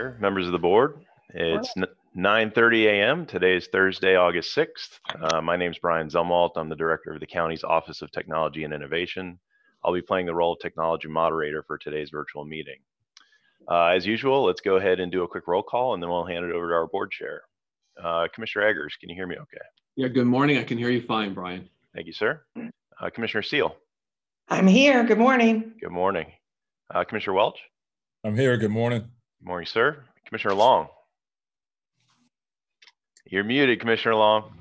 Chair, members of the board. It's 9:30 a.m. Today is Thursday, August 6th. Uh, my name is Brian Zumwalt. I'm the director of the county's Office of Technology and Innovation. I'll be playing the role of technology moderator for today's virtual meeting. Uh, as usual, let's go ahead and do a quick roll call and then we'll hand it over to our board chair. Uh, Commissioner Eggers, can you hear me okay? Yeah, good morning. I can hear you fine, Brian. Thank you, sir. Uh, Commissioner Seal. I'm here. Good morning. Good morning. Uh, Commissioner Welch. I'm here. Good morning. Good morning, sir. Commissioner Long. You're muted, Commissioner Long.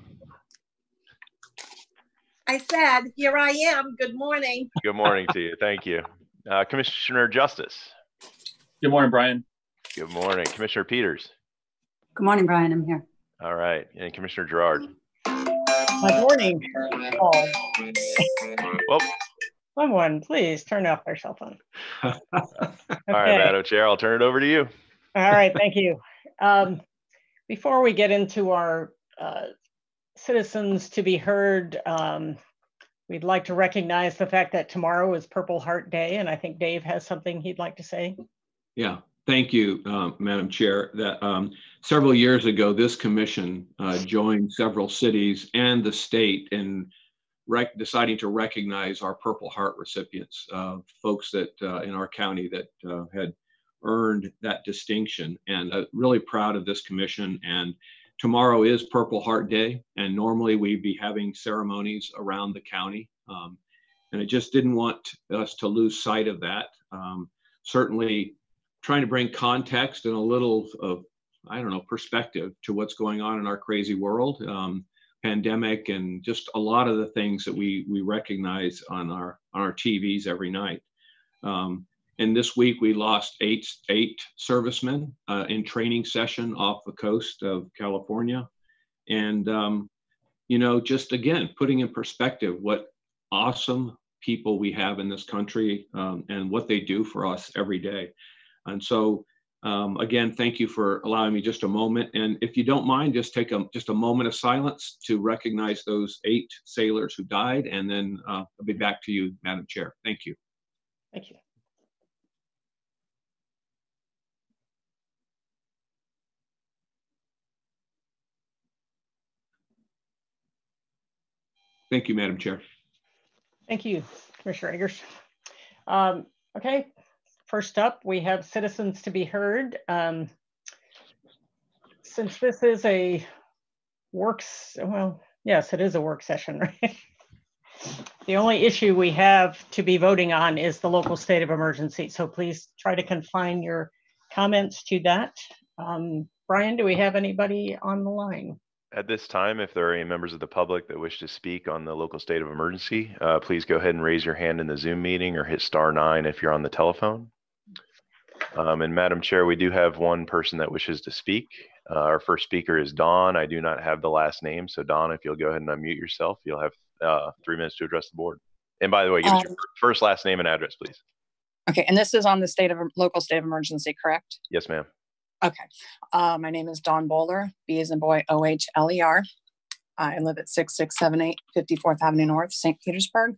I said, here I am. Good morning. Good morning to you. Thank you. Uh, Commissioner Justice. Good morning, Brian. Good morning. Commissioner Peters. Good morning, Brian. I'm here. All right. And Commissioner Gerard. Good morning. Oh, Well, someone, please turn off their cell phone. all right, Madam Chair, I'll turn it over to you. All right, thank you. Um, before we get into our uh, citizens to be heard, um, we'd like to recognize the fact that tomorrow is Purple Heart Day, and I think Dave has something he'd like to say. Yeah, thank you, um, Madam Chair. That um, several years ago, this commission uh, joined several cities and the state in rec- deciding to recognize our Purple Heart recipients, uh, folks that uh, in our county that uh, had earned that distinction. And uh, really proud of this commission. And tomorrow is Purple Heart Day, and normally we'd be having ceremonies around the county. Um, and I just didn't want us to lose sight of that. Um, certainly, trying to bring context and a little of I don't know perspective to what's going on in our crazy world, um, pandemic, and just a lot of the things that we we recognize on our on our TVs every night. Um, and this week we lost eight eight servicemen uh, in training session off the coast of California, and um, you know just again putting in perspective what awesome people we have in this country um, and what they do for us every day. And so um, again, thank you for allowing me just a moment. And if you don't mind, just take a just a moment of silence to recognize those eight sailors who died, and then uh, I'll be back to you, Madam Chair. Thank you. Thank you. Thank you, Madam Chair. Thank you, Commissioner Eggers. Um, okay, first up, we have citizens to be heard. Um, since this is a works, well, yes, it is a work session, right? the only issue we have to be voting on is the local state of emergency. So please try to confine your comments to that. Um, Brian, do we have anybody on the line? At this time, if there are any members of the public that wish to speak on the local state of emergency, uh, please go ahead and raise your hand in the Zoom meeting or hit star nine if you're on the telephone. Um, and Madam Chair, we do have one person that wishes to speak. Uh, our first speaker is Don. I do not have the last name. So Don, if you'll go ahead and unmute yourself, you'll have uh, three minutes to address the board. And by the way, give us your Um, first, last name and address, please. Okay, and this is on the state of local state of emergency, correct? Yes, ma'am. Okay. Uh, my name is Don Bohler, B as in boy, O H L E R. I live at 6678 54th Avenue North, St. Petersburg.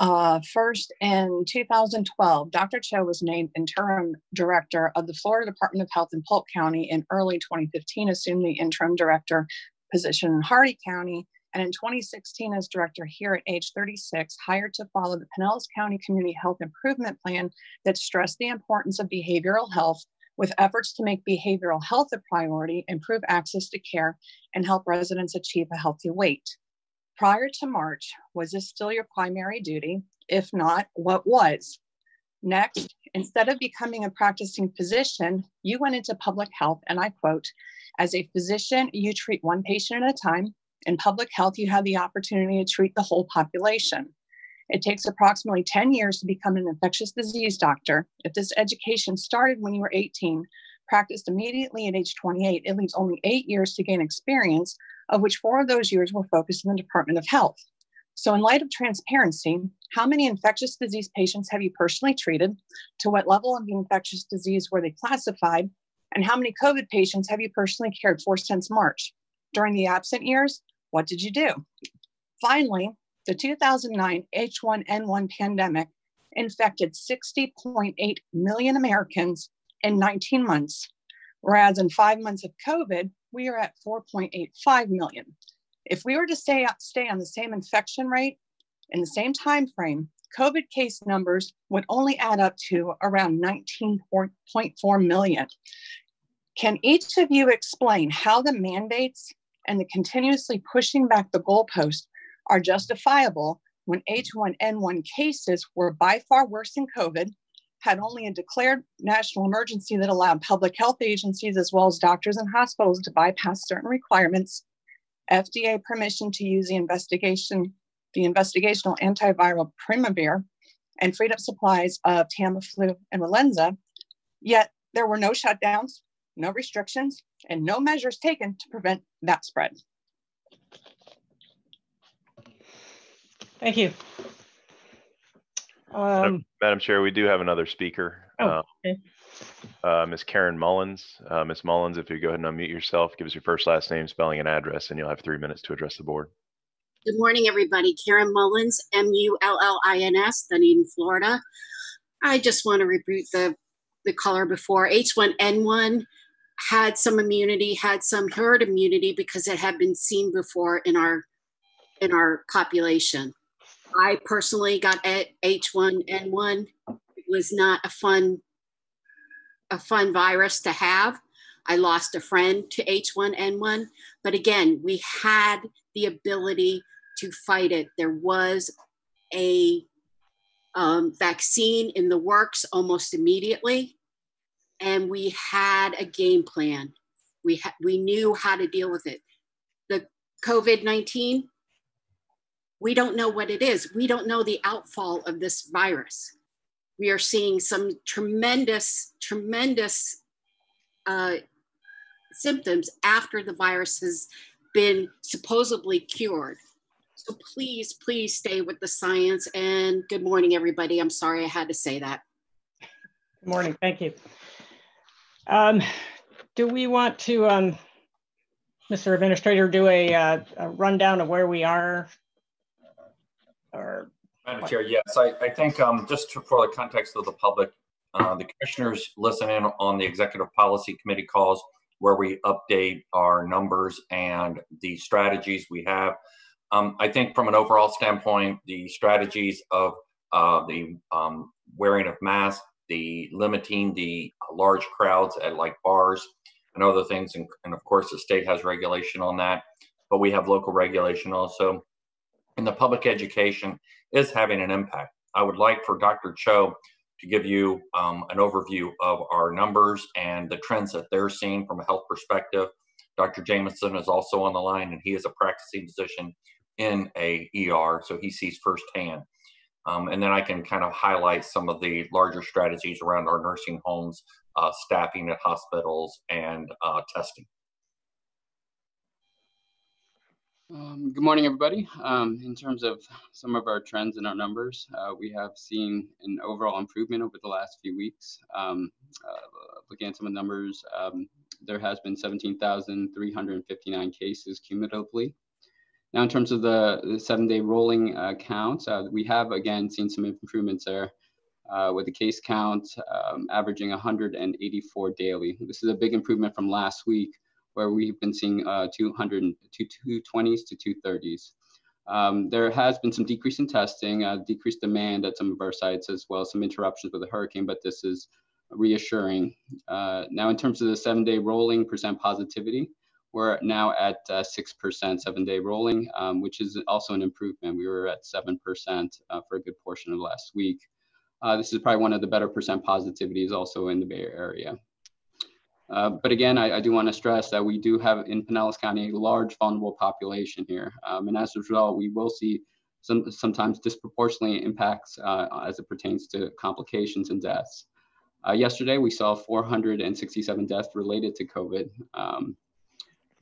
Uh, first, in 2012, Dr. Choe was named interim director of the Florida Department of Health in Polk County. In early 2015, assumed the interim director position in Hardee County. And in 2016, as director here at age 36, hired to follow the Pinellas County Community Health Improvement Plan that stressed the importance of behavioral health with efforts to make behavioral health a priority, improve access to care, and help residents achieve a healthy weight. Prior to March, was this still your primary duty? If not, what was? Next, instead of becoming a practicing physician, you went into public health, and I quote, as a physician, you treat one patient at a time. In public health, you have the opportunity to treat the whole population. It takes approximately 10 years to become an infectious disease doctor. If this education started when you were 18, practiced immediately at age 28, it leaves only eight years to gain experience, of which four of those years were focused in the Department of Health. So, in light of transparency, how many infectious disease patients have you personally treated? To what level of the infectious disease were they classified? And how many COVID patients have you personally cared for since March? During the absent years, what did you do? Finally, the 2009 H1N1 pandemic infected 60.8 million Americans in 19 months, whereas in five months of COVID, we are at 4.85 million. If we were to stay, stay on the same infection rate in the same time frame, COVID case numbers would only add up to around 19.4 million. Can each of you explain how the mandates and the continuously pushing back the goalpost are justifiable when H1N1 cases were by far worse than COVID, had only a declared national emergency that allowed public health agencies as well as doctors and hospitals to bypass certain requirements, FDA permission to use the investigation, the investigational antiviral peramivir, and freed up supplies of Tamiflu and Relenza, yet there were no shutdowns, no restrictions, and no measures taken to prevent that spread. Thank you. Um, Madam Chair, we do have another speaker. Oh, uh, okay. uh, Ms. Karen Mullins. Uh, Ms. Mullins, if you go ahead and unmute yourself, give us your first, last name, spelling, and address, and you'll have three minutes to address the board. Good morning, everybody. Karen Mullins, M-U-L-L-I-N-S, Dunedin, Florida. I just want to repeat the, the color before. H1N1 had some immunity, had some herd immunity because it had been seen before in our in our population. I personally got H1N1. It was not a fun a fun virus to have. I lost a friend to H1N1, but again, we had the ability to fight it. There was a um, vaccine in the works almost immediately, and we had a game plan. We ha- we knew how to deal with it. The COVID 19 we don't know what it is. We don't know the outfall of this virus. We are seeing some tremendous, tremendous uh, symptoms after the virus has been supposedly cured. So please, please stay with the science. And good morning, everybody. I'm sorry I had to say that. Good morning. Thank you. Um, do we want to, um, Mr. Administrator, do a, uh, a rundown of where we are or Madam Chair, yes, I, I think um, just to, for the context of the public, uh, the commissioners listen in on the executive policy committee calls where we update our numbers and the strategies we have. Um, I think from an overall standpoint, the strategies of uh, the um, wearing of masks, the limiting the large crowds at like bars and other things, and, and of course the state has regulation on that, but we have local regulation also and the public education is having an impact. I would like for Dr. Choe to give you um, an overview of our numbers and the trends that they're seeing from a health perspective. Dr. Jameson is also on the line, and he is a practicing physician in a ER, so he sees firsthand. Um, and then I can kind of highlight some of the larger strategies around our nursing homes, uh, staffing at hospitals, and uh, testing. Um, good morning, everybody. Um, in terms of some of our trends and our numbers, uh, we have seen an overall improvement over the last few weeks. Um, uh, looking at some of the numbers, um, there has been 17,359 cases cumulatively. Now, in terms of the, the seven-day rolling uh, counts, uh, we have again seen some improvements there. Uh, with the case count um, averaging 184 daily. This is a big improvement from last week, where we've been seeing uh, 200 to 220s to 230s. Um, there has been some decrease in testing, uh, decreased demand at some of our sites, as well as some interruptions with the hurricane, but this is reassuring. Uh, now, in terms of the seven day rolling percent positivity, we're now at uh, 6% seven day rolling, um, which is also an improvement. We were at 7% uh, for a good portion of last week. Uh, this is probably one of the better percent positivities also in the Bay Area. Uh, but again, I, I do want to stress that we do have in Pinellas County a large vulnerable population here. Um, and as a result, we will see some sometimes disproportionately impacts uh, as it pertains to complications and deaths. Uh, yesterday, we saw 467 deaths related to COVID. Um,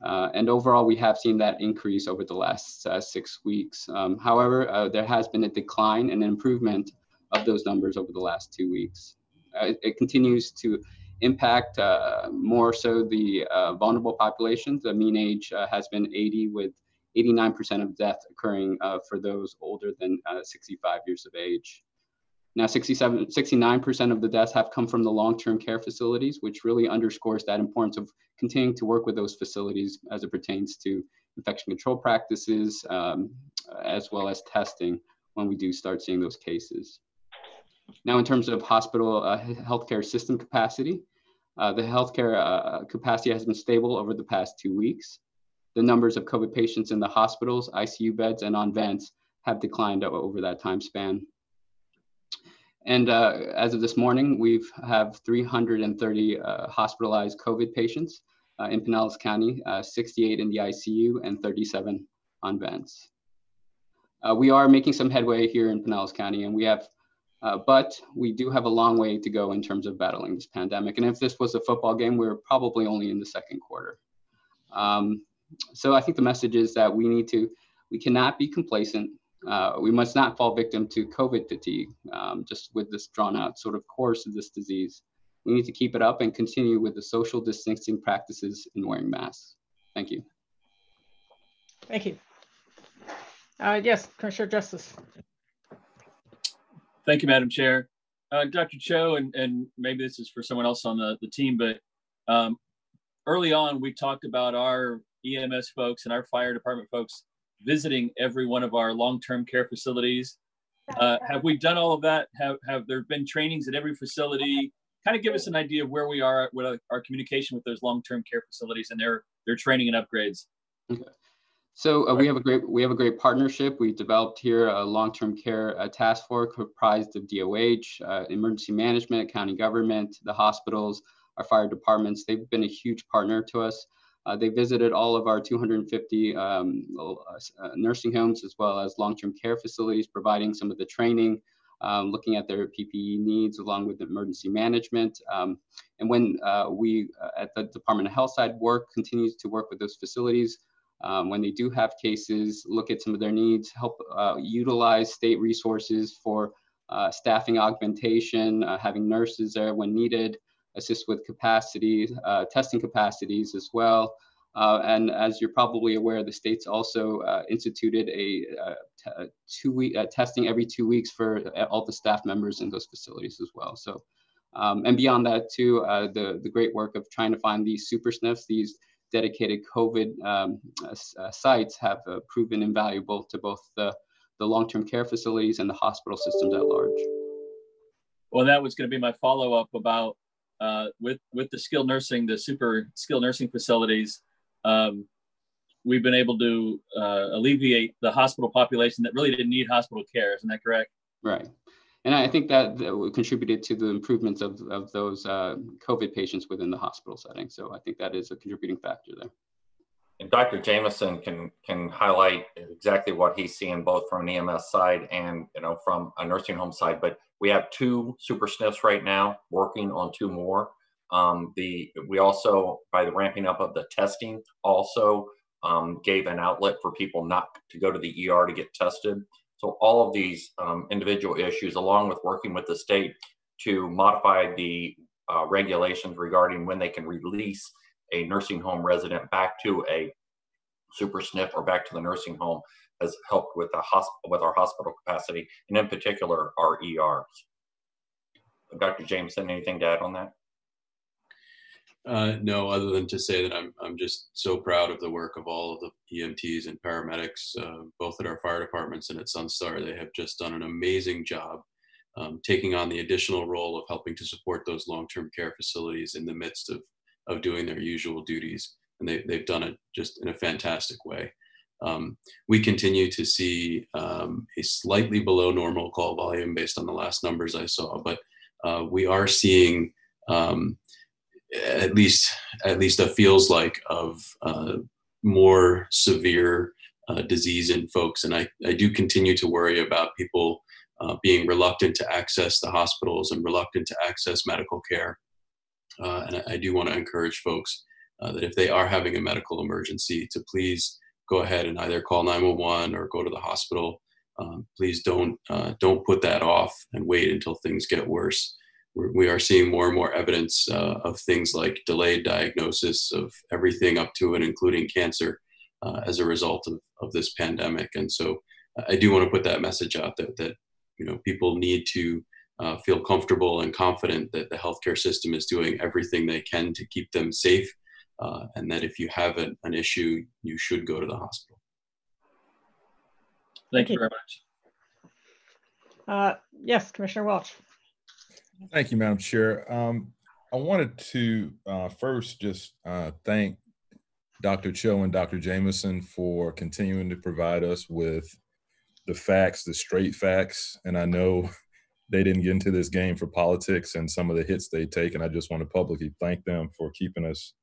uh, and overall, we have seen that increase over the last uh, six weeks. Um, however, uh, there has been a decline and an improvement of those numbers over the last two weeks. It, it, continues to impact uh, more so the uh, vulnerable populations. The mean age uh, has been 80 with 89% of death occurring for those older than uh, 65 years of age. Now, 67, 69% of the deaths have come from the long-term care facilities, which really underscores that importance of continuing to work with those facilities as it pertains to infection control practices, um, as well as testing when we do start seeing those cases. Now, in terms of hospital uh, healthcare system capacity, uh, the healthcare uh, capacity has been stable over the past two weeks. The numbers of COVID patients in the hospitals, ICU beds, and on vents have declined over that time span. And uh, as of this morning, we have 330 uh, hospitalized COVID patients uh, in Pinellas County, uh, 68 in the ICU and 37 on vents. We are making some headway here in Pinellas County and we have, uh, but we do have a long way to go in terms of battling this pandemic. And if this was a football game, we're probably only in the second quarter. Um, so I think the message is that we need to, we cannot be complacent. Uh, we must not fall victim to COVID fatigue, um, just with this drawn out sort of course of this disease. We need to keep it up and continue with the social distancing practices and wearing masks. Thank you. Thank you. Uh, yes, Commissioner Justice. Thank you, Madam Chair. Uh, Dr. Choe, and, and maybe this is for someone else on the, the team, but um, early on, we talked about our EMS folks and our fire department folks visiting every one of our long-term care facilities. Uh, have we done all of that? Have, have there been trainings at every facility? kind of give us an idea of where we are with our communication with those long-term care facilities and their their training and upgrades. Okay. So uh, we have a great we have a great partnership. We developed here a long-term care uh, task force comprised of DOH, uh, emergency management, county government, the hospitals, our fire departments. They've been a huge partner to us. Uh, they visited all of our 250 um, uh, nursing homes as well as long-term care facilities, providing some of the training, um, looking at their PPE needs along with emergency management. Um, and when uh, we uh, at the Department of Health side work, continues to work with those facilities, um, when they do have cases, look at some of their needs, help uh, utilize state resources for uh, staffing augmentation, uh, having nurses there when needed, assist with capacity, uh, testing capacities as well. Uh, and as you're probably aware, the states also uh, instituted a, a two week testing every two weeks for all the staff members in those facilities as well. So, um, and beyond that too, the, the great work of trying to find these super SNFs, these dedicated COVID um, uh, sites have uh, proven invaluable to both the, the long-term care facilities and the hospital systems at large. Well, that was going to be my follow-up about uh, with with the skilled nursing, the super skilled nursing facilities. Um, we've been able to uh, alleviate the hospital population that really didn't need hospital care. Isn't that correct? Right. And I think that, that contributed to the improvements of, of those uh, COVID patients within the hospital setting. So I think that is a contributing factor there. And Dr. Jameson can can highlight exactly what he's seeing both from an EMS side and you know from a nursing home side. But we have two super SNFs right now, working on two more. Um, the we also by the ramping up of the testing also um, gave an outlet for people not to go to the ER to get tested. So all of these um, individual issues, along with working with the state to modify the uh, regulations regarding when they can release a nursing home resident back to a super SNF or back to the nursing home, has helped with the hospital with our hospital capacity, and in particular our ERs. Dr. Jameson, anything to add on that? Uh, no, other than to say that I'm I'm just so proud of the work of all of the EMTs and paramedics, uh, both at our fire departments and at Sunstar. They have just done an amazing job um, taking on the additional role of helping to support those long-term care facilities in the midst of of doing their usual duties, and they they've done it just in a fantastic way. Um, we continue to see um, a slightly below normal call volume based on the last numbers I saw, but uh, we are seeing um, at least at least a feels like of uh, more severe uh, disease in folks, and I I do continue to worry about people uh, being reluctant to access the hospitals and reluctant to access medical care, uh, and I, I, do want to encourage folks uh, that if they are having a medical emergency, to please go ahead and either call 911 or go to the hospital. Um, please don't uh, don't put that off and wait until things get worse we are seeing more and more evidence uh, of things like delayed diagnosis of everything up to and including cancer uh, as a result of, of this pandemic. And so uh, I do want to put that message out that, that you know, people need to uh, feel comfortable and confident that the healthcare system is doing everything they can to keep them safe, uh, and that if you have an, an issue, you should go to the hospital. Thank you very much. Uh, yes, Commissioner Welch. Thank you, Madam Chair. Um, I wanted to uh, first just uh, thank Dr. Choe and Dr. Jameson for continuing to provide us with the facts, the straight facts. And I know they didn't get into this game for politics and some of the hits they take. And I just want to publicly thank them for keeping us,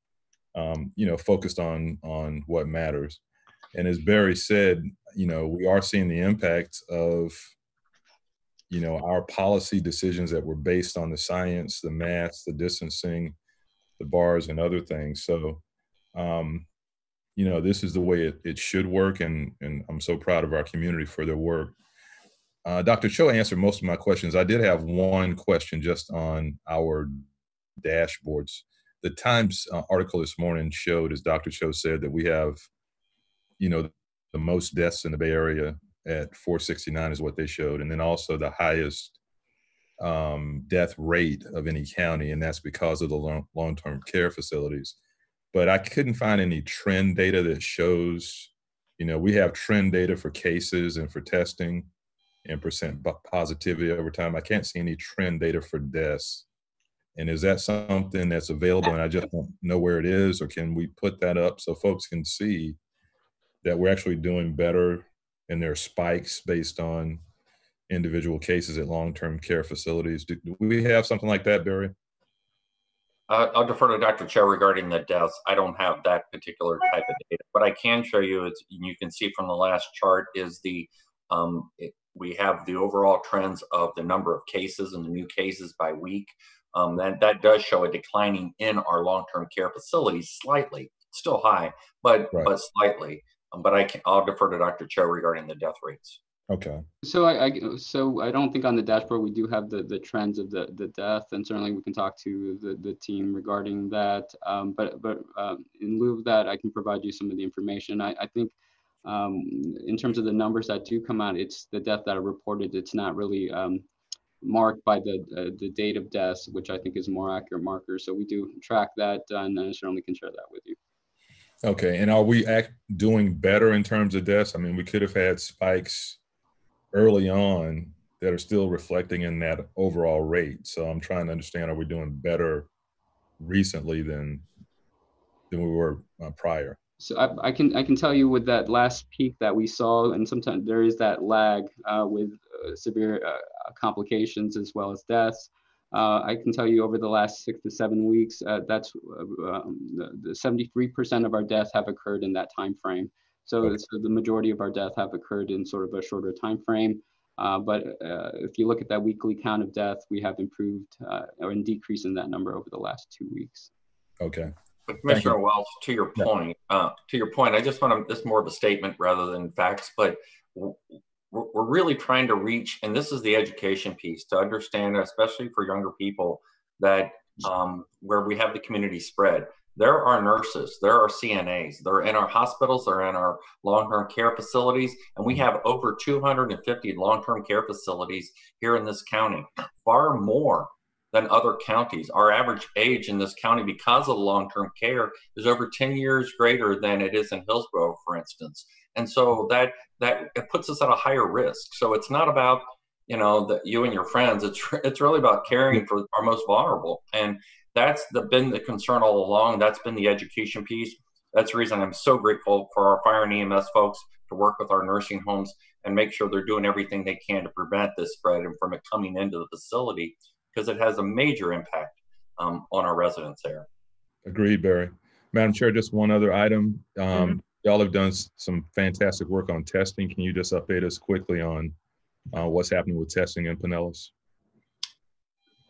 um, you know, focused on on what matters. And as Barry said, you know, we are seeing the impact of, you know, our policy decisions that were based on the science, the math, the distancing, the bars, and other things. So, um, you know, this is the way it, it should work. And, and I'm so proud of our community for their work. Uh, Dr. Choe answered most of my questions. I did have one question just on our dashboards. The Times uh, article this morning showed, as Dr. Choe said, that we have, you know, the most deaths in the Bay Area at 469 is what they showed, and then also the highest um, death rate of any county, and that's because of the long, long-term care facilities. But I couldn't find any trend data that shows, you know, we have trend data for cases and for testing and percent positivity over time. I can't see any trend data for deaths. And is that something that's available and I just don't know where it is, or can we put that up so folks can see that we're actually doing better and there are spikes based on individual cases at long-term care facilities. Do, do we have something like that, Barry? Uh, I'll defer to Dr. Choe regarding the deaths. I don't have that particular type of data. What I can show you is, you can see from the last chart, is the um, it, we have the overall trends of the number of cases and the new cases by week. Um, that that does show a declining in our long-term care facilities slightly, still high, but right. but slightly. Um, but I can, I'll defer to Dr. Choe regarding the death rates. Okay. So I, I, so I don't think on the dashboard we do have the the trends of the the death, and certainly we can talk to the the team regarding that. Um, but but um, in lieu of that, I can provide you some of the information. I, I think um, in terms of the numbers that do come out, it's the death that are reported. It's not really um, marked by the uh, the date of death, which I think is more accurate marker. So we do track that, uh, and I certainly can share that with you. Okay, and are we act doing better in terms of deaths? I mean, we could have had spikes early on that are still reflecting in that overall rate. So I'm trying to understand: are we doing better recently than than we were uh, prior? So I, I, can I can tell you with that last peak that we saw, and sometimes there is that lag uh, with uh, severe uh, complications as well as deaths. Uh, I can tell you over the last six to seven weeks, uh, that's uh, um, the 73% of our deaths have occurred in that time frame. So, okay. so, the majority of our deaths have occurred in sort of a shorter time frame. Uh, but uh, if you look at that weekly count of death, we have improved uh, or in decrease in that number over the last two weeks. Okay. But Commissioner Welch, to your point, to your point, I just want to, this more of a statement rather than facts, but we're really trying to reach, and this is the education piece to understand, especially for younger people, that um, where we have the community spread, there are nurses, there are CNAs, they're in our hospitals, they're in our long term care facilities, and we have over 250 long term care facilities here in this county, far more than other counties. Our average age in this county, because of long term care, is over 10 years greater than it is in Hillsborough, for instance. And so that that it puts us at a higher risk. So it's not about you know that you and your friends. It's it's really about caring for our most vulnerable, and that's the, been the concern all along. That's been the education piece. That's the reason I'm so grateful for our fire and EMS folks to work with our nursing homes and make sure they're doing everything they can to prevent this spread and from it coming into the facility because it has a major impact um, on our residents there. Agreed, Barry. Madam Chair, just one other item. Um, mm-hmm y'all have done some fantastic work on testing. Can you just update us quickly on uh, what's happening with testing in Pinellas?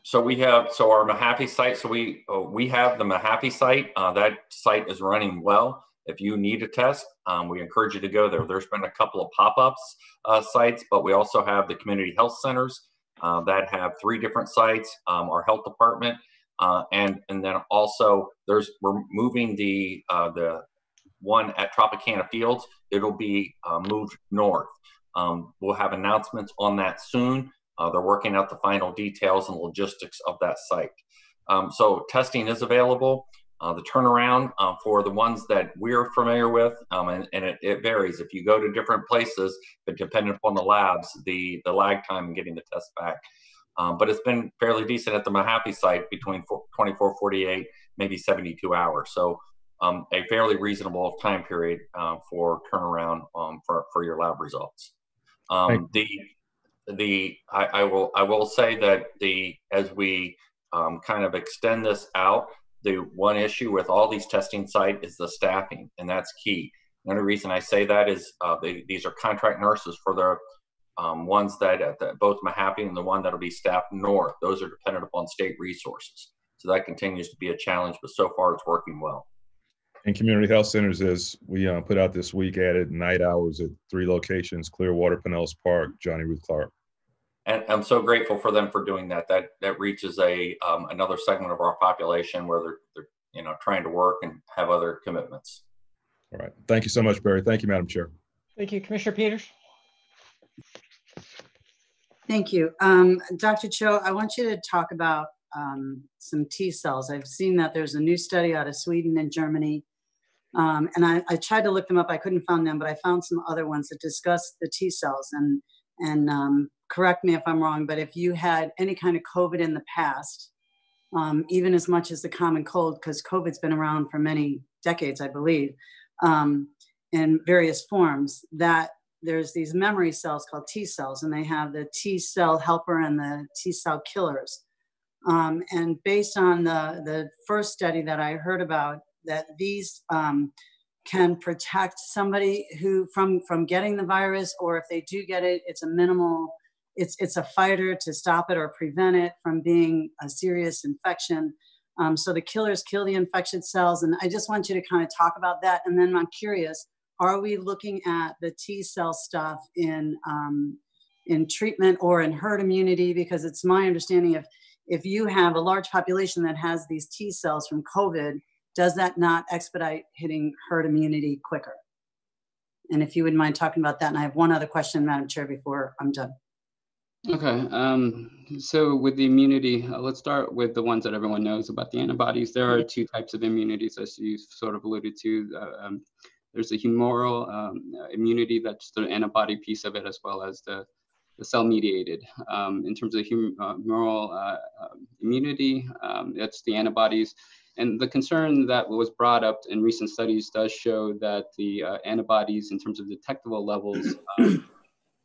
So we have so our Mahaffey site. So we uh, we have the Mahaffey site. Uh, that site is running well. If you need a test, um, we encourage you to go there. There's been a couple of pop-ups uh, sites, but we also have the community health centers uh, that have three different sites. Um, our health department, uh, and and then also there's we're moving the the one at Tropicana Fields. It'll be uh, moved north. Um, we'll have announcements on that soon. Uh, they're working out the final details and logistics of that site. Um, so testing is available. Uh, the turnaround uh, for the ones that we're familiar with, um, and, and it, it, varies. If you go to different places, but depending upon the labs, the, the lag time in getting the test back. Um, but it's been fairly decent at the Mahaffey site between 24, 48, maybe 72 hours. So um, a fairly reasonable time period uh, for turnaround um, for, for your lab results. Um, the the I, I, will I will say that the as we um, kind of extend this out, the one issue with all these testing sites is the staffing, and that's key. The only reason I say that is uh, they, these are contract nurses for the um, ones that, uh, that both Mahaffey and the one that'll be staffed north. Those are dependent upon state resources. So that continues to be a challenge, but so far it's working well. And community health centers, as we uh, put out this week, added night hours at three locations: Clearwater, Pinellas Park, Johnnie Ruth Clark and I'm so grateful for them for doing that. That that reaches a um, another segment of our population where they're, they're you know trying to work and have other commitments. All right. Thank you so much, Barry. Thank you, Madam Chair. Thank you, Commissioner Peters. Thank you. Um, Dr. Choe, I want you to talk about um, some T cells. I've seen that there's a new study out of Sweden and Germany. Um, and I, I, tried to look them up. I couldn't find them, but I found some other ones that discuss the T cells. And, and um, correct me if I'm wrong, but if you had any kind of COVID in the past, um, even as much as the common cold, because COVID's been around for many decades, I believe, um, in various forms, that there's these memory cells called T cells, and they have the T cell helper and the T cell killers. Um, and based on the, the first study that I heard about, that these um, can protect somebody who from from getting the virus, or if they do get it, it's a minimal it's it's a fighter to stop it or prevent it from being a serious infection. Um, so the killers kill the infected cells, and I just want you to kind of talk about that. And then I'm curious: Are we looking at the T cell stuff in um, in treatment or in herd immunity? Because it's my understanding if if you have a large population that has these T cells from COVID, does that not expedite hitting herd immunity quicker? And if you wouldn't mind talking about that, and I have one other question, Madam Chair, before I'm done. Okay, um, so with the immunity, uh, let's start with the ones that everyone knows about the antibodies. There are two types of immunities, as you sort of alluded to. Uh, um, there's the humoral um, immunity, that's the antibody piece of it, as well as the, the cell-mediated. Um, in terms of hum uh, humoral uh, um, immunity, um, that's the antibodies. And the concern that was brought up in recent studies does show that the uh, antibodies, in terms of detectable levels,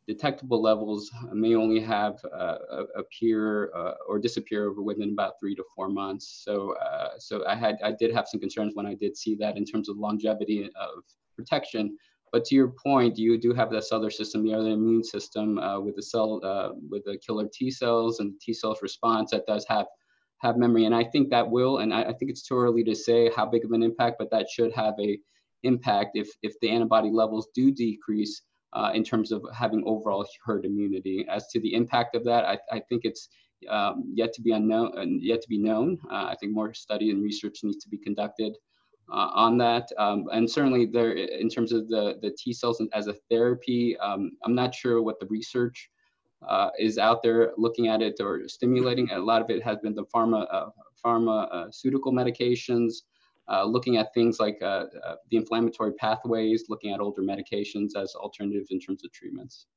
detectable levels may only have uh, appear uh, or disappear within about three to four months. So, uh, so I had I did have some concerns when I did see that in terms of longevity of protection. But to your point, you do have this other system, the other immune system uh, with the cell uh, with the killer T cells and the T cells response that does have have memory. And I think that will, and I, I think it's too early to say how big of an impact, but that should have a impact if if the antibody levels do decrease uh, in terms of having overall herd immunity. As to the impact of that, I, I think it's um, yet to be unknown, yet to be known. Uh, I think more study and research needs to be conducted uh, on that. Um, and certainly there, in terms of the, the T cells as a therapy, um, I'm not sure what the research uh, is out there looking at it or stimulating. A lot of it has been the pharma, uh, pharmaceutical medications, uh, looking at things like uh, uh, the inflammatory pathways, looking at older medications as alternatives in terms of treatments.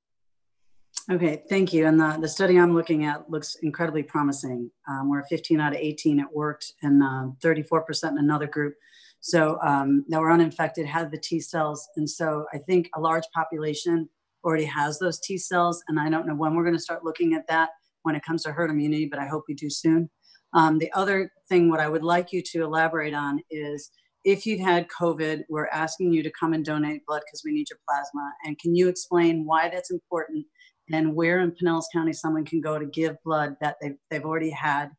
Okay, thank you. And the, the study I'm looking at looks incredibly promising. Um, where 15 out of 18 it worked, and 34% um, in another group. So um, that were uninfected had the T cells, and so I think a large population already has those T cells. And I don't know when we're going to start looking at that when it comes to herd immunity, but I hope we do soon. Um, the other thing, what I would like you to elaborate on is if you've had COVID, we're asking you to come and donate blood because we need your plasma. And can you explain why that's important and where in Pinellas County someone can go to give blood that they've, they've already had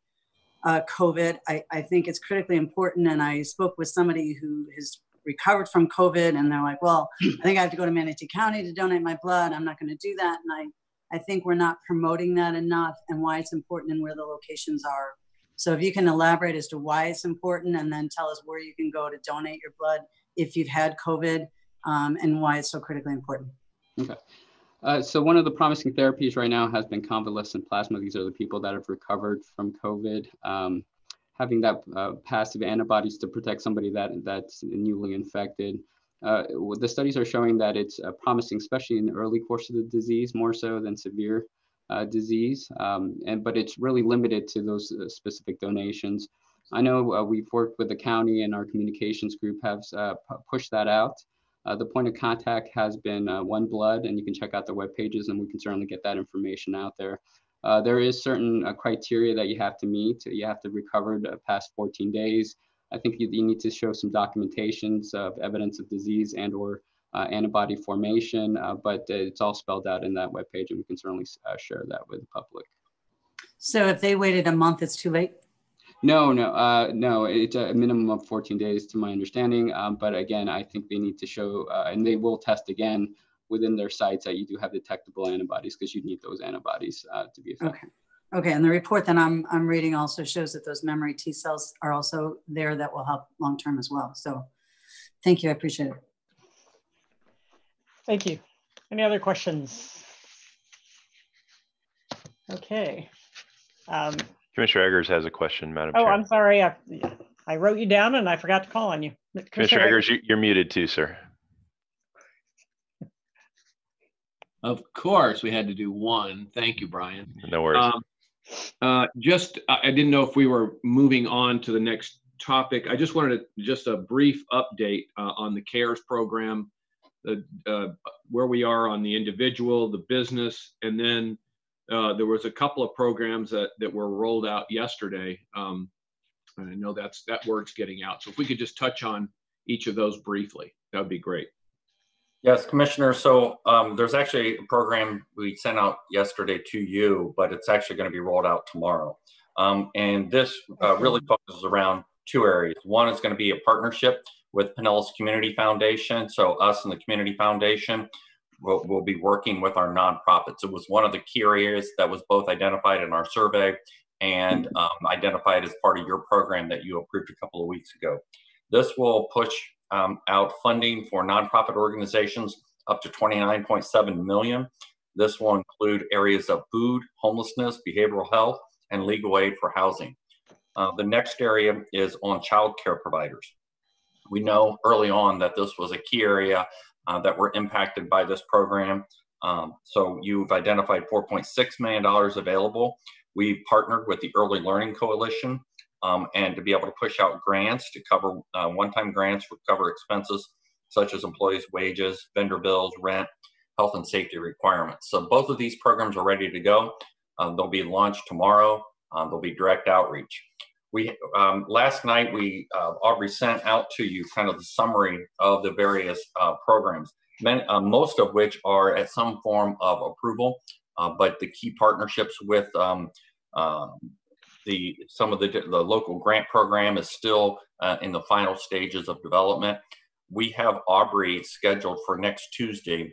uh, COVID? I, I think it's critically important. And I spoke with somebody who has recovered from COVID and they're like, well, I think I have to go to Manatee County to donate my blood. I'm not going to do that. And I, I think we're not promoting that enough and why it's important and where the locations are so if you can elaborate as to why it's important and then tell us where you can go to donate your blood if you've had COVID um, and why it's so critically important. Okay. Uh, so one of the promising therapies right now has been convalescent plasma. These are the people that have recovered from COVID. Um, having that uh, passive antibodies to protect somebody that that's newly infected. Uh, the studies are showing that it's uh, promising, especially in the early course of the disease, more so than severe uh, disease. Um, and but it's really limited to those specific donations. I know we've worked with the county and our communications group have pushed that out. The point of contact has been One Blood, and you can check out their web pages, and we can certainly get that information out there. Uh, there is certain uh, criteria that you have to meet. You have to recover the past 14 days. I think you, you, need to show some documentations of evidence of disease and or uh, antibody formation, uh, but it's all spelled out in that webpage and we can certainly uh, share that with the public. So if they waited a month, it's too late? No, no, uh, no. It's a minimum of 14 days, to my understanding. Um, but again, I think they need to show, uh, and they will test again within their sites that you do have detectable antibodies because you need those antibodies uh, to be effective. Okay. Okay, and the report that I'm I'm reading also shows that those memory T cells are also there that will help long term as well. So, thank you. I appreciate it. Thank you. Any other questions? Okay. Um, Commissioner Eggers has a question, Madam Chair. oh, Chair. I'm sorry. I, I wrote you down and I forgot to call on you. Commissioner Eggers, you're muted too, sir. Of course, we had to do one. Thank you, Brian. No worries. Um, uh, just, I didn't know if we were moving on to the next topic. I just wanted to, just a brief update uh, on the CARES program, the, uh, where we are on the individual, the business, and then uh, there was a couple of programs that, that were rolled out yesterday. Um, and I know that's that word's getting out. So if we could just touch on each of those briefly, that would be great. Yes, Commissioner. So um, there's actually a program we sent out yesterday to you, but it's actually going to be rolled out tomorrow. Um, and this uh, really focuses around two areas. One is going to be a partnership with Pinellas Community Foundation. So us and the Community Foundation will, will be working with our nonprofits. It was one of the key areas that was both identified in our survey and um, identified as part of your program that you approved a couple of weeks ago. This will push um, out funding for nonprofit organizations up to 29.7 million. This will include areas of food, homelessness, behavioral health, and legal aid for housing. Uh, the next area is on child care providers. We know early on that this was a key area uh, that were impacted by this program. Um, so you've identified $4.6 million available. We partnered with the Early Learning Coalition um, and to be able to push out grants to cover uh, one-time grants for cover expenses such as employees' wages, vendor bills, rent, health and safety requirements. So both of these programs are ready to go. Um, they'll be launched tomorrow. Um, there'll be direct outreach. We um, last night we uh, Aubrey sent out to you kind of the summary of the various uh, programs, many, uh, most of which are at some form of approval. Uh, but the key partnerships with um, uh, the some of the the local grant program is still uh, in the final stages of development. We have Aubrey scheduled for next Tuesday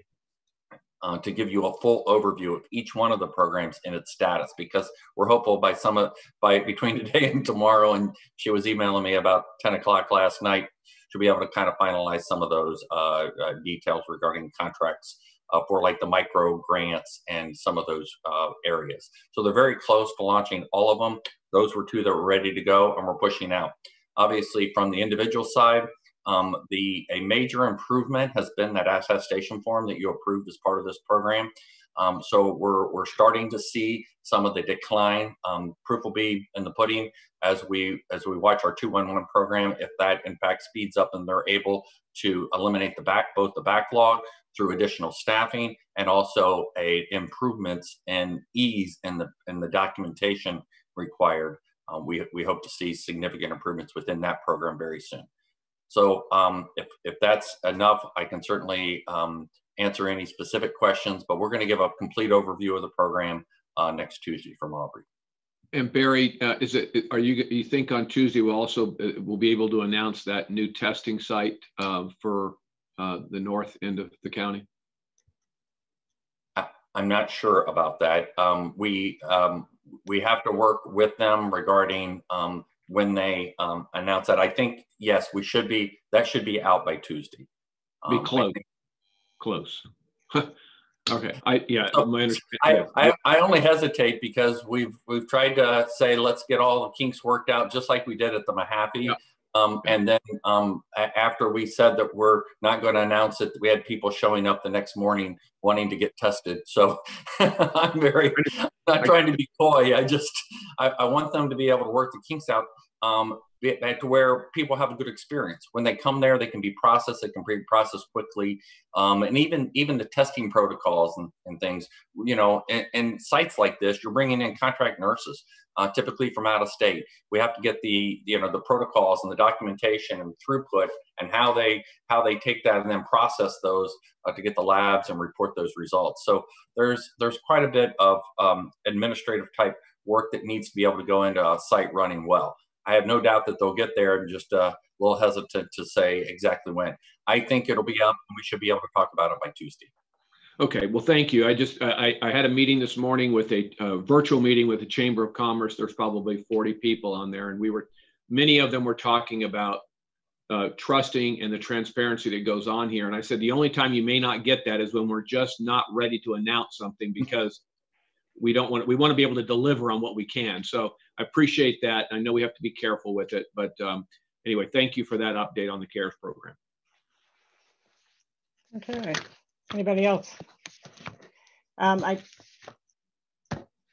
uh, to give you a full overview of each one of the programs and its status because we're hopeful by some of by between today and tomorrow and she was emailing me about 10 o'clock last night to be able to kind of finalize some of those uh, uh, details regarding contracts uh, for like the micro grants and some of those uh, areas. So they're very close to launching all of them. Those were two that were ready to go and we're pushing out. Obviously, from the individual side, um, the a major improvement has been that attestation form that you approved as part of this program. Um, so we're we're starting to see some of the decline. Um, proof will be in the pudding as we as we watch our 211 program. If that in fact speeds up and they're able to eliminate the back both the backlog through additional staffing and also a improvements in ease in the in the documentation required. Um, we we hope to see significant improvements within that program very soon. So um, if if that's enough, I can certainly um, answer any specific questions. But we're going to give a complete overview of the program uh, next Tuesday from Aubrey. And Barry, uh, is it? Are you you think on Tuesday we'll also uh, we'll be able to announce that new testing site uh, for uh, the north end of the county? I'm not sure about that. Um, we um, we have to work with them regarding um, when they um, announce that. I think yes, we should be that should be out by Tuesday. Be um, close. Close. Okay, I, yeah, So, my understanding. I. I, I only hesitate because we've, we've tried to say, let's get all the kinks worked out, just like we did at the Mahaffey. Yeah. Um, and then, um, a- after we said that we're not going to announce it, we had people showing up the next morning wanting to get tested. So I'm very, not trying to be coy. I just, I, I want them to be able to work the kinks out. Um, to where people have a good experience. When they come there, they can be processed, they can be processed quickly. Um, and even, even the testing protocols and, and things, you know, and, and sites like this, you're bringing in contract nurses, uh, typically from out of state. We have to get the, you know, the protocols and the documentation and throughput and how they, how they take that and then process those uh, to get the labs and report those results. So there's, there's quite a bit of um, administrative type work that needs to be able to go into a site running well. I have no doubt that they'll get there and just uh, a little hesitant to say exactly when. I think it'll be up and we should be able to talk about it by Tuesday. Okay, well, thank you. I just, I, I had a meeting this morning with a, uh virtual meeting with the Chamber of Commerce. There's probably 40 people on there and we were, many of them were talking about uh, trusting and the transparency that goes on here. And I said, the only time you may not get that is when we're just not ready to announce something because we don't want, we want to be able to deliver on what we can. So I appreciate that. I know we have to be careful with it, but um, anyway, thank you for that update on the CARES program. Okay, anybody else? Um, I,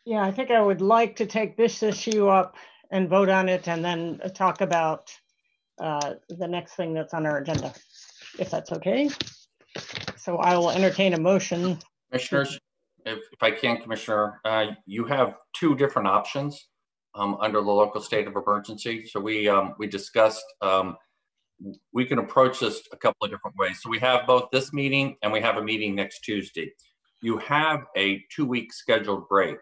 yeah, I think I would like to take this issue up and vote on it and then talk about uh, the next thing that's on our agenda, if that's okay. So I will entertain a motion. Commissioners, if, if I can, Commissioner, uh, you have two different options um, under the local state of emergency. So we, um, we discussed, um, we can approach this a couple of different ways. So we have both this meeting and we have a meeting next Tuesday. You have a two-week scheduled break.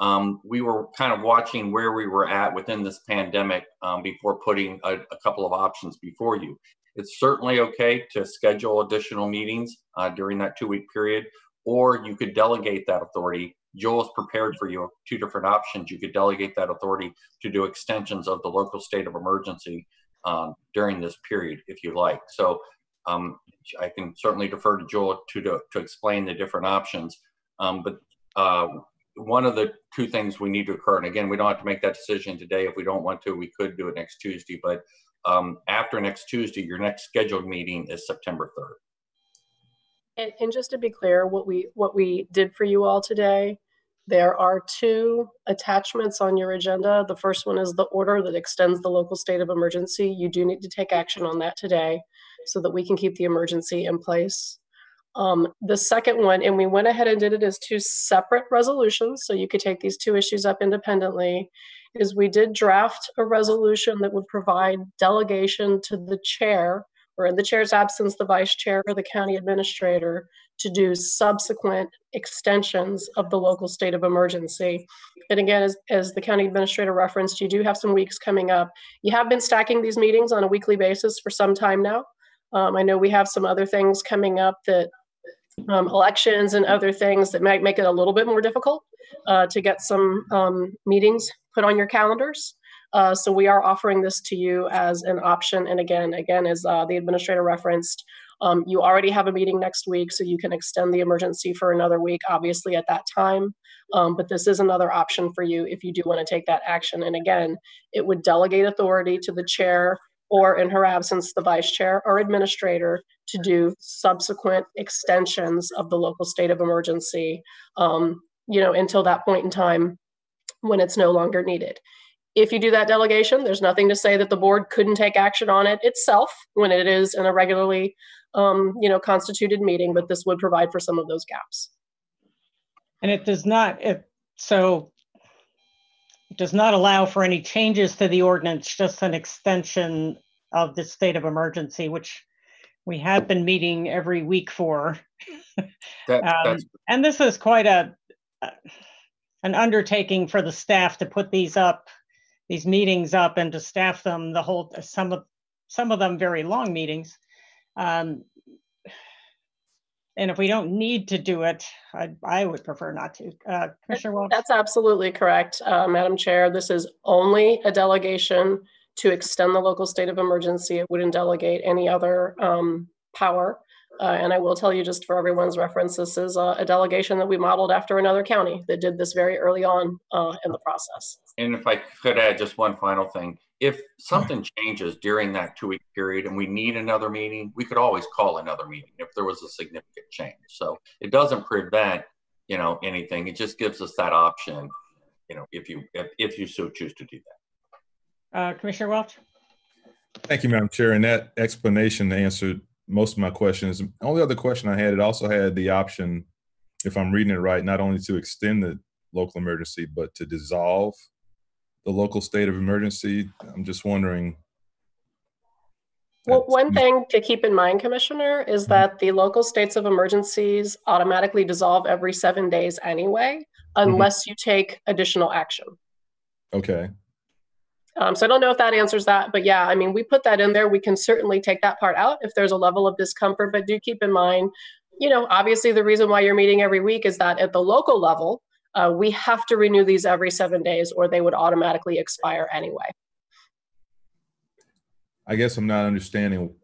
Um, we were kind of watching where we were at within this pandemic um, before putting a, a couple of options before you. It's certainly okay to schedule additional meetings uh, during that two-week period, or you could delegate that authority. Jewel is prepared for you two different options. You could delegate that authority to do extensions of the local state of emergency um, during this period, if you like. So um, I can certainly defer to Jewel to, to, to explain the different options. Um, but uh, one of the two things we need to occur, and again, we don't have to make that decision today. If we don't want to, we could do it next Tuesday. But um, after next Tuesday, your next scheduled meeting is September 3rd. And, and just to be clear, what we what we did for you all today, there are two attachments on your agenda. The first one is the order that extends the local state of emergency. You do need to take action on that today so that we can keep the emergency in place. Um, the second one, and we went ahead and did it as two separate resolutions, so you could take these two issues up independently, is we did draft a resolution that would provide delegation to the chair, or in the chair's absence, the vice chair or the county administrator, to do subsequent extensions of the local state of emergency. And again, as, as the county administrator referenced, you do have some weeks coming up. You have been stacking these meetings on a weekly basis for some time now. Um, I know we have some other things coming up that um, elections and other things that might make it a little bit more difficult uh, to get some um, meetings put on your calendars. Uh, so we are offering this to you as an option. And again, again, as uh, the administrator referenced, um, you already have a meeting next week, so you can extend the emergency for another week, obviously at that time. Um, but this is another option for you if you do want to take that action. And again, it would delegate authority to the chair or in her absence, the vice chair or administrator to do subsequent extensions of the local state of emergency, um, you know, until that point in time when it's no longer needed. If you do that delegation, there's nothing to say that the board couldn't take action on it itself when it is in a regularly, um, you know, constituted meeting, but this would provide for some of those gaps. And it does not, it, so it does not allow for any changes to the ordinance, just an extension of the state of emergency, which we have been meeting every week for. That, Um, that's, And this is quite a, an undertaking for the staff to put these up, these meetings up and to staff them the whole, some of, some of them very long meetings. Um, And if we don't need to do it, I, I would prefer not to. Uh, Commissioner Welch? That's absolutely correct, uh, Madam Chair. This is only a delegation to extend the local state of emergency. It wouldn't delegate any other um, power Uh, and I will tell you, just for everyone's reference, this is a, a, delegation that we modeled after another county that did this very early on uh, in the process. And if I could add just one final thing, if something changes during that two week period and we need another meeting, we could always call another meeting if there was a significant change. So it doesn't prevent, you know, anything. It just gives us that option, you know, if you if, if you so choose to do that. Uh, Commissioner Welch. Thank you, Madam Chair. And that explanation answered most of my questions. The only other question I had, it also had the option, if I'm reading it right, not only to extend the local emergency, but to dissolve the local state of emergency. I'm just wondering. Well, one thing to keep in mind, Commissioner, is mm-hmm. that the local states of emergencies automatically dissolve every seven days anyway, mm-hmm. unless mm-hmm. you take additional action. Okay. Um, so I don't know if that answers that, but yeah, I mean, we put that in there. We can certainly take that part out if there's a level of discomfort, but do keep in mind, you know, obviously the reason why you're meeting every week is that at the local level, uh, we have to renew these every seven days or they would automatically expire anyway. I guess I'm not understanding.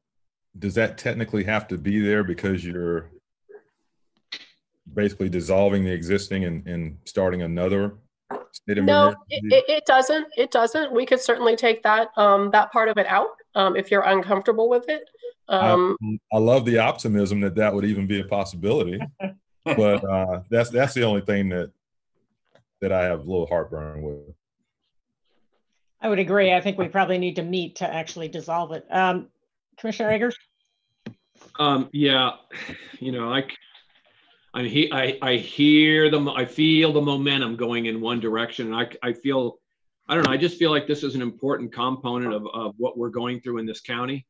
Does that technically have to be there because you're basically dissolving the existing and, and starting another no, it, it, doesn't. It doesn't. We could certainly take that um, that part of it out um, if you're uncomfortable with it. Um, I, I, love the optimism that that would even be a possibility, but uh, that's that's the only thing that that I have a little heartburn with. I would agree. I think we probably need to meet to actually dissolve it. Um, Commissioner Eggers? Um, yeah, you know, I, I, he, I, I hear them. I feel the momentum going in one direction. And I, I feel, I don't know. I just feel like this is an important component of, of what we're going through in this county.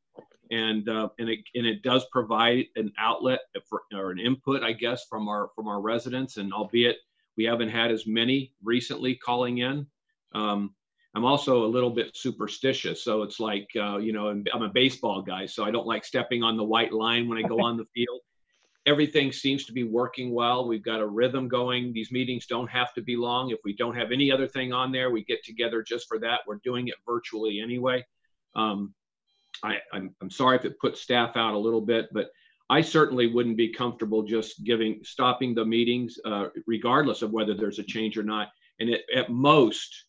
And, uh, and it, and it does provide an outlet for, or an input, I guess, from our, from our residents and albeit we haven't had as many recently calling in. Um, I'm also a little bit superstitious. So it's like, uh, you know, I'm a baseball guy, so I don't like stepping on the white line when I go on the field. Everything seems to be working well. We've got a rhythm going. These meetings don't have to be long. If we don't have any other thing on there, we get together just for that. We're doing it virtually anyway. Um, I, I'm, I'm sorry if it puts staff out a little bit, but I certainly wouldn't be comfortable just giving stopping the meetings, uh, regardless of whether there's a change or not, and it, at most,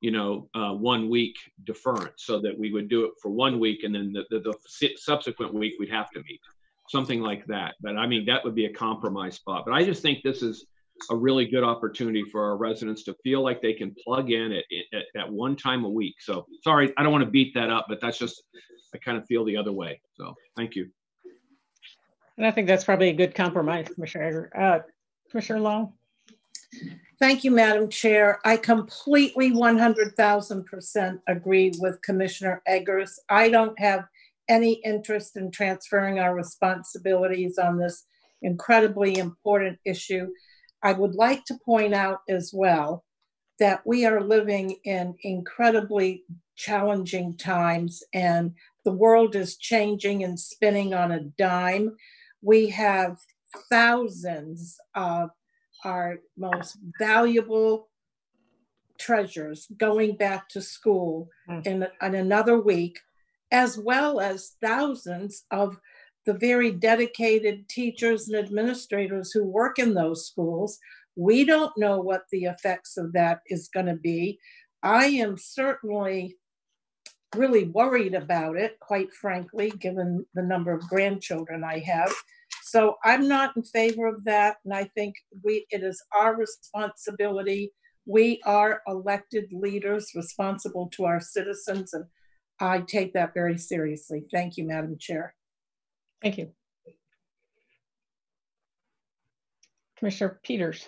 you know, uh, one week deference, so that we would do it for one week, and then the, the, the subsequent week we'd have to meet, something like that. But I mean, that would be a compromise spot. But I just think this is a really good opportunity for our residents to feel like they can plug in at, at, at one time a week. So sorry, I don't want to beat that up, but that's just I kind of feel the other way. So thank you. And I think that's probably a good compromise, Commissioner Uh, Commissioner Long? Thank you, Madam Chair. I completely 100,000% agree with Commissioner Eggers. I don't have any interest in transferring our responsibilities on this incredibly important issue. I would like to point out as well that we are living in incredibly challenging times and the world is changing and spinning on a dime we have thousands of our most valuable treasures going back to school mm. in, in another week, as well as thousands of the very dedicated teachers and administrators who work in those schools. We don't know what the effects of that is going to be. I am certainly really worried about it, quite frankly, given the number of grandchildren I have. So I'm not in favor of that. And I think we it is our responsibility. We are elected leaders responsible to our citizens. And I take that very seriously. Thank you, Madam Chair. Thank you. Commissioner Peters.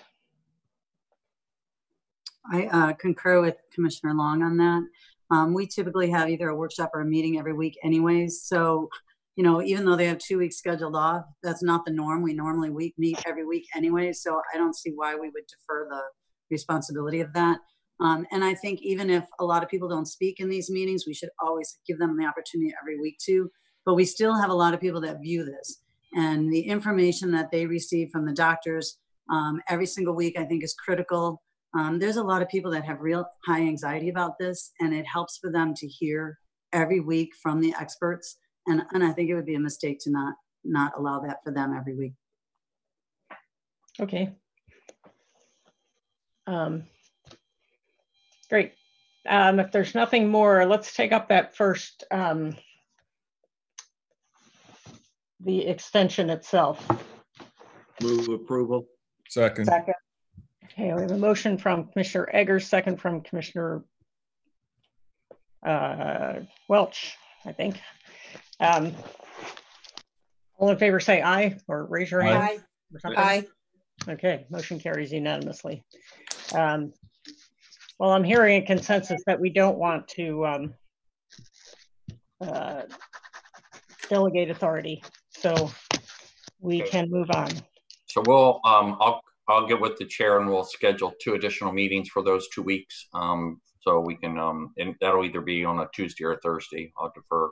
I uh, concur with Commissioner Long on that. Um, we typically have either a workshop or a meeting every week anyways. So, you know, even though they have two weeks scheduled off, that's not the norm. We normally week meet every week anyways. So I don't see why we would defer the responsibility of that. Um, and I think even if a lot of people don't speak in these meetings, we should always give them the opportunity every week to. But we still have a lot of people that view this. And the information that they receive from the doctors um, every single week, I think, is critical um, there's a lot of people that have real high anxiety about this, and it helps for them to hear every week from the experts. And, and I think it would be a mistake to not not allow that for them every week. Okay. Um, great. Um, if there's nothing more, let's take up that first, um, the extension itself. Move approval. Second. Second. Okay, we have a motion from Commissioner Eggers, second from Commissioner uh, Welch, I think. Um, all in favor say aye or raise your hand. Aye. or. Aye. Okay, motion carries unanimously. Um, well, I'm hearing a consensus that we don't want to um, uh, delegate authority, so we can move on. So we'll, um, I'll, I'll get with the chair and we'll schedule two additional meetings for those two weeks. Um, so we can, um, and that'll either be on a Tuesday or a Thursday. I'll defer,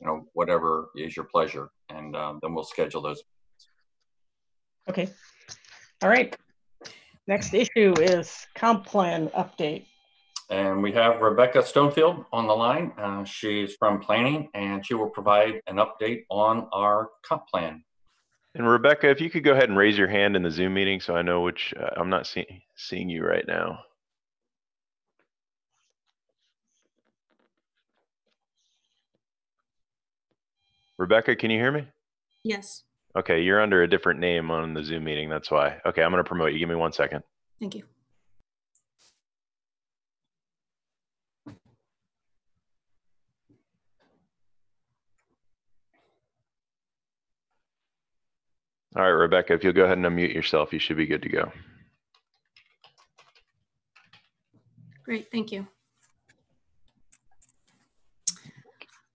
you know, whatever is your pleasure. And, um, then we'll schedule those. Okay. All right. Next issue is comp plan update. And we have Rebecca Stonefield on the line. Uh, she's from planning and she will provide an update on our comp plan. And Rebecca, if you could go ahead and raise your hand in the Zoom meeting so I know which, uh, I'm not seeing, seeing you right now. Rebecca, can you hear me? Yes, Okay, you're under a different name on the Zoom meeting, that's why. Okay, I'm gonna promote you. Give me one second. thank you. All right, Rebecca, if you'll go ahead and unmute yourself, you should be good to go. Great, thank you.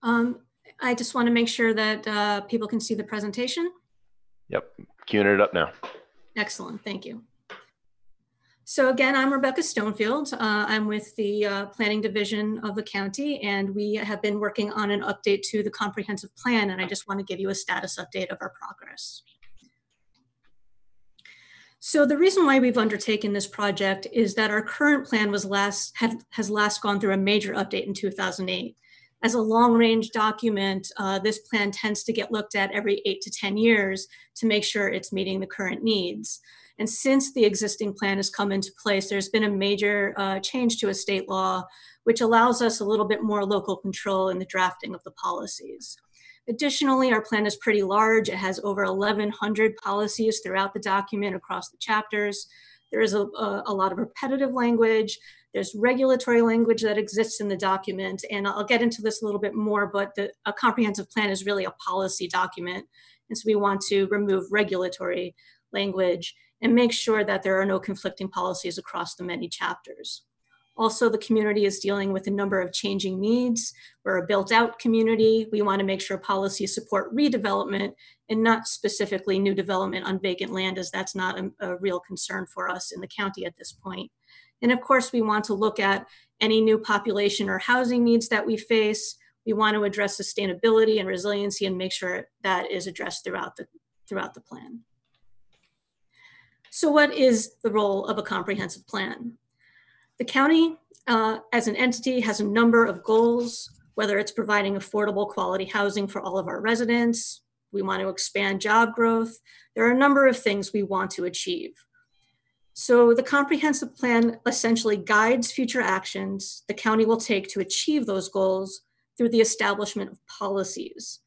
Um, I just want to make sure that uh, people can see the presentation. Yep, queuing it up now. Excellent, thank you. So again, I'm Rebecca Stonefield. Uh, I'm with the uh, Planning Division of the county, and we have been working on an update to the comprehensive plan, and I just want to give you a status update of our progress. So the reason why we've undertaken this project is that our current plan was last had, has last gone through a major update in 2008. As a long-range document, uh, this plan tends to get looked at every eight to 10 years to make sure it's meeting the current needs. And since the existing plan has come into place, there's been a major uh, change to a state law, which allows us a little bit more local control in the drafting of the policies. Additionally, our plan is pretty large. It has over 1,100 policies throughout the document across the chapters. There is a, a, a, lot of repetitive language. There's regulatory language that exists in the document. And I'll get into this a little bit more, but the, a comprehensive plan is really a policy document. And so we want to remove regulatory language and make sure that there are no conflicting policies across the many chapters. Also, the community is dealing with a number of changing needs. We're a built out community. We want to make sure policies support redevelopment and not specifically new development on vacant land, as that's not a, a, real concern for us in the county at this point. And of course, we want to look at any new population or housing needs that we face. We want to address sustainability and resiliency and make sure that is addressed throughout the, throughout the plan. So what is the role of a comprehensive plan? The county, uh, as an entity, has a number of goals, whether it's providing affordable quality housing for all of our residents, we want to expand job growth. There are a number of things we want to achieve. So the comprehensive plan essentially guides future actions the county will take to achieve those goals through the establishment of policies.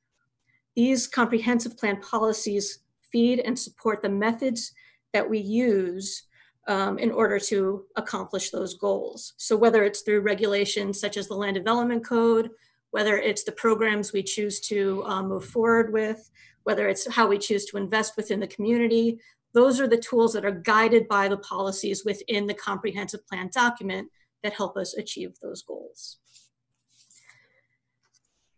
These comprehensive plan policies feed and support the methods that we use um, in order to accomplish those goals. So whether it's through regulations such as the Land Development Code, whether it's the programs we choose to um, move forward with, whether it's how we choose to invest within the community, those are the tools that are guided by the policies within the comprehensive plan document that help us achieve those goals.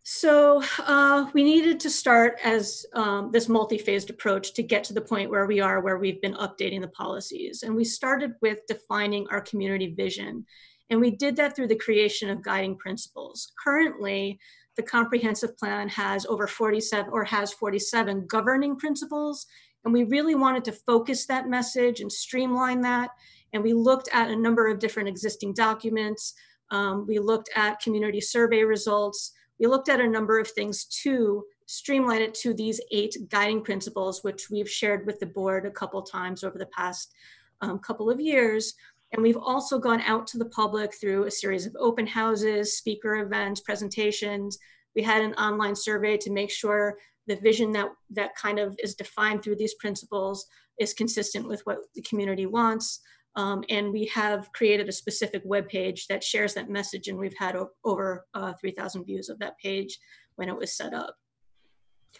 So uh, we needed to start as um, this multi-phased approach to get to the point where we are, where we've been updating the policies. And we started with defining our community vision. And we did that through the creation of guiding principles. Currently, the comprehensive plan has over 47 or has 47 governing principles. And we really wanted to focus that message and streamline that. And we looked at a number of different existing documents. Um, we looked at community survey results we looked at a number of things to streamline it to these eight guiding principles, which we've shared with the board a couple times over the past um, couple of years. And we've also gone out to the public through a series of open houses, speaker events, presentations. We had an online survey to make sure the vision that, that kind of is defined through these principles is consistent with what the community wants. Um, and we have created a specific web page that shares that message, and we've had over uh, 3,000 views of that page when it was set up.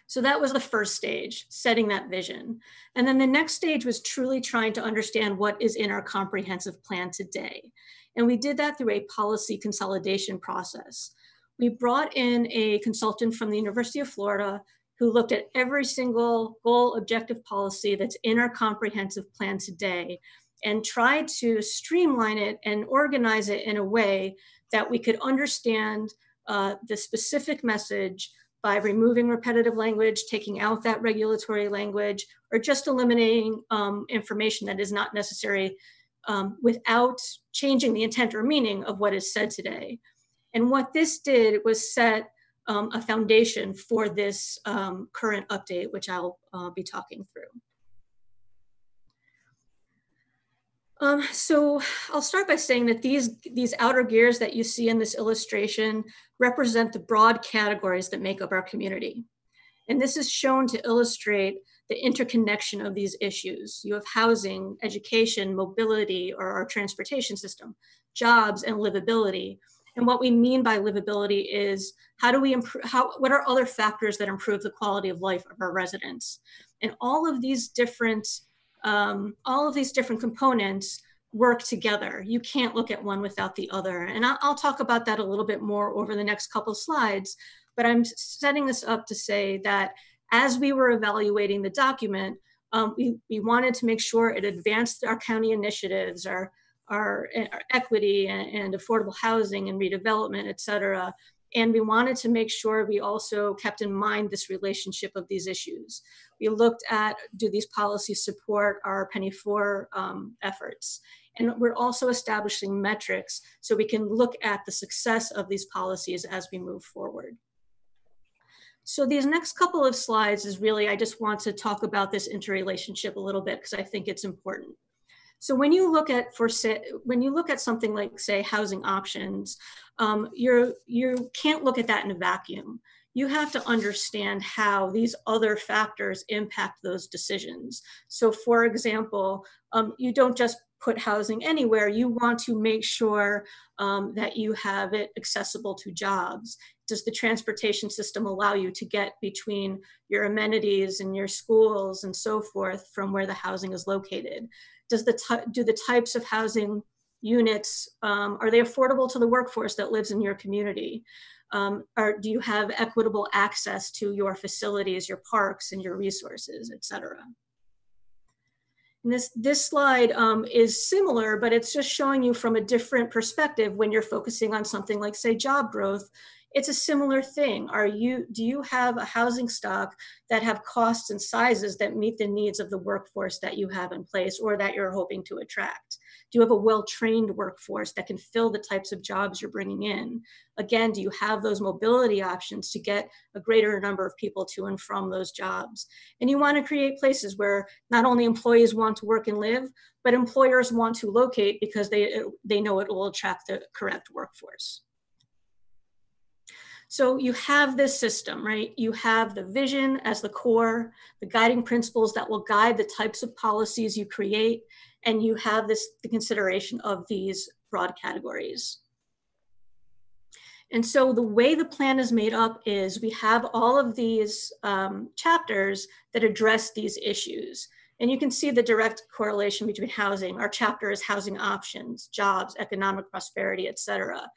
So that was the first stage, setting that vision. And then the next stage was truly trying to understand what is in our comprehensive plan today. And we did that through a policy consolidation process. We brought in a consultant from the University of Florida who looked at every single goal objective policy that's in our comprehensive plan today and tried to streamline it and organize it in a way that we could understand uh, the specific message by removing repetitive language, taking out that regulatory language, or just eliminating um, information that is not necessary um, without changing the intent or meaning of what is said today. And what this did was set um, a foundation for this um, current update, which I'll uh, be talking through. Um, so I'll start by saying that these, these outer gears that you see in this illustration represent the broad categories that make up our community. And this is shown to illustrate the interconnection of these issues. You have housing, education, mobility, or our transportation system, jobs, and livability. And what we mean by livability is how do we improve, how, what are other factors that improve the quality of life of our residents? And all of these different um, all of these different components work together. You can't look at one without the other. And I'll, I'll talk about that a little bit more over the next couple of slides, but I'm setting this up to say that as we were evaluating the document, um, we, we wanted to make sure it advanced our county initiatives, our, our, our equity and, and, affordable housing and redevelopment, et cetera. And we wanted to make sure we also kept in mind this relationship of these issues. We looked at do these policies support our Penny for um, efforts? And we're also establishing metrics so we can look at the success of these policies as we move forward. So these next couple of slides is really, I just want to talk about this interrelationship a little bit because I think it's important. So when you look at for say, when you look at something like say housing options, um, you're you can't look at that in a vacuum. You have to understand how these other factors impact those decisions. So, for example, um, you don't just put housing anywhere. You want to make sure um, that you have it accessible to jobs. Does the transportation system allow you to get between your amenities and your schools and so forth from where the housing is located? Does the do the types of housing units um, are they affordable to the workforce that lives in your community? Um, or do you have equitable access to your facilities, your parks, and your resources, et cetera? And this, this slide um, is similar, but it's just showing you from a different perspective when you're focusing on something like, say, job growth. It's a similar thing. Are you, do you have a housing stock that have costs and sizes that meet the needs of the workforce that you have in place or that you're hoping to attract? Do you have a well-trained workforce that can fill the types of jobs you're bringing in? Again, do you have those mobility options to get a greater number of people to and from those jobs? And you want to create places where not only employees want to work and live, but employers want to locate because they, they know it will attract the correct workforce. So you have this system, right? You have the vision as the core, the guiding principles that will guide the types of policies you create, and you have this the consideration of these broad categories. And so the way the plan is made up is we have all of these um, chapters that address these issues. And you can see the direct correlation between housing. Our chapter is housing options, jobs, economic prosperity, et cetera.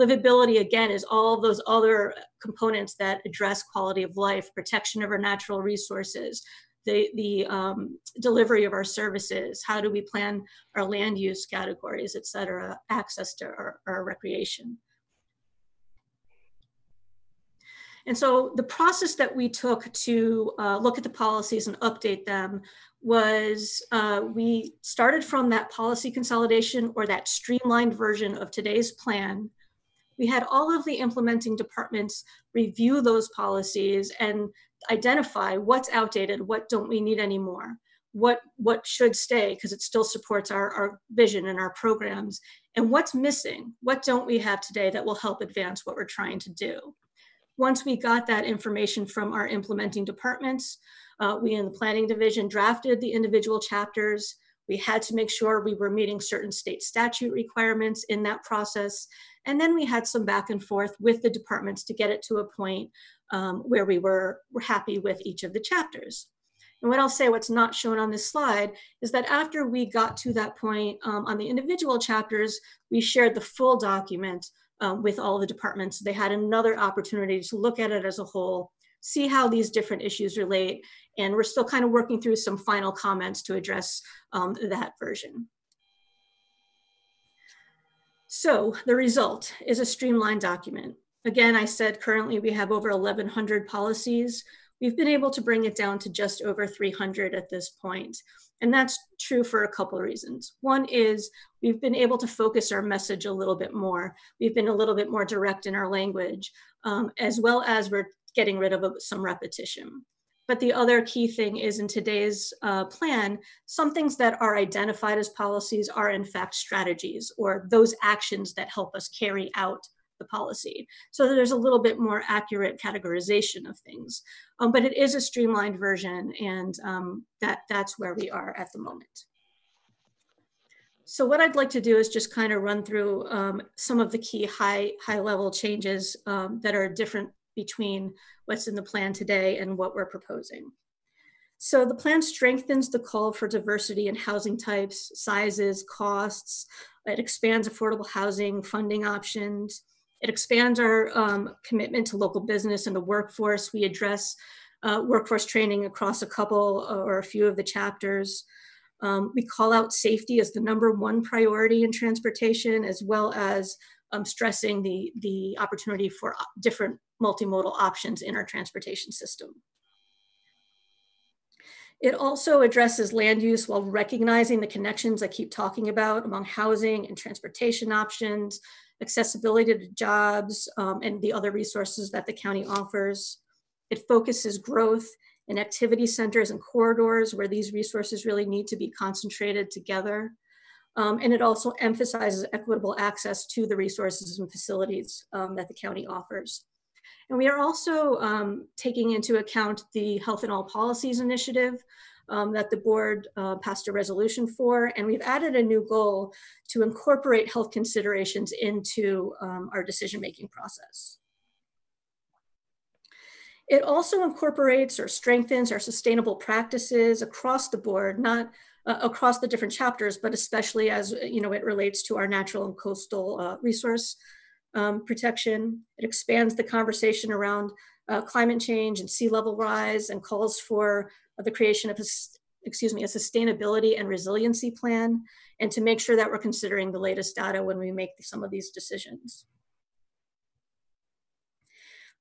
Livability, again, is all those other components that address quality of life, protection of our natural resources, the, the um, delivery of our services, how do we plan our land use categories, et cetera, access to our, our recreation. And so the process that we took to uh, look at the policies and update them was uh, we started from that policy consolidation or that streamlined version of today's plan we had all of the implementing departments review those policies and identify what's outdated, what don't we need anymore, what what should stay because it still supports our, our vision and our programs, and what's missing, what don't we have today that will help advance what we're trying to do. Once we got that information from our implementing departments, uh, we in the planning division drafted the individual chapters. We had to make sure we were meeting certain state statute requirements in that process. And then we had some back and forth with the departments to get it to a point um, where we were, were happy with each of the chapters. And what I'll say, what's not shown on this slide, is that after we got to that point um, on the individual chapters, we shared the full document um, with all the departments. They had another opportunity to look at it as a whole, see how these different issues relate, and we're still kind of working through some final comments to address um, that version. So the result is a streamlined document. Again, I said currently we have over 1,100 policies. We've been able to bring it down to just over 300 at this point. And that's true for a couple of reasons. One is we've been able to focus our message a little bit more. We've been a little bit more direct in our language, um, as well as we're getting rid of some repetition. But the other key thing is in today's uh, plan, some things that are identified as policies are in fact strategies or those actions that help us carry out the policy. So there's a little bit more accurate categorization of things. Um, but it is a streamlined version and um, that, that's where we are at the moment. So what I'd like to do is just kind of run through um, some of the key high, high level changes um, that are different between what's in the plan today and what we're proposing. So the plan strengthens the call for diversity in housing types, sizes, costs. It expands affordable housing funding options. It expands our um, commitment to local business and the workforce. We address uh, workforce training across a couple or a few of the chapters. Um, we call out safety as the number one priority in transportation, as well as um, stressing the, the opportunity for uh, different multimodal options in our transportation system. It also addresses land use while recognizing the connections I keep talking about among housing and transportation options, accessibility to jobs, um, and the other resources that the county offers. It focuses growth in activity centers and corridors where these resources really need to be concentrated together. Um, and it also emphasizes equitable access to the resources and facilities um, that the county offers. And we are also um, taking into account the Health in All Policies initiative, um, that the board uh, passed a resolution for, and we've added a new goal to incorporate health considerations into um, our decision-making process. It also incorporates or strengthens our sustainable practices across the board, not uh, across the different chapters, but especially as you know it relates to our natural and coastal uh, resource um, protection. It expands the conversation around uh, climate change and sea level rise and calls for the creation of a, excuse me, a sustainability and resiliency plan, and to make sure that we're considering the latest data when we make some of these decisions.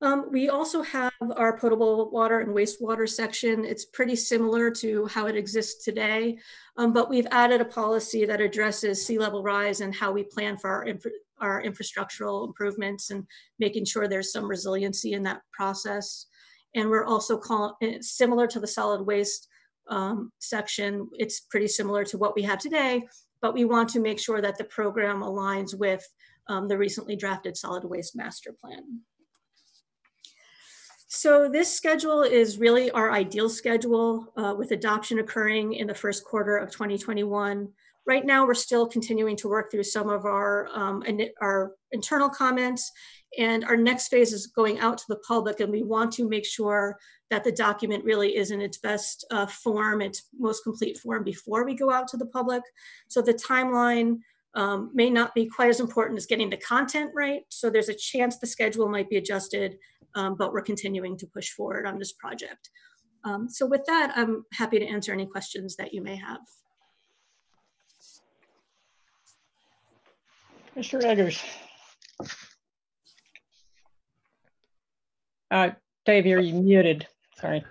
Um, we also have our potable water and wastewater section. It's pretty similar to how it exists today, um, but we've added a policy that addresses sea level rise and how we plan for our, infra our infrastructural improvements and making sure there's some resiliency in that process. And we're also eh, similar to the solid waste um, section. It's pretty similar to what we have today, but we want to make sure that the program aligns with um, the recently drafted solid waste master plan. So this schedule is really our ideal schedule uh, with adoption occurring in the first quarter of 2021. Right now, we're still continuing to work through some of our, um, our internal comments and our next phase is going out to the public and we want to make sure that the document really is in its best uh, form, its most complete form before we go out to the public. So the timeline um, may not be quite as important as getting the content right. So there's a chance the schedule might be adjusted, um, but we're continuing to push forward on this project. Um, so with that, I'm happy to answer any questions that you may have. Mr. Eggers. Uh, Dave, you're muted. Sorry.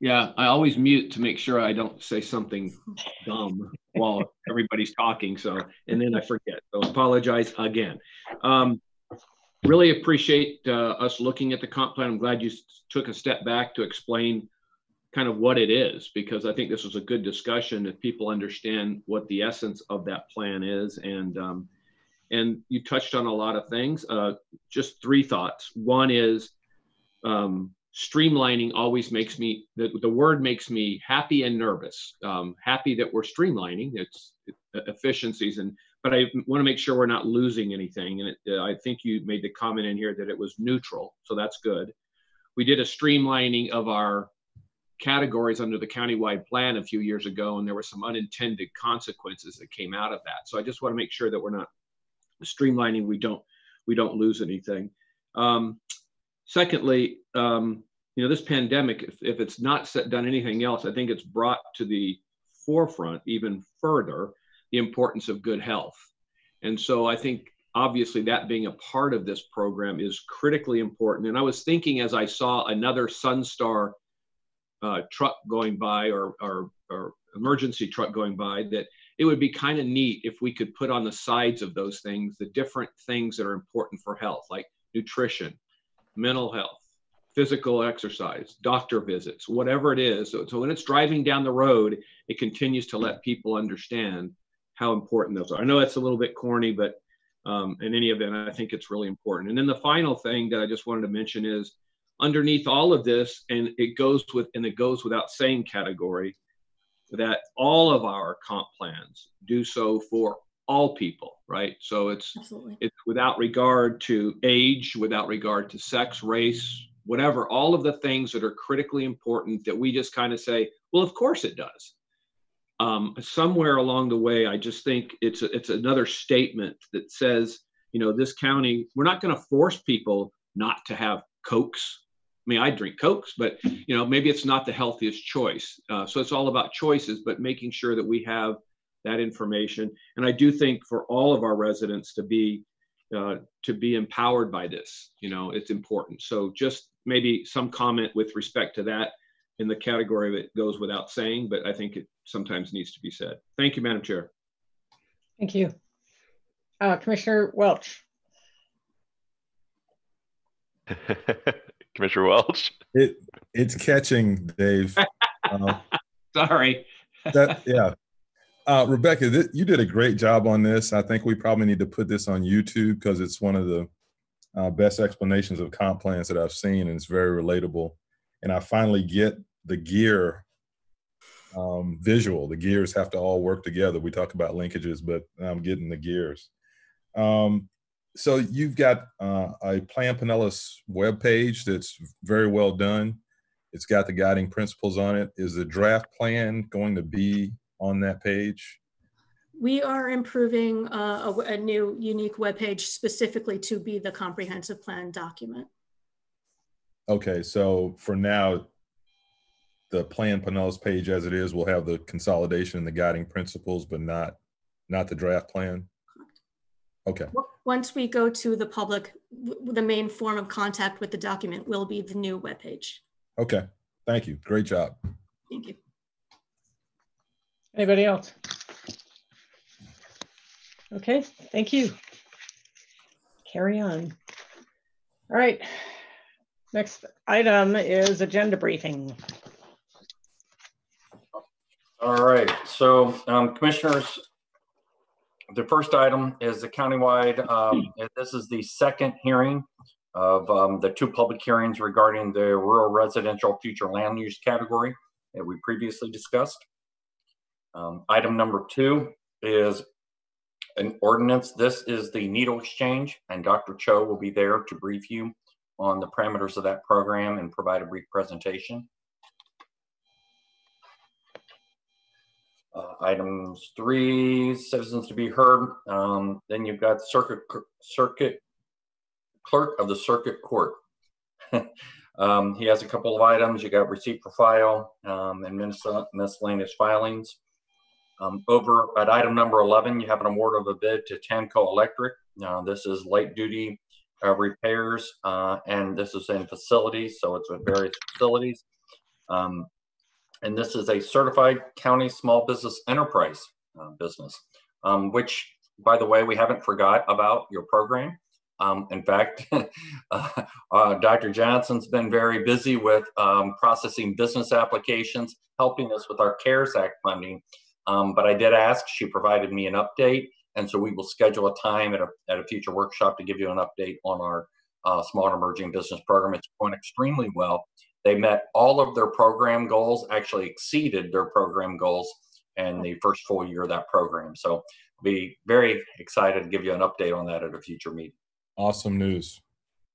Yeah, I always mute to make sure I don't say something dumb while everybody's talking. So, and then I forget. So apologize again. Um, really appreciate uh, us looking at the comp plan. I'm glad you took a step back to explain kind of what it is, because I think this was a good discussion if people understand what the essence of that plan is. And um, and you touched on a lot of things. Uh, just three thoughts. One is um, streamlining always makes me the, the word makes me happy and nervous. Um, happy that we're streamlining. It's efficiencies and but I want to make sure we're not losing anything. And it, uh, I think you made the comment in here that it was neutral, so that's good. We did a streamlining of our categories under the countywide plan a few years ago, and there were some unintended consequences that came out of that. So I just want to make sure that we're not streamlining. We don't we don't lose anything. Um, secondly, um, you know, this pandemic, if, if it's not set, done anything else, I think it's brought to the forefront even further the importance of good health. And so I think obviously that being a part of this program is critically important. And I was thinking as I saw another Sunstar uh, truck going by or, or, or emergency truck going by that it would be kind of neat if we could put on the sides of those things the different things that are important for health, like nutrition, mental health, physical exercise, doctor visits, whatever it is. So, so when it's driving down the road, it continues to let people understand how important those are. I know that's a little bit corny, but um, in any event, I think it's really important. And then the final thing that I just wanted to mention is underneath all of this, and it goes with and it goes without saying category, that all of our comp plans do so for all people, right? So it's Absolutely. it's without regard to age, without regard to sex, race, whatever, all of the things that are critically important that we just kind of say, well, of course it does um, somewhere along the way, I just think it's it's another statement that says, you know, this county, we're not going to force people not to have cokes. I mean, I drink cokes, but you know, maybe it's not the healthiest choice. Uh, so it's all about choices, but making sure that we have that information. And I do think for all of our residents to be uh, to be empowered by this, you know, it's important. So just maybe some comment with respect to that in the category that goes without saying, but I think it sometimes needs to be said. Thank you, Madam Chair. Thank you. Uh, Commissioner Welch. Commissioner Welch. It it's catching, Dave. Uh, Sorry. that yeah. Uh, Rebecca, th- you did a great job on this. I think we probably need to put this on YouTube because it's one of the uh, best explanations of comp plans that I've seen, and it's very relatable. And I finally get the gear um, visual. The gears have to all work together. We talk about linkages, but I'm getting the gears. Um, so you've got uh, a Plan Pinellas web page that's very well done. It's got the guiding principles on it. Is the draft plan going to be on that page? We are improving uh, a, a, new unique web page specifically to be the comprehensive plan document. Okay, so for now, the plan Pinellas page as it is will have the consolidation and the guiding principles, but not not the draft plan. Okay. Once we go to the public, the main form of contact with the document will be the new web page. Okay. Thank you. Great job. Thank you. Anybody else? Okay, thank you. Carry on. All right. Next item is agenda briefing. All right, so um, commissioners, the first item is the countywide, um, this is the second hearing of um, the two public hearings regarding the rural residential future land use category that we previously discussed. Um, item number two is an ordinance. This is the needle exchange and Dr. Choe will be there to brief you on the parameters of that program and provide a brief presentation. Items three, citizens to be heard. Um, then you've got circuit circuit clerk of the circuit court. um, he has a couple of items. You got receipt for file um, and miscellaneous filings. Um, over at item number 11, you have an award of a bid to Tanco Electric. Now, this is light duty uh, repairs, uh, and this is in facilities, so it's with various facilities. Um, and this is a certified county small business enterprise uh, business, um, which, by the way, we haven't forgot about your program. Um, in fact, uh, uh, Dr. Johnson's been very busy with um, processing business applications, helping us with our CARES Act funding. Um, but I did ask, she provided me an update. And so we will schedule a time at a, at a future workshop to give you an update on our uh, small and emerging business program. It's going extremely well. They met all of their program goals, actually exceeded their program goals in the first full year of that program. So be very excited to give you an update on that at a future meeting. Awesome news.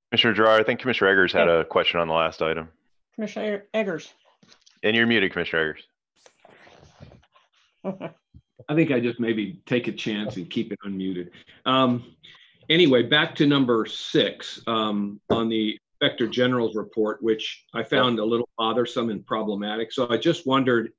Commissioner Gerard, I think Commissioner Eggers had a question on the last item. Commissioner Eggers. And you're muted, Commissioner Eggers. I think I just maybe take a chance and keep it unmuted. Um, anyway, back to number six um, on the Inspector General's report, which I found a little bothersome and problematic. So I just wondered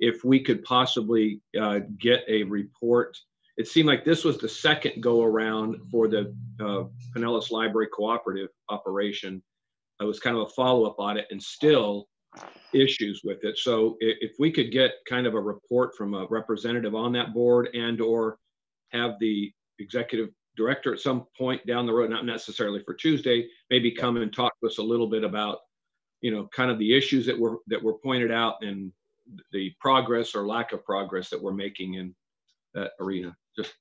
if we could possibly uh, get a report. It seemed like this was the second go around for the uh, Pinellas Library Cooperative operation. It was kind of a follow up on it and still issues with it. So if we could get kind of a report from a representative on that board and or have the executive director at some point down the road, not necessarily for Tuesday, maybe come and talk to us a little bit about, you know, kind of the issues that were that were pointed out and the progress or lack of progress that we're making in that arena. Just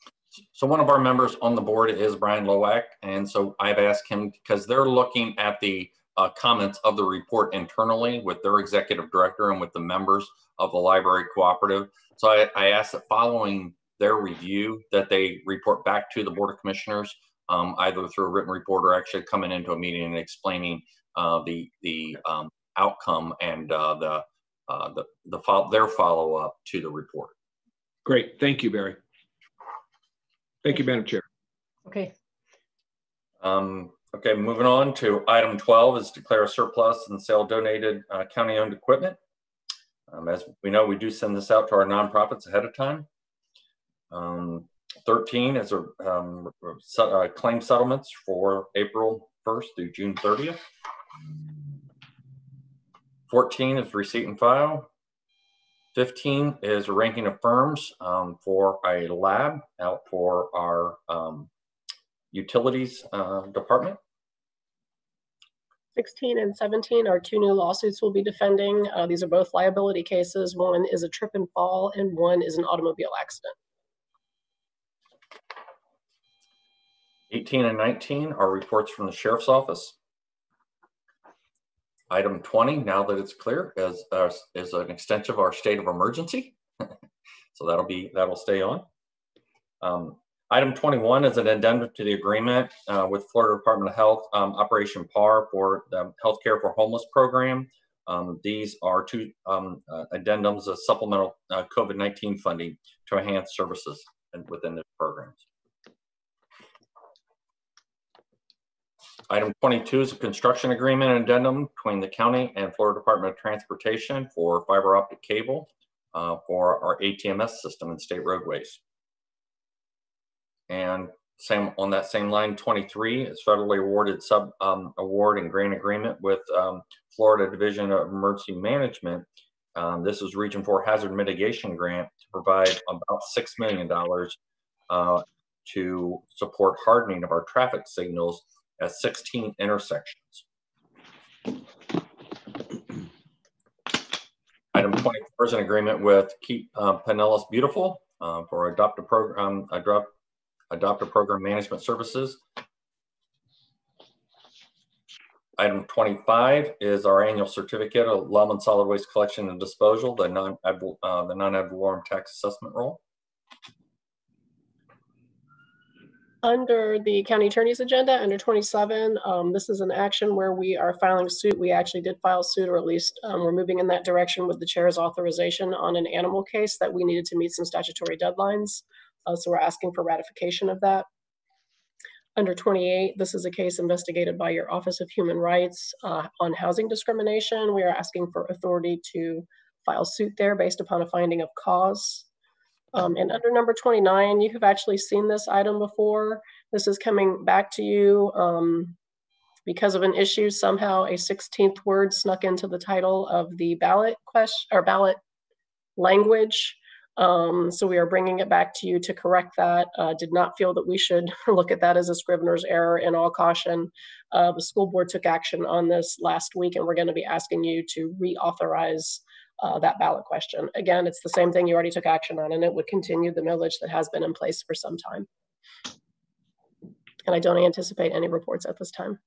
so one of our members on the board is Brian Lowack, and so I've asked him because they're looking at the uh, comments of the report internally with their executive director and with the members of the library cooperative. So I, I asked that following their review that they report back to the board of commissioners, um, either through a written report or actually coming into a meeting and explaining uh, the the um, outcome and uh, the uh, the, the fo their follow up to the report. Great, thank you, Barry. Thank you, Madam Chair. Okay. Um, okay, moving on to item 12 is declare a surplus and sell donated uh, county owned equipment. Um, as we know, we do send this out to our nonprofits ahead of time. Um, 13 is a um, uh, claim settlements for April 1st through June 30th. 14 is receipt and file. 15 is ranking of firms um, for a lab out for our um, utilities uh, department. 16 and 17 are two new lawsuits we'll be defending. Uh, these are both liability cases. One is a trip and fall, and one is an automobile accident. 18 and 19 are reports from the sheriff's office. Item 20, now that it's clear, is, uh, is an extension of our state of emergency. so that'll be, that'll stay on. Um, item 21 is an addendum to the agreement uh, with Florida Department of Health, um, Operation PAR for the Healthcare for Homeless program. Um, these are two um, uh, addendums of supplemental uh, COVID-19 funding to enhance services within the programs. Item 22 is a construction agreement addendum between the county and Florida Department of Transportation for fiber optic cable uh, for our ATMS system in state roadways. And same on that same line, 23 is federally awarded sub um, award and grant agreement with um, Florida Division of Emergency Management. Um, this is Region 4 Hazard Mitigation Grant to provide about $6 million uh, to support hardening of our traffic signals at 16 intersections. Item 24 is an agreement with Keep uh, Pinellas Beautiful uh, for adopt a program, adopt, adopt a program management services. Item 25 is our annual certificate of Lealman Solid Waste Collection and Disposal, the non uh, the non tax assessment roll. Under the county attorney's agenda, under 27, um, this is an action where we are filing suit. We actually did file suit, or at least um, we're moving in that direction with the chair's authorization on an animal case that we needed to meet some statutory deadlines. Uh, so we're asking for ratification of that. Under 28, this is a case investigated by your Office of Human Rights uh, on housing discrimination. We are asking for authority to file suit there based upon a finding of cause. Um, and under number 29, you have actually seen this item before. This is coming back to you um, because of an issue. Somehow a 16th word snuck into the title of the ballot question or ballot language. Um, so we are bringing it back to you to correct that. Uh, did not feel that we should look at that as a Scrivener's error in all caution. Uh, the school board took action on this last week, and we're going to be asking you to reauthorize uh, that ballot question. Again, it's the same thing you already took action on, and it would continue the millage that has been in place for some time. And I don't anticipate any reports at this time.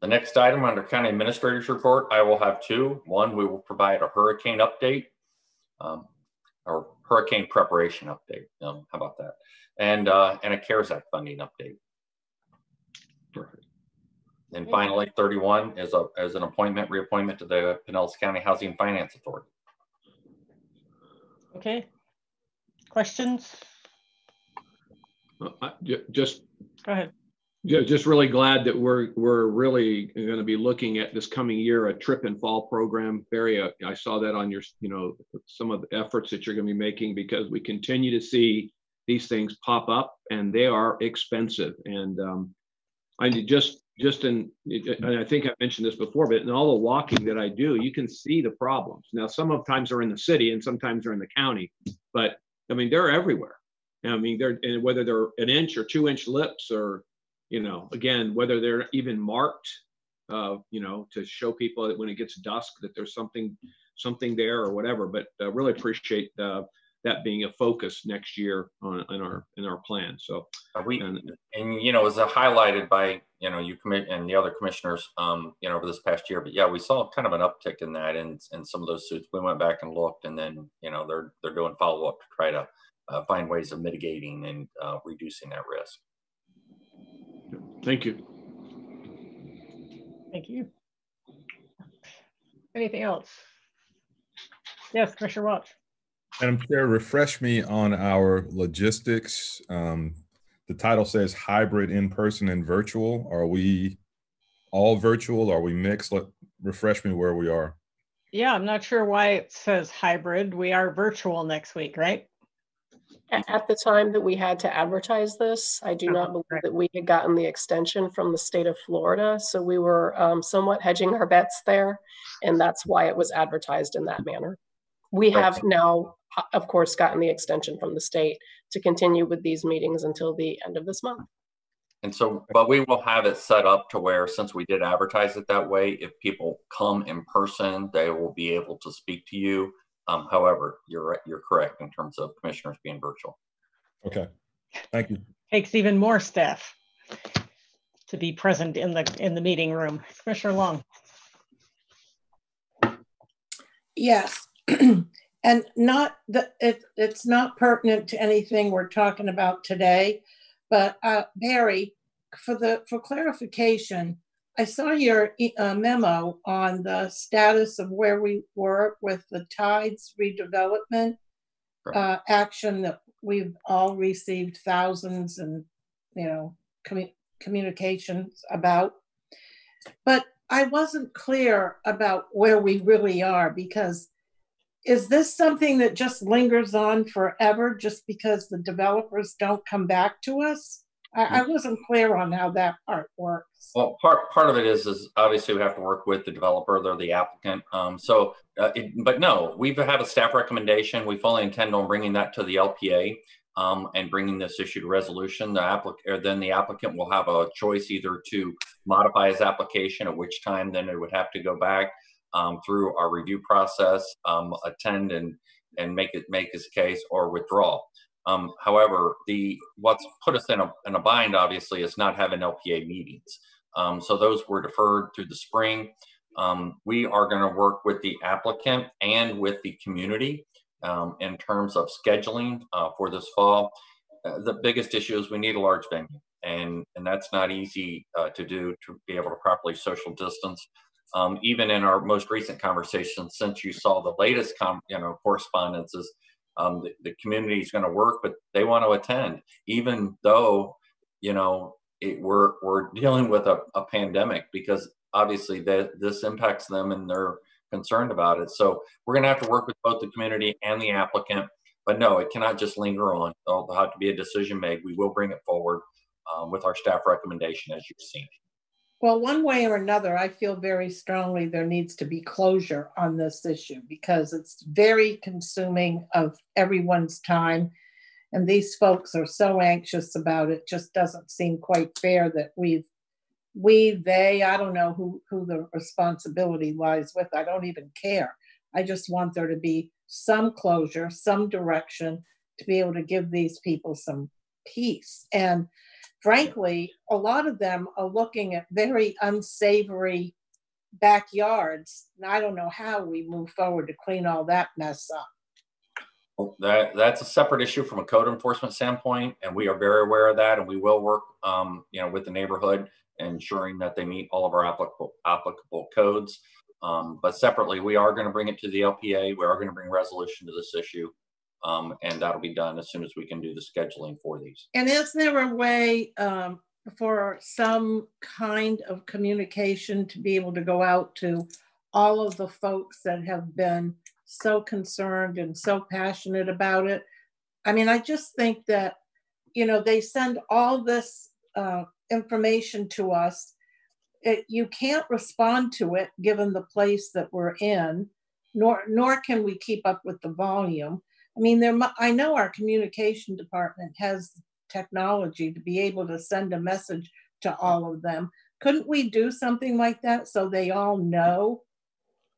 The next item under County Administrator's Report, I will have two. One, we will provide a hurricane update um, or hurricane preparation update. Um, how about that? And uh, and a CARES Act funding update. Perfect. And finally, 31 is a as an appointment, reappointment to the Pinellas County Housing Finance Authority. Okay. Questions? Uh, just go ahead. Yeah, just really glad that we're we're really going to be looking at this coming year a trip and fall program. Barry, uh, I saw that on your you know some of the efforts that you're going to be making because we continue to see these things pop up and they are expensive. And um, I just just in and I think I've mentioned this before, but in all the walking that I do, you can see the problems. Now, some of times are in the city and sometimes they're in the county, but I mean they're everywhere. I mean they're and whether they're an inch or two inch lips or you know, again, whether they're even marked, uh, you know, to show people that when it gets dusk that there's something something there or whatever. But uh, really appreciate uh, that being a focus next year on in our in our plan. So we and, and you know, as highlighted by you know you commit and the other commissioners, um, you know, over this past year. But yeah, we saw kind of an uptick in that and in, in some of those suits. We went back and looked, and then you know they're they're doing follow up to try to uh, find ways of mitigating and uh, reducing that risk. Thank you. Thank you. Anything else? Yes, Commissioner Welch. Madam Chair, refresh me on our logistics. Um, the title says hybrid in-person and virtual. Are we all virtual? Are we mixed? Let refresh me where we are. Yeah, I'm not sure why it says hybrid. We are virtual next week, right? At the time that we had to advertise this, I do not believe that we had gotten the extension from the state of Florida. So we were um, somewhat hedging our bets there. And that's why it was advertised in that manner. We have now, of course, gotten the extension from the state to continue with these meetings until the end of this month. And so, but we will have it set up to where, since we did advertise it that way, if people come in person, they will be able to speak to you um, however, you're you're correct in terms of commissioners being virtual. Okay, thank you. Takes even more staff to be present in the in the meeting room. Commissioner Long. Yes, and not the it, it's not pertinent to anything we're talking about today, but uh, Barry, for the for clarification, I saw your uh, memo on the status of where we were with the tides redevelopment uh, action that we've all received thousands and you know commu- communications about. But I wasn't clear about where we really are because is this something that just lingers on forever just because the developers don't come back to us? I, I wasn't clear on how that part works. Well, part part of it is is obviously we have to work with the developer, they're the applicant. Um, so, uh, it, but no, we've had a staff recommendation. We fully intend on bringing that to the LPA um, and bringing this issue to resolution. The applicant, then the applicant will have a choice either to modify his application, at which time then it would have to go back um, through our review process, um, attend and and make it make his case, or withdraw. Um, however, the what's put us in a, in a bind, obviously, is not having LPA meetings. Um, so those were deferred through the spring. Um, we are going to work with the applicant and with the community um, in terms of scheduling uh, for this fall. Uh, the biggest issue is we need a large venue, and and that's not easy uh, to do to be able to properly social distance. Um, even in our most recent conversations, since you saw the latest you know correspondences um, the, the community is going to work, but they want to attend, even though you know it, we're we're dealing with a, a pandemic because obviously that this impacts them and they're concerned about it. So we're going to have to work with both the community and the applicant. But no, it cannot just linger on. There'll have to be a decision made. We will bring it forward um, with our staff recommendation, as you've seen. Well, one way or another, I feel very strongly there needs to be closure on this issue because it's very consuming of everyone's time. And these folks are so anxious about it, just doesn't seem quite fair that we've, we, they, I don't know who, who the responsibility lies with. I don't even care. I just want there to be some closure, some direction to be able to give these people some peace. And frankly, a lot of them are looking at very unsavory backyards. And I don't know how we move forward to clean all that mess up. That that's a separate issue from a code enforcement standpoint, and we are very aware of that, and we will work, um, you know, with the neighborhood, ensuring that they meet all of our applicable applicable codes. Um, but separately, we are going to bring it to the LPA. We are going to bring resolution to this issue, um, and that'll be done as soon as we can do the scheduling for these. And is there a way um, for some kind of communication to be able to go out to all of the folks that have been so concerned and so passionate about it? I mean, I just think that, you know, they send all this uh, information to us. It, you can't respond to it given the place that we're in, nor nor can we keep up with the volume. I mean, there. I know our communication department has technology to be able to send a message to all of them. Couldn't we do something like that so they all know?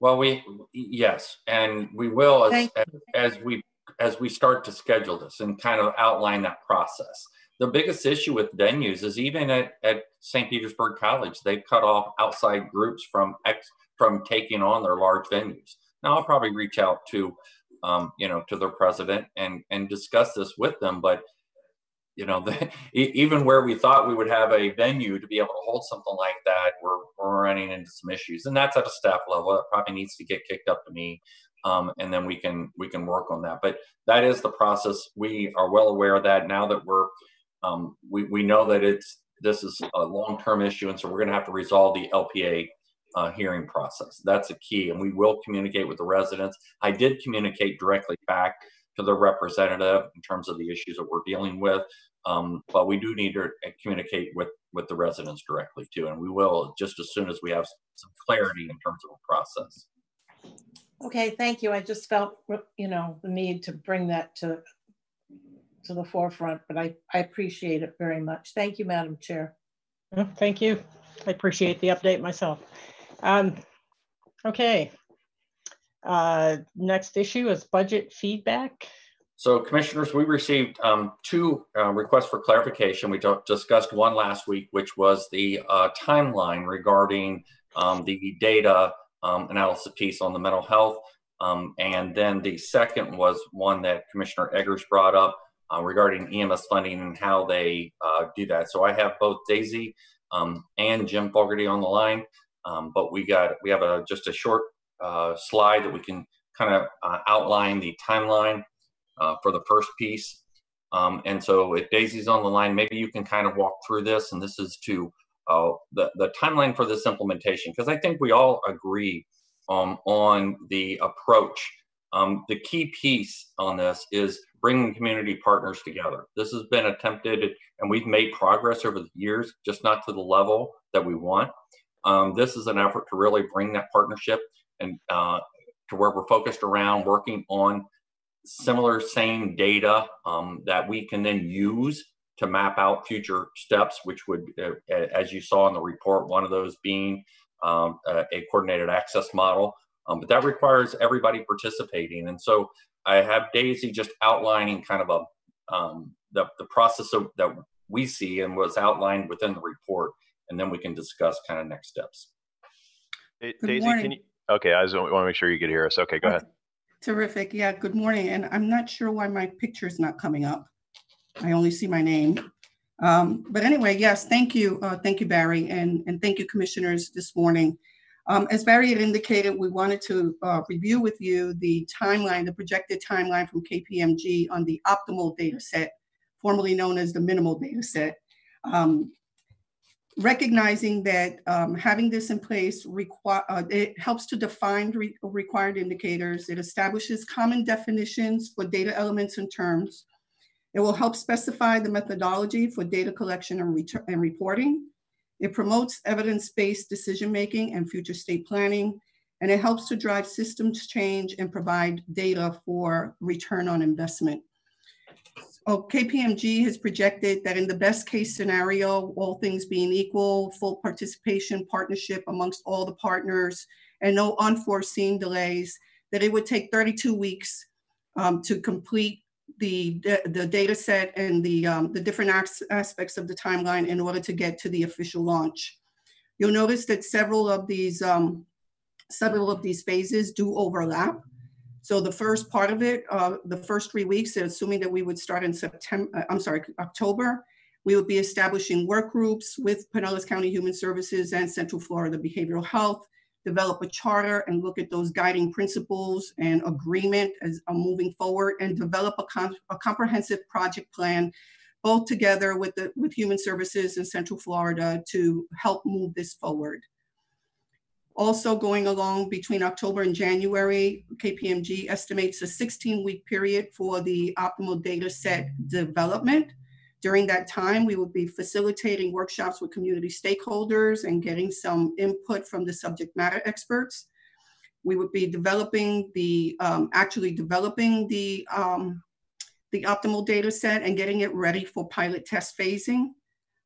Well, we yes, and we will as, as we as we start to schedule this and kind of outline that process. The biggest issue with venues is even at, at St. Petersburg College, they've cut off outside groups from ex, from taking on their large venues. Now I'll probably reach out to um, you know to their president and and discuss this with them, but you know, the, even where we thought we would have a venue to be able to hold something like that, we're, we're running into some issues, and that's at a staff level. It probably needs to get kicked up to me, um, and then we can we can work on that. But that is the process. We are well aware of that now that we're um, we we know that it's this is a long term issue, and so we're going to have to resolve the LPA uh, hearing process. That's a key, and we will communicate with the residents. I did communicate directly back to the representative in terms of the issues that we're dealing with. Um, but we do need to communicate with with the residents directly too, and we will just as soon as we have some clarity in terms of a process. Okay, thank you. I just felt you know the need to bring that to to the forefront, but I I appreciate it very much. Thank you, Madam Chair. Thank you. I appreciate the update myself. Um, okay. Uh, next issue is budget feedback. So, commissioners, we received um, two uh, requests for clarification. We discussed one last week, which was the uh, timeline regarding um, the data um, analysis piece on the mental health. Um, and then the second was one that Commissioner Eggers brought up uh, regarding EMS funding and how they uh, do that. So, I have both Daisy um, and Jim Fogarty on the line, um, but we got we have a just a short uh, slide that we can kind of uh, outline the timeline uh, for the first piece. Um, and so if Daisy's on the line, maybe you can kind of walk through this. And this is to uh, the, the timeline for this implementation, because I think we all agree um, on the approach. Um, the key piece on this is bringing community partners together. This has been attempted and we've made progress over the years, just not to the level that we want. Um, this is an effort to really bring that partnership and uh, to where we're focused around working on similar same data um, that we can then use to map out future steps, which would, uh, as you saw in the report, one of those being um, a, a, coordinated access model. Um, but that requires everybody participating. And so I have Daisy just outlining kind of a um, the, the process of, that we see and was outlined within the report, and then we can discuss kind of next steps. Hey, Daisy, morning. can you? Okay, I just want to make sure you could hear us. Okay, go ahead. Terrific. Yeah, good morning. And I'm not sure why my picture is not coming up. I only see my name. Um, but anyway, yes, thank you. Uh, thank you, Barry. And, and thank you, commissioners, this morning. Um, as Barry had indicated, we wanted to uh, review with you the timeline, the projected timeline from KPMG on the optimal data set, formerly known as the minimal data set. Um, recognizing that um, having this in place uh, it helps to define re required indicators. It establishes common definitions for data elements and terms. It will help specify the methodology for data collection and, and reporting. It promotes evidence-based decision-making and future state planning, and it helps to drive systems change and provide data for return on investment. Oh, KPMG has projected that in the best case scenario, all things being equal, full participation, partnership amongst all the partners, and no unforeseen delays, that it would take 32 weeks um, to complete the, the data set and the, um, the different as aspects of the timeline in order to get to the official launch. You'll notice that several of these, um, several of these phases do overlap. So the first part of it, uh, the first three weeks, assuming that we would start in September, uh, I'm sorry, October, we would be establishing work groups with Pinellas County Human Services and Central Florida Behavioral Health develop a charter and look at those guiding principles and agreement as uh, moving forward and develop a, a comprehensive project plan both together with the with human services in central florida to help move this forward also going along between october and january kpmg estimates a 16 week period for the optimal data set development during that time, we will be facilitating workshops with community stakeholders and getting some input from the subject matter experts. We would be developing the, um, actually developing the, um, the optimal data set and getting it ready for pilot test phasing,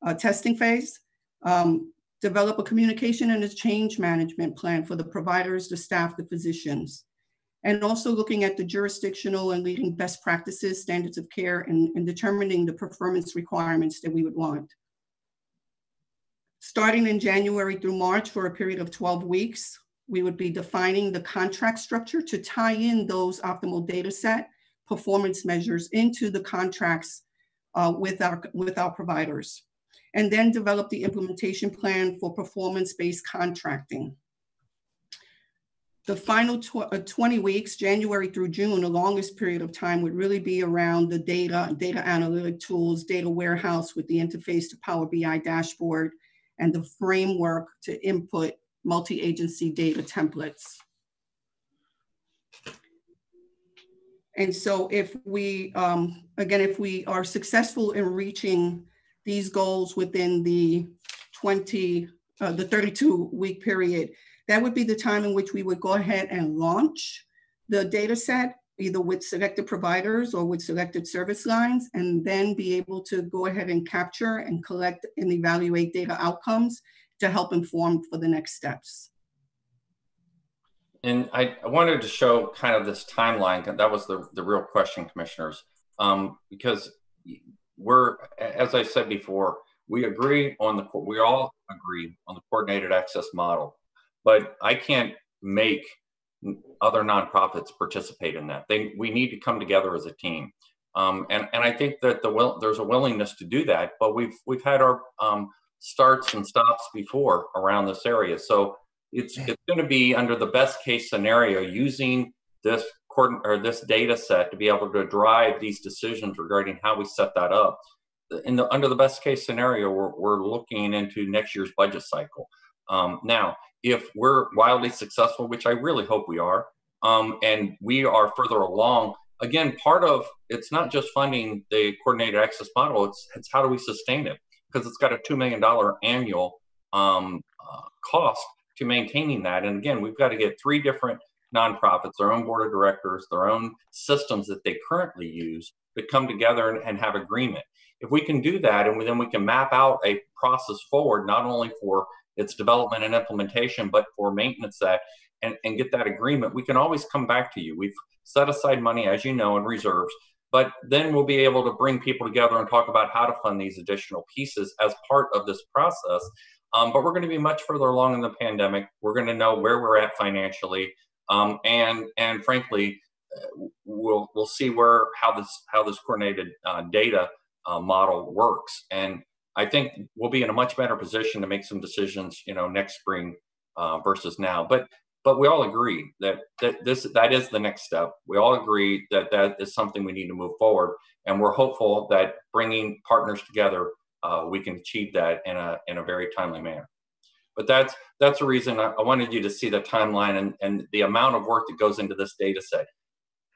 uh, testing phase. Um, develop a communication and a change management plan for the providers, the staff, the physicians and also looking at the jurisdictional and leading best practices, standards of care, and, and determining the performance requirements that we would want. Starting in January through March for a period of 12 weeks, we would be defining the contract structure to tie in those optimal data set performance measures into the contracts uh, with, our, with our providers. And then develop the implementation plan for performance-based contracting. The final tw uh, 20 weeks, January through June, the longest period of time would really be around the data, data analytic tools, data warehouse with the interface to Power BI dashboard, and the framework to input multi-agency data templates. And so if we, um, again, if we are successful in reaching these goals within the 20, uh, the 32 week period, that would be the time in which we would go ahead and launch the data set, either with selected providers or with selected service lines, and then be able to go ahead and capture and collect and evaluate data outcomes to help inform for the next steps. And I, I wanted to show kind of this timeline. That was the, the real question, commissioners, um, because we're, as I said before, we agree on the, we all agree on the coordinated access model but I can't make other nonprofits participate in that. They, we need to come together as a team. Um, and, and I think that the will, there's a willingness to do that, but we've, we've had our um, starts and stops before around this area. So it's, it's going to be under the best case scenario using this or this data set to be able to drive these decisions regarding how we set that up. In the, under the best case scenario, we're, we're looking into next year's budget cycle. Um, now, if we're wildly successful, which I really hope we are, um, and we are further along, again, part of it's not just funding the coordinated access model, it's, it's how do we sustain it? Because it's got a $2 million annual um, uh, cost to maintaining that. And again, we've got to get three different nonprofits, their own board of directors, their own systems that they currently use to come together and, and have agreement. If we can do that, and then we can map out a process forward, not only for its development and implementation, but for maintenance that and, and get that agreement, we can always come back to you. We've set aside money, as you know, in reserves, but then we'll be able to bring people together and talk about how to fund these additional pieces as part of this process. Um, but we're going to be much further along in the pandemic. We're going to know where we're at financially, um, and and frankly, uh, we'll we'll see where how this how this coordinated uh, data uh, model works. And I think we'll be in a much better position to make some decisions, you know, next spring uh, versus now. But but we all agree that that this that is the next step. We all agree that that is something we need to move forward, and we're hopeful that bringing partners together, uh, we can achieve that in a in a very timely manner. But that's that's the reason I, I wanted you to see the timeline and, and the amount of work that goes into this data set.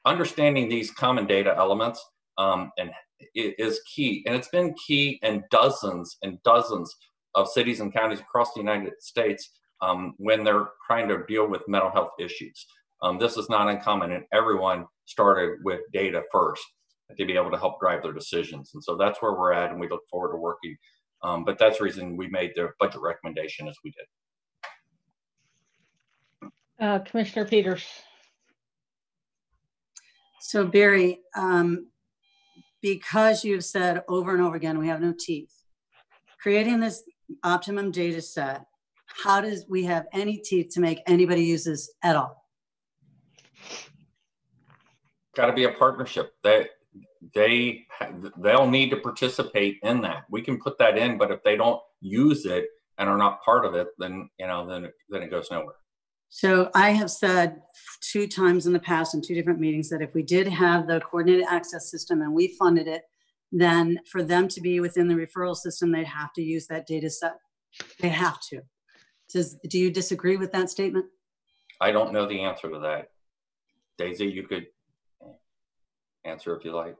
Understanding these common data elements um, and is key. And it's been key in dozens and dozens of cities and counties across the United States um, when they're trying to deal with mental health issues. Um, this is not uncommon, and everyone started with data first to be able to help drive their decisions. And so that's where we're at, and we look forward to working. Um, but that's the reason we made the budget recommendation as we did. Uh, Commissioner Peters. So Barry, um, because you've said over and over again, we have no teeth, creating this optimum data set, how does we have any teeth to make anybody use this at all? Got to be a partnership. They they they'll need to participate in that. We can put that in, but if they don't use it and are not part of it, then you know then then it goes nowhere. So I have said two times in the past in two different meetings that if we did have the coordinated access system and we funded it, then for them to be within the referral system, they'd have to use that data set. They have to. Does, do you disagree with that statement? I don't know the answer to that. Daisy, you could answer if you like.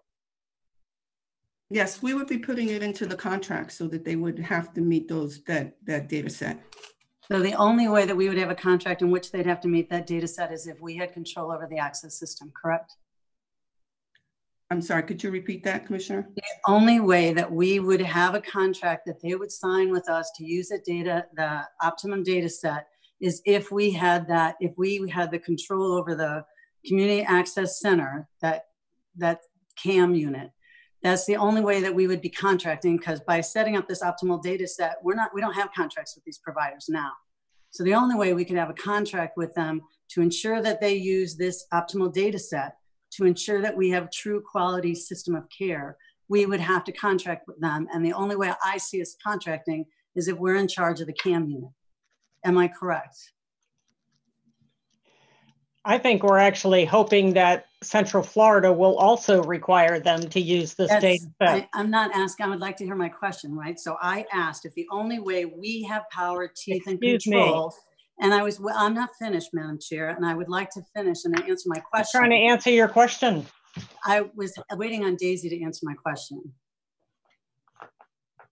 Yes, we would be putting it into the contract so that they would have to meet those, that, that data set. So the only way that we would have a contract in which they'd have to meet that data set is if we had control over the access system, correct? I'm sorry, could you repeat that, Commissioner? The only way that we would have a contract that they would sign with us to use the data, the optimum data set, is if we had that, if we had the control over the community access center, that that CAM unit. That's the only way that we would be contracting because by setting up this optimal data set, we're not, we don't have contracts with these providers now. So the only way we could have a contract with them to ensure that they use this optimal data set to ensure that we have true quality system of care, we would have to contract with them. And the only way I see us contracting is if we're in charge of the CAM unit. Am I correct? I think we're actually hoping that Central Florida will also require them to use this That's- data set. I, I'm not asking, I would like to hear my question, right? So I asked if the only way we have power, teeth and Excuse me. And I was, well, I'm not finished, Madam Chair, and I would like to finish and answer my question. I'm question. trying to answer your question. I was waiting on Daisy to answer my question.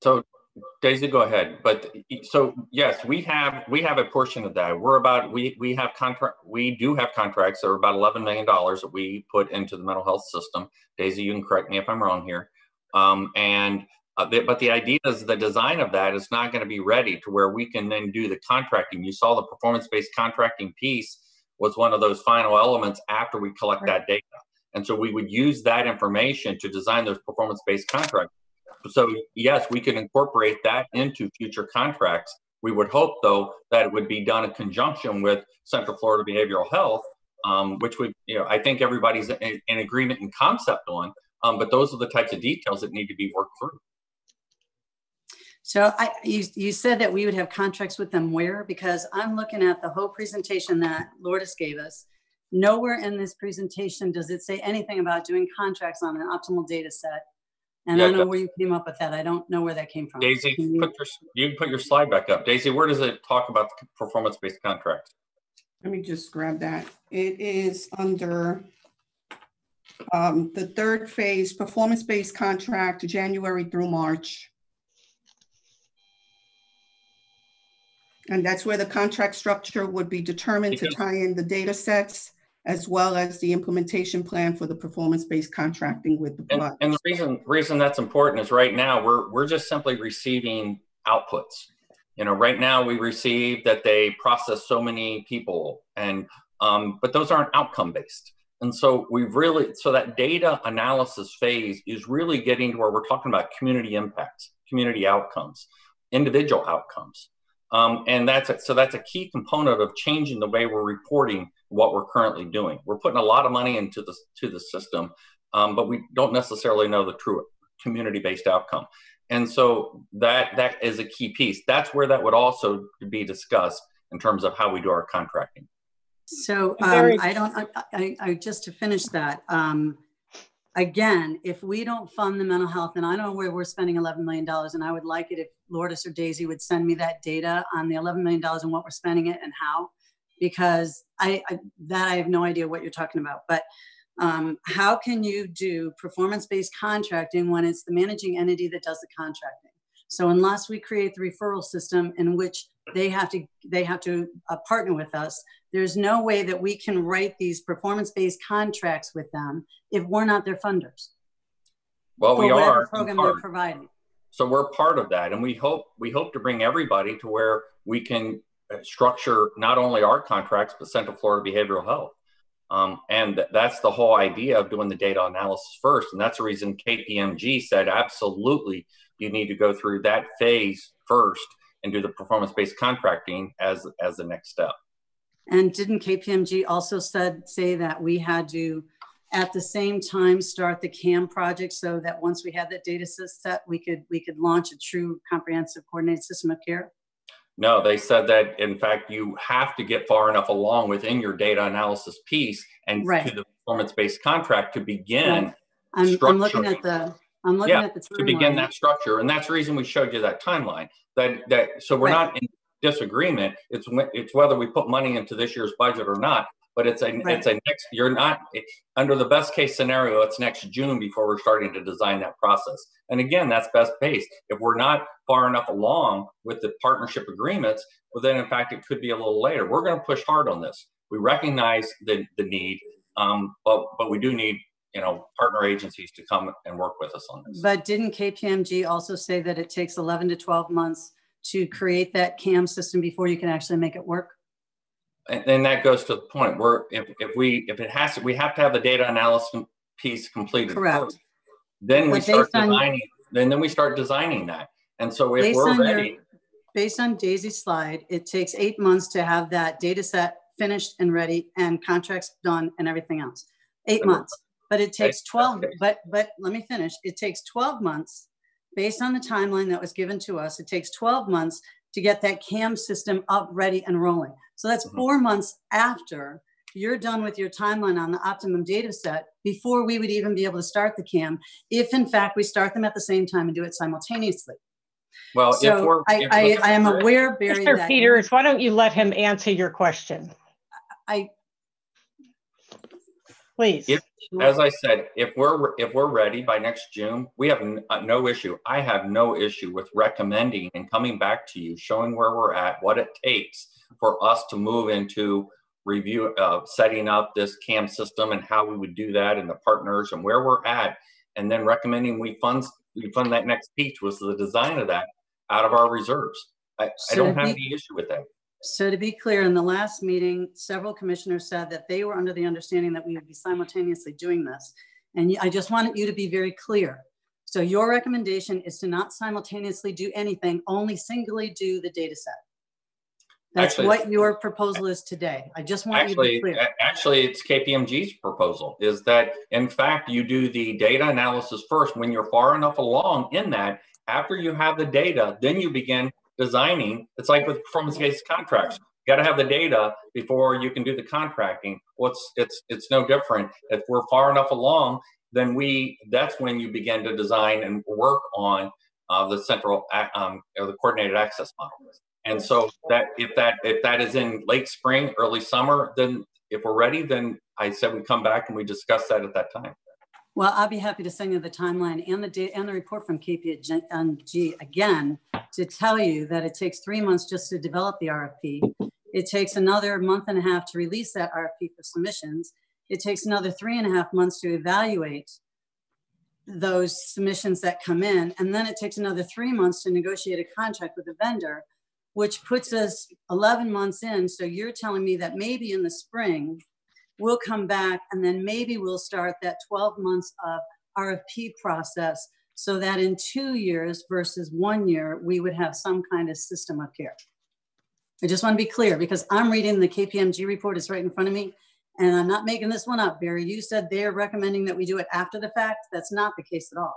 So Daisy, go ahead. But so yes, we have we have a portion of that. We're about we we have contract we do have contracts that are about eleven million dollars that we put into the mental health system. Daisy, you can correct me if I'm wrong here. Um, and uh, but the idea is the design of that is not going to be ready to where we can then do the contracting. You saw the performance-based contracting piece was one of those final elements after we collect that data. And so we would use that information to design those performance-based contracts. So yes, we can incorporate that into future contracts. We would hope, though, that it would be done in conjunction with Central Florida Behavioral Health, um, which would, you know, I think everybody's in, in agreement in concept on. Um, but those are the types of details that need to be worked through. So I, you, you said that we would have contracts with them where? Because I'm looking at the whole presentation that Lourdes gave us. Nowhere in this presentation does it say anything about doing contracts on an optimal data set. And I don't know where you came up with that. I don't know where that came from. Daisy, Can you- put your, you can put your slide back up. Daisy, where does it talk about the performance-based contracts? Let me just grab that. It is under um, the third phase, performance-based contract, January through March. And that's where the contract structure would be determined to tie in the data sets as well as the implementation plan for the performance-based contracting with the And, and the reason reason that's important is right now we're we're just simply receiving outputs. You know, right now we receive that they process so many people, and um, but those aren't outcome based. And so we've really so that data analysis phase is really getting to where we're talking about community impacts, community outcomes, individual outcomes. Um, and that's a, so that's a key component of changing the way we're reporting what we're currently doing. We're putting a lot of money into the to the system, um, but we don't necessarily know the true community-based outcome. And so that that is a key piece. That's where that would also be discussed in terms of how we do our contracting. So um, I don't, I, I, I, just to finish that, um, again, if we don't fund the mental health, and I don't know where we're spending $11 million, and I would like it if Lourdes or Daisy would send me that data on the $11 million and what we're spending it and how, because I, I that I have no idea what you're talking about. But um, how can you do performance-based contracting when it's the managing entity that does the contracting? So unless we create the referral system in which they have to they have to uh, partner with us, there's no way that we can write these performance-based contracts with them if we're not their funders. Well, we are program they're providing. So we're part of that, and we hope we hope to bring everybody to where we can uh, structure not only our contracts but Central Florida Behavioral Health. Um, and that's the whole idea of doing the data analysis first. And that's the reason KPMG said absolutely you need to go through that phase first and do the performance based contracting as, as the next step. And didn't KPMG also said say that we had to at the same time start the CAM project so that once we had that data set, we could we could launch a true comprehensive coordinated system of care? No, they said that in fact you have to get far enough along within your data analysis piece and right. to the performance-based contract to begin. Right. I'm, I'm, looking at the I'm looking yeah, at the timeline. to begin that structure, and that's the reason we showed you that timeline. That that so we're right. not in disagreement. It's it's whether we put money into this year's budget or not but it's a right. it's a next you're not under the best case scenario it's next june before we're starting to design that process and again that's best pace if we're not far enough along with the partnership agreements well then in fact it could be a little later we're going to push hard on this we recognize the, the need um, but but we do need you know partner agencies to come and work with us on this but didn't kpmg also say that it takes 11 to 12 months to create that cam system before you can actually make it work? And then that goes to the point where if, if we if it has to we have to have the data analysis piece completed correct. First. then we start designing then then we start designing that. And so if we're ready your, based on daisy's slide it takes eight months to have that data set finished and ready and contracts done and everything else. Eight months. But it takes 12 but but let me finish. It takes 12 months based on the timeline that was given to us it takes 12 months to get that cam system up ready and rolling so that's mm-hmm. four months after you're done with your timeline on the optimum data set before we would even be able to start the CAM, if in fact we start them at the same time and do it simultaneously. Well, so if we're, I, if I, I, am aware, Barry. Mr. Peters, why don't you let him answer your question? I please. If, as I said, if we're if we're ready by next June, we have uh, no issue. I have no issue with recommending and coming back to you, showing where we're at, what it takes for us to move into review uh, setting up this cam system and how we would do that and the partners and where we're at and then recommending we fund we fund that next piece was the design of that out of our reserves i, so I don't have be, any issue with that so to be clear in the last meeting several commissioners said that they were under the understanding that we would be simultaneously doing this and i just wanted you to be very clear so your recommendation is to not simultaneously do anything only singly do the data set that's actually, what your proposal is today. I just want actually, you to be clear. Actually, it's KPMG's proposal is that, in fact, you do the data analysis first. When you're far enough along in that, after you have the data, then you begin designing. It's like with performance-based contracts. You got to have the data before you can do the contracting. What's it's it's no different. If we're far enough along, then we that's when you begin to design and work on uh, the central um, or the coordinated access model. And so that if that if that is in late spring, early summer, then if we're ready, then I said we come back and we discuss that at that time. Well, I'll be happy to send you the timeline and the and the report from KPMG again to tell you that it takes three months just to develop the RFP. It takes another month and a half to release that RFP for submissions. It takes another three and a half months to evaluate those submissions that come in. And then it takes another three months to negotiate a contract with a vendor which puts us 11 months in. So you're telling me that maybe in the spring, we'll come back and then maybe we'll start that 12 months of RFP process so that in two years versus one year, we would have some kind of system of care. I just want to be clear because I'm reading the KPMG report, it's right in front of me, and I'm not making this one up, Barry. You said they're recommending that we do it after the fact. That's not the case at all.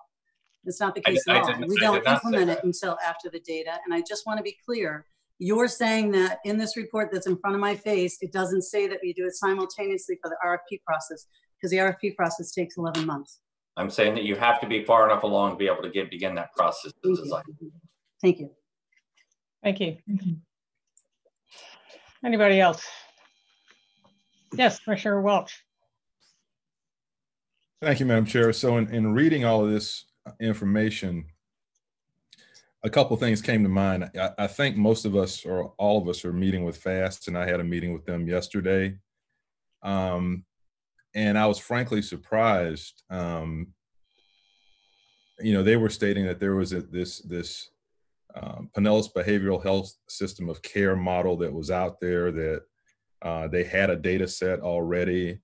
It's not the case I, at I all. We don't implement it until after the data. And I just want to be clear. You're saying that in this report that's in front of my face, it doesn't say that we do it simultaneously for the RFP process because the RFP process takes 11 months. I'm saying that you have to be far enough along to be able to get begin that process to design. Thank you. Thank you. Anybody else? Yes, Commissioner Welch. Thank you, Madam Chair. So in, in reading all of this information, a couple things came to mind. I, I, think most of us or all of us are meeting with FAST, and I had a meeting with them yesterday. Um, and I was frankly surprised. Um, you know, they were stating that there was a, this this um, Pinellas behavioral health system of care model that was out there that uh, they had a data set already.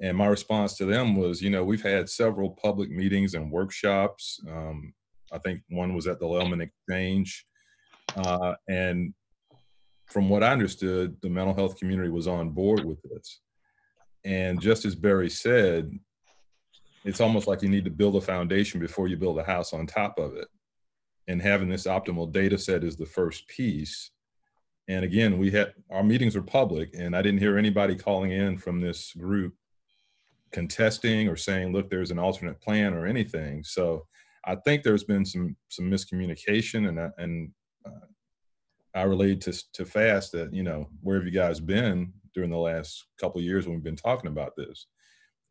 And my response to them was, you know, we've had several public meetings and workshops. Um, I think one was at the Lealman Exchange. Uh, and from what I understood, the mental health community was on board with this. And just as Barry said, it's almost like you need to build a foundation before you build a house on top of it. And having this optimal data set is the first piece. And again, we had our meetings are public, and I didn't hear anybody calling in from this group contesting or saying, look, there's an alternate plan or anything. So I think there's been some some miscommunication, and and uh, I relayed to to Fast that you know where have you guys been during the last couple years when we've been talking about this,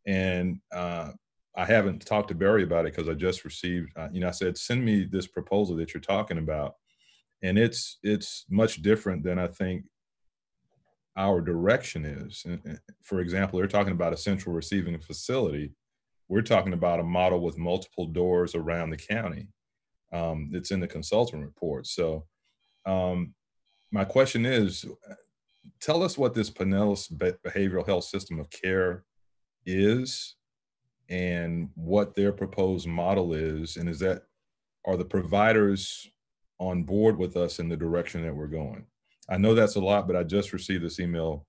and uh, I haven't talked to Barry about it because I just received uh, you know I said send me this proposal that you're talking about, and it's it's much different than I think our direction is. For example, they're talking about a central receiving facility we're talking about a model with multiple doors around the county. Um, it's in the consultant report. So um, my question is, tell us what this Pinellas behavioral health system of care is and what their proposed model is. And is that, are the providers on board with us in the direction that we're going? I know that's a lot, but I just received this email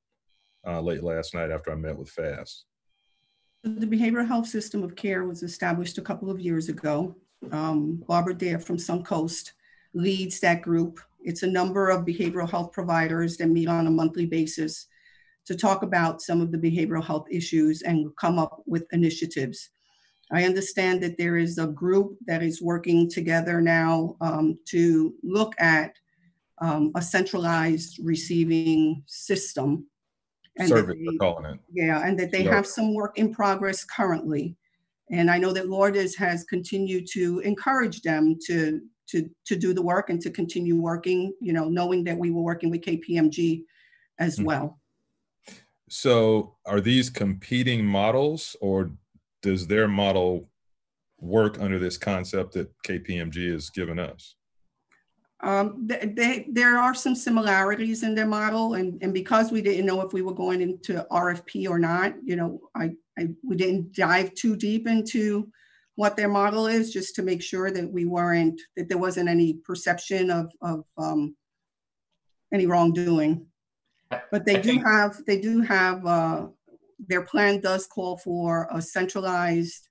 uh, late last night after I met with FAST. The behavioral health system of care was established a couple of years ago. Um, Barbara Daire from Suncoast leads that group. It's a number of behavioral health providers that meet on a monthly basis to talk about some of the behavioral health issues and come up with initiatives. I understand that there is a group that is working together now um, to look at um, a centralized receiving system and service they, calling it. Yeah, and that they yep. have some work in progress currently. And I know that Lourdes has continued to encourage them to to to do the work and to continue working, you know, knowing that we were working with KPMG as mm-hmm. well. So are these competing models or does their model work under this concept that KPMG has given us? Um, they, they, there are some similarities in their model, and, and because we didn't know if we were going into RFP or not, you know, I, I we didn't dive too deep into what their model is, just to make sure that we weren't that there wasn't any perception of of um, any wrongdoing. But they do have they do have uh, their plan does call for a centralized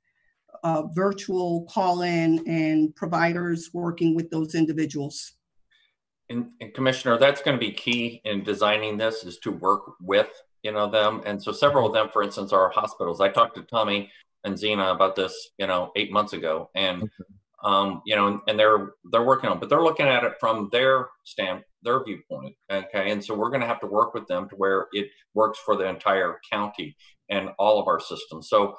uh, virtual call-in and providers working with those individuals. And, and Commissioner, that's going to be key in designing this is to work with you know them. And so several of them, for instance, are hospitals. I talked to Tommy and Zena about this, you know, eight months ago, and um, you know, and they're they're working on, but they're looking at it from their stand, their viewpoint. Okay, and so we're going to have to work with them to where it works for the entire county and all of our systems. So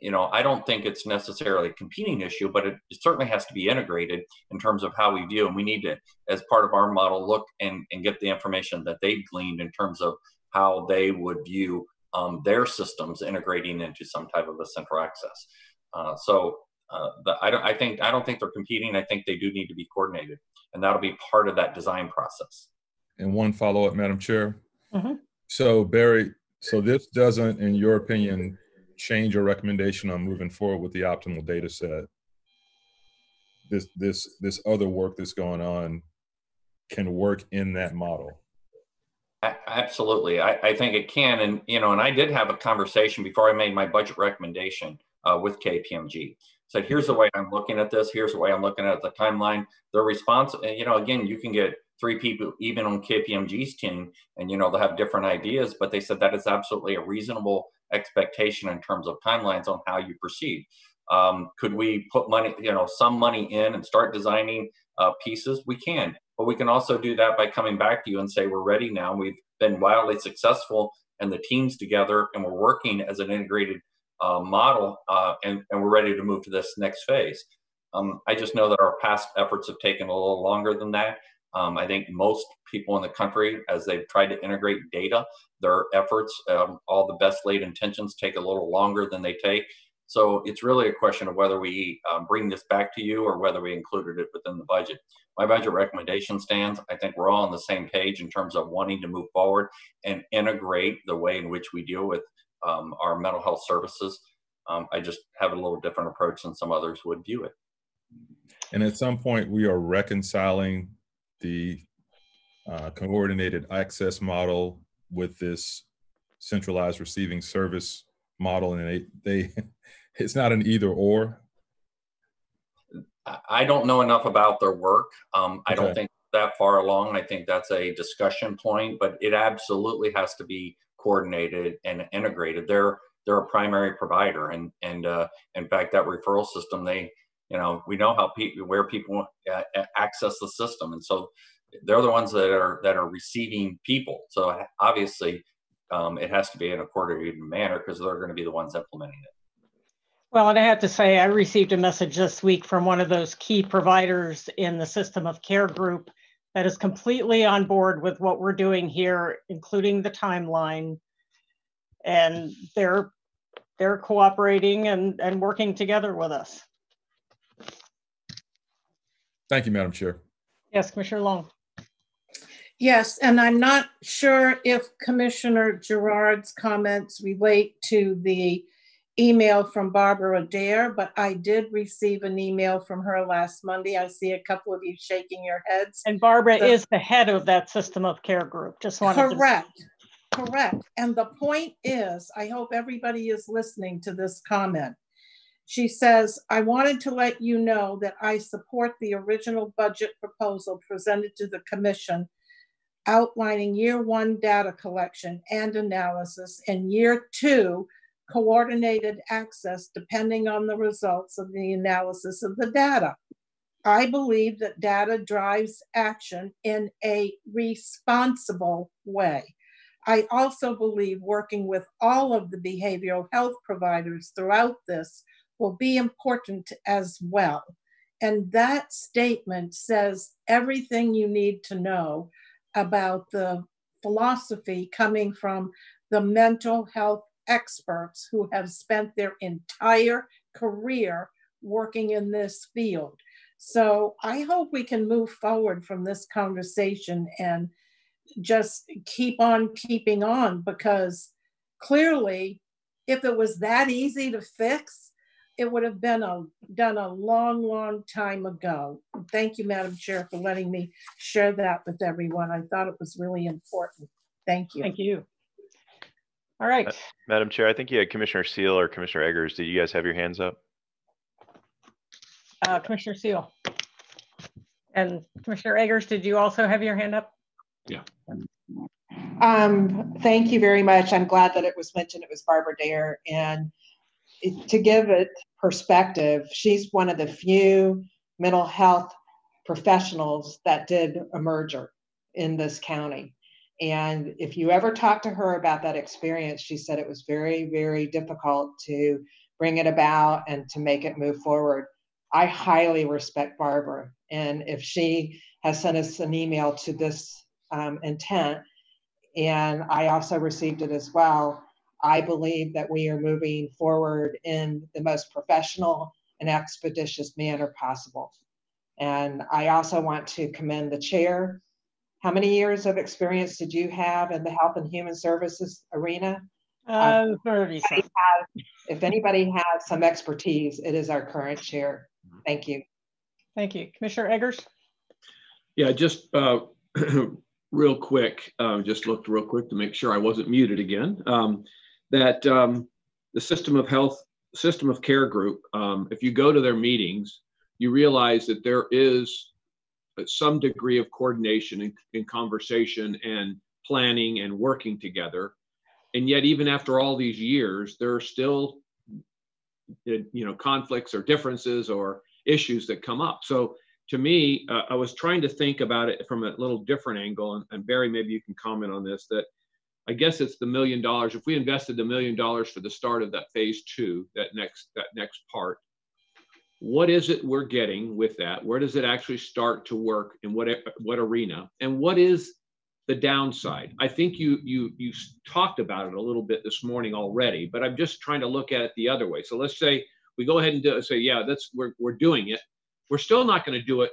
you know, I don't think it's necessarily a competing issue, but it, it, certainly has to be integrated in terms of how we view. And we need to, as part of our model, look and, and get the information that they've gleaned in terms of how they would view um, their systems integrating into some type of a central access. Uh, so uh, the, I, don't, I think I don't think they're competing. I think they do need to be coordinated, and that'll be part of that design process. And one follow up, Madam Chair. Mm-hmm. So Barry, so this doesn't, in your opinion, change your recommendation on moving forward with the optimal data set, this this this other work that's going on can work in that model. Absolutely, I, I think it can, and you know, and I did have a conversation before I made my budget recommendation uh, with KPMG. Said, here's the way I'm looking at this. Here's the way I'm looking at the timeline. The response, you know, again, you can get three people even on KPMG's team, and you know they'll have different ideas, but they said that is absolutely a reasonable expectation in terms of timelines on how you proceed. Um, could we put money, you know, some money in and start designing uh, pieces? We can, but we can also do that by coming back to you and say we're ready now. We've been wildly successful and the teams together, and we're working as an integrated uh, model, uh, and, and we're ready to move to this next phase. Um, I just know that our past efforts have taken a little longer than that. Um, I think most people in the country, as they've tried to integrate data, their efforts, um, all the best laid intentions take a little longer than they take. So it's really a question of whether we um, bring this back to you or whether we included it within the budget. My budget recommendation stands. I think we're all on the same page in terms of wanting to move forward and integrate the way in which we deal with um, our mental health services. Um, I just have a little different approach than some others would view it. And at some point, we are reconciling the uh, coordinated access model with this centralized receiving service model, and they, they it's not an either or. I don't know enough about their work. Um, I don't think that far along. I think that's a discussion point, but it absolutely has to be coordinated and integrated. They're they're a primary provider, and and uh, in fact, that referral system they you know we know how people where people uh, access the system, and so they're the ones that are that are receiving people. So obviously, um, it has to be in a coordinated manner because they're going to be the ones implementing it. Well, and I have to say, I received a message this week from one of those key providers in the system of care group that is completely on board with what we're doing here, including the timeline. And they're they're cooperating and, and working together with us. Thank you, Madam Chair. Yes, Commissioner Long. Yes, and I'm not sure if Commissioner Gerard's comments relate to the email from Barbara Adair, but I did receive an email from her last Monday. I see a couple of you shaking your heads. And Barbara the, is the head of that system of care group. Just wanted correct, to... correct. And the point is, I hope everybody is listening to this comment. She says, I wanted to let you know that I support the original budget proposal presented to the commission outlining year one data collection and analysis and year two coordinated access depending on the results of the analysis of the data. I believe that data drives action in a responsible way. I also believe working with all of the behavioral health providers throughout this will be important as well. And that statement says everything you need to know about the philosophy coming from the mental health experts who have spent their entire career working in this field. So I hope we can move forward from this conversation and just keep on keeping on because clearly, if it was that easy to fix, it would have been a, done a long, long time ago. Thank you, Madam Chair, for letting me share that with everyone. I thought it was really important. Thank you. Thank you. All right. Uh, Madam Chair, I think you had Commissioner Seel or Commissioner Eggers. Did you guys have your hands up? Uh, Commissioner Seel. And Commissioner Eggers, did you also have your hand up? Yeah. Um, thank you very much. I'm glad that it was mentioned it was Barbara Daire. And it, to give it perspective, she's one of the few mental health professionals that did a merger in this county. And if you ever talk to her about that experience, she said it was very, very difficult to bring it about and to make it move forward. I highly respect Barbara. And if she has sent us an email to this um, intent, and I also received it as well, I believe that we are moving forward in the most professional and expeditious manner possible. And I also want to commend the chair how many years of experience did you have in the health and human services arena? Uh, 30 if, if anybody has some expertise, it is our current chair. Thank you. Thank you. Commissioner Eggers? Yeah, just uh, real quick, uh, just looked real quick to make sure I wasn't muted again. Um, that um, the system of health, system of care group, um, if you go to their meetings, you realize that there is some degree of coordination and, conversation and planning and working together. And yet, even after all these years, there are still, you know, conflicts or differences or issues that come up. So, to me, uh, I was trying to think about it from a little different angle. And, and Barry, maybe you can comment on this. That I guess it's the million dollars. If we invested the million dollars for the start of that phase two, that next that next part, what is it we're getting with that? Where does it actually start to work in what what arena? And what is the downside? I think you you you talked about it a little bit this morning already, but I'm just trying to look at it the other way. So let's say we go ahead and do, say, yeah, that's we're we're doing it. We're still not going to do it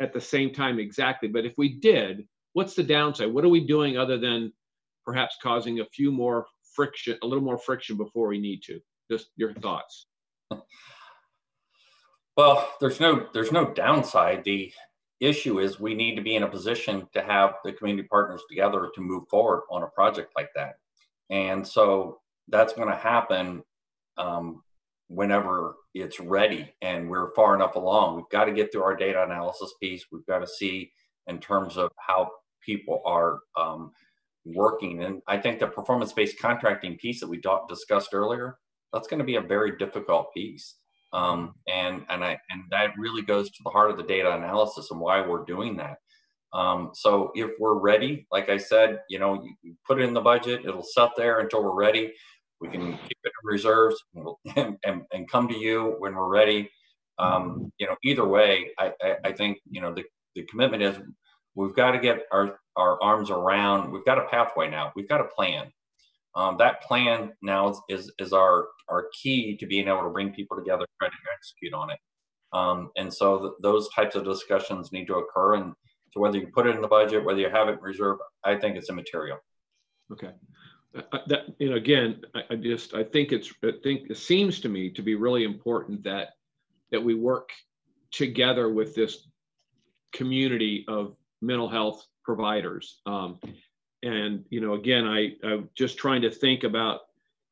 at the same time exactly, but if we did, what's the downside? What are we doing other than perhaps causing a few more friction, a little more friction before we need to? Just your thoughts. Well, there's no there's no downside. The issue is we need to be in a position to have the community partners together to move forward on a project like that. And so that's going to happen um, whenever it's ready and we're far enough along. We've got to get through our data analysis piece. We've got to see in terms of how people are um, working. And I think the performance based contracting piece that we discussed earlier, that's going to be a very difficult piece. Um, and and I and that really goes to the heart of the data analysis and why we're doing that. Um, so if we're ready, like I said, you know, you, put it in the budget, it'll sit there until we're ready. We can keep it in reserves and, and, and come to you when we're ready. Um, you know, either way, I, I, I think, you know, the, the commitment is we've got to get our, our arms around, we've got a pathway now, we've got a plan. Um, that plan now is, is, is our, our key to being able to bring people together, try to execute on it. Um, and so th- those types of discussions need to occur. And so whether you put it in the budget, whether you have it in reserve, I think it's immaterial. Okay. Uh, that you know, again, I, I, just I think it's I think it seems to me to be really important that that we work together with this community of mental health providers. Um, and you know again i i'm just trying to think about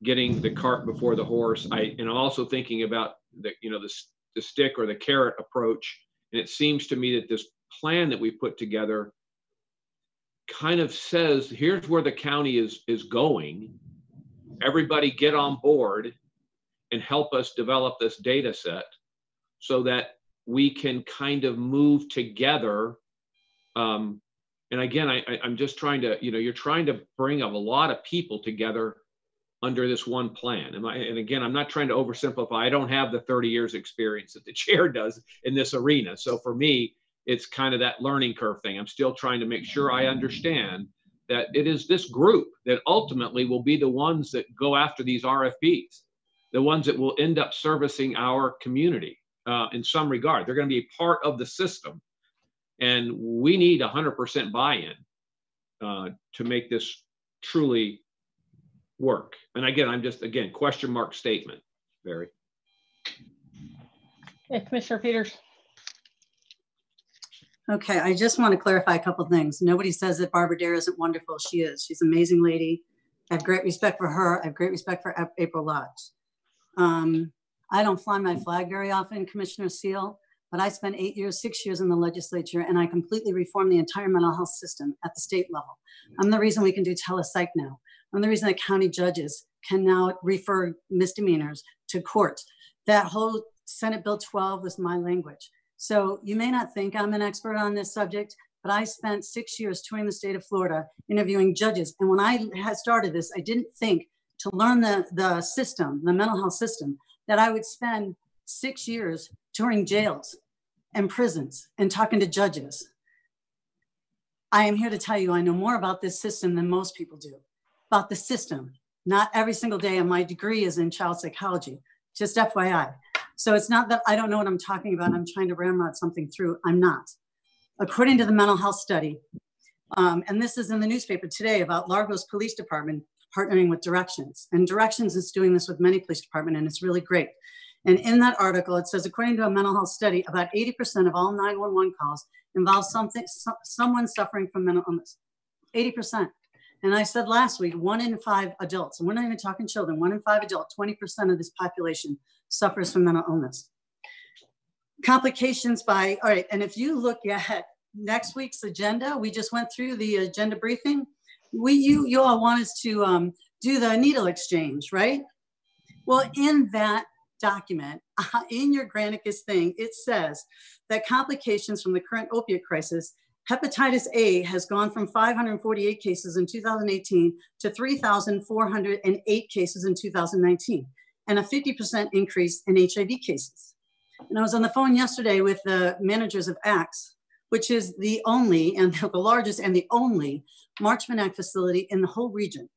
getting the cart before the horse. I and i'm also thinking about the you know the, the stick or the carrot approach. And it seems to me that this plan that we put together kind of says here's where the county is is going. Everybody get on board and help us develop this data set so that we can kind of move together um, and again, I, I, am just trying to, you know, you're trying to bring a lot of people together under this one plan. And, I, and again, I'm not trying to oversimplify. I don't have the 30 years experience that the chair does in this arena. So for me, it's kind of that learning curve thing. I'm still trying to make sure I understand that it is this group that ultimately will be the ones that go after these RFPs, the ones that will end up servicing our community uh, in some regard. They're going to be part of the system and we need 100% buy-in uh, to make this truly work. And again, I'm just, again, question mark statement, Barry. Hey, Commissioner Peters. Okay, I just want to clarify a couple things. Nobody says that Barbara Daire isn't wonderful. She is. She's an amazing lady. I have great respect for her. I have great respect for April Lott. Um, I don't fly my flag very often, Commissioner Seel, but I spent eight years, six years in the legislature, and I completely reformed the entire mental health system at the state level. Mm. I'm the reason we can do telepsych now. I'm the reason that county judges can now refer misdemeanors to court. That whole Senate Bill 12 was my language. So you may not think I'm an expert on this subject, but I spent six years touring the state of Florida interviewing judges. And when I had started this, I didn't think to learn the, the system, the mental health system, that I would spend six years touring jails and prisons and talking to judges. I am here to tell you I know more about this system than most people do, about the system. Not every single day, and my degree is in child psychology, just FYI. So it's not that I don't know what I'm talking about. I'm trying to ramrod something through. I'm not. According to the mental health study, um, and this is in the newspaper today about Largo's police department partnering with Directions. And Directions is doing this with many police department, and it's really great. And in that article, it says, according to a mental health study, about 80% of all 911 calls involve something, so, someone suffering from mental illness. 80%. And I said last week, one in five adults, and we're not even talking children, one in five adults, 20% of this population suffers from mental illness. Complications by, all right, and if you look at next week's agenda, we just went through the agenda briefing. We, you, you all want us to um, do the needle exchange, right? Well, in that document in your Granicus thing, it says that complications from the current opiate crisis, hepatitis A has gone from 548 cases in 2018 to 3,408 cases in 2019, and a 50% increase in HIV cases. And I was on the phone yesterday with the managers of ACTS, which is the only and the largest and the only Marchman Act facility in the whole region.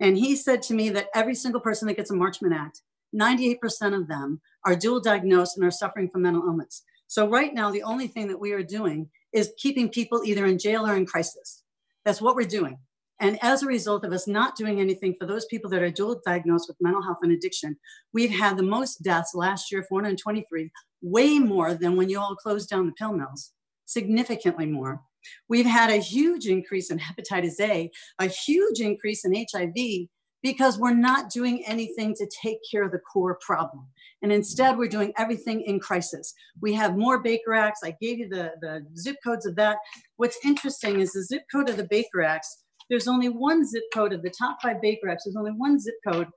And he said to me that every single person that gets a Marchman Act, 98% of them are dual diagnosed and are suffering from mental illness. So right now, the only thing that we are doing is keeping people either in jail or in crisis. That's what we're doing. And as a result of us not doing anything for those people that are dual diagnosed with mental health and addiction, we've had the most deaths last year, 423, way more than when you all closed down the pill mills, significantly more. We've had a huge increase in hepatitis A, a huge increase in HIV, because we're not doing anything to take care of the core problem. And instead, we're doing everything in crisis. We have more Baker Acts. I gave you the, the zip codes of that. What's interesting is the zip code of the Baker Acts there's only one zip code of the top five Baker Acts. There's only one zip code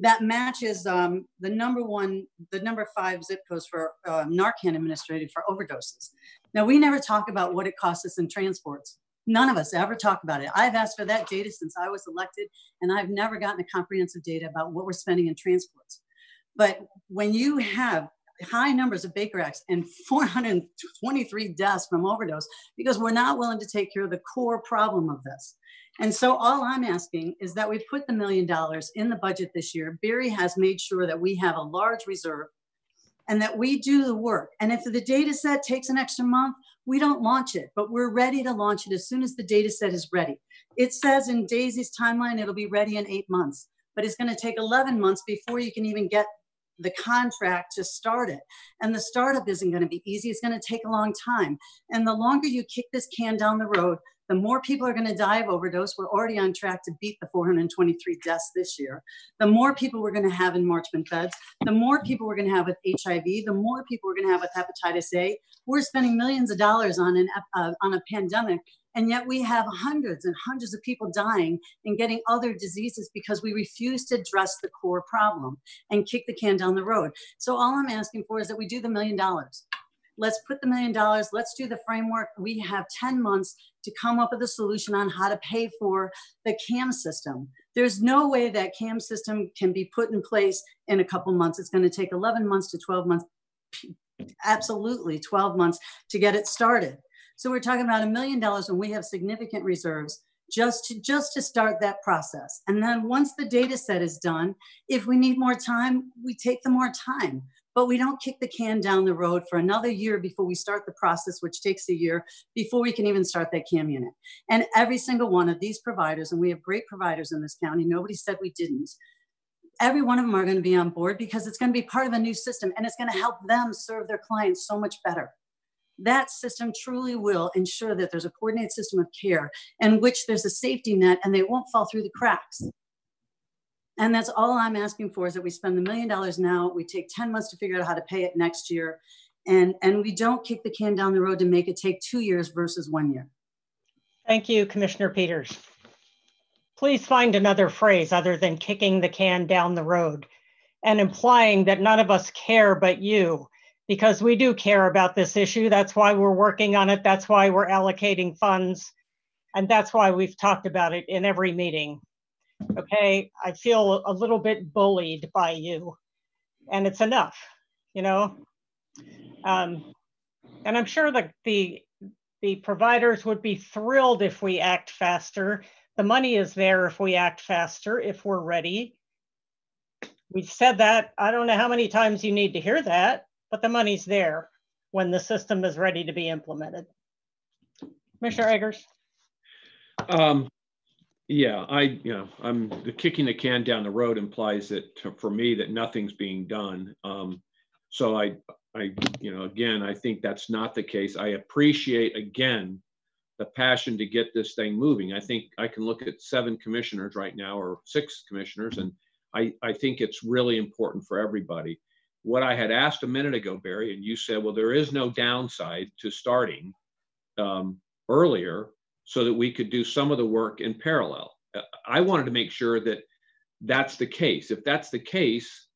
that matches um, the number one, the number five zip codes for uh, Narcan administrated for overdoses. Now, we never talk about what it costs us in transports. None of us ever talk about it. I've asked for that data since I was elected, and I've never gotten a comprehensive data about what we're spending in transports. But when you have high numbers of Baker Acts and 423 deaths from overdose because we're not willing to take care of the core problem of this. And so all I'm asking is that we put the million dollars in the budget this year. Barry has made sure that we have a large reserve and that we do the work. And if the data set takes an extra month, we don't launch it, but we're ready to launch it as soon as the data set is ready. It says in Daisy's timeline, it'll be ready in eight months, but it's gonna take 11 months before you can even get the contract to start it. And the startup isn't going to be easy. It's going to take a long time. And the longer you kick this can down the road, the more people are going to die of overdose. We're already on track to beat the 423 deaths this year. The more people we're going to have in Marchman beds, the more people we're going to have with HIV, the more people we're going to have with hepatitis A. We're spending millions of dollars on an uh, on a pandemic and yet we have hundreds and hundreds of people dying and getting other diseases because we refuse to address the core problem and kick the can down the road. So all I'm asking for is that we do the million dollars. Let's put the million dollars, let's do the framework. We have 10 months to come up with a solution on how to pay for the CAM system. There's no way that CAM system can be put in place in a couple months. It's going to take 11 months to 12 months, absolutely 12 months to get it started. So we're talking about a million dollars when we have significant reserves just to, just to start that process. And then once the data set is done, if we need more time, we take the more time. But we don't kick the can down the road for another year before we start the process, which takes a year before we can even start that CAM unit. And every single one of these providers, and we have great providers in this county, nobody said we didn't, every one of them are going to be on board because it's going to be part of a new system and it's going to help them serve their clients so much better that system truly will ensure that there's a coordinated system of care in which there's a safety net and they won't fall through the cracks. And that's all I'm asking for is that we spend the million dollars now, we take 10 months to figure out how to pay it next year, and, and we don't kick the can down the road to make it take two years versus one year. Thank you, Commissioner Peters. Please find another phrase other than kicking the can down the road and implying that none of us care but you because we do care about this issue. That's why we're working on it. That's why we're allocating funds. And that's why we've talked about it in every meeting. Okay, I feel a little bit bullied by you, and it's enough, you know? Um, and I'm sure that the, the providers would be thrilled if we act faster. The money is there if we act faster, if we're ready. We've said that. I don't know how many times you need to hear that but the money's there when the system is ready to be implemented. Commissioner Eggers. Um, yeah, I, you know, I'm the kicking the can down the road implies that for me that nothing's being done. Um, so I, I, you know, again, I think that's not the case. I appreciate again the passion to get this thing moving. I think I can look at seven commissioners right now or six commissioners, and I, I think it's really important for everybody what I had asked a minute ago, Barry, and you said, well, there is no downside to starting um, earlier so that we could do some of the work in parallel. I wanted to make sure that that's the case. If that's the case,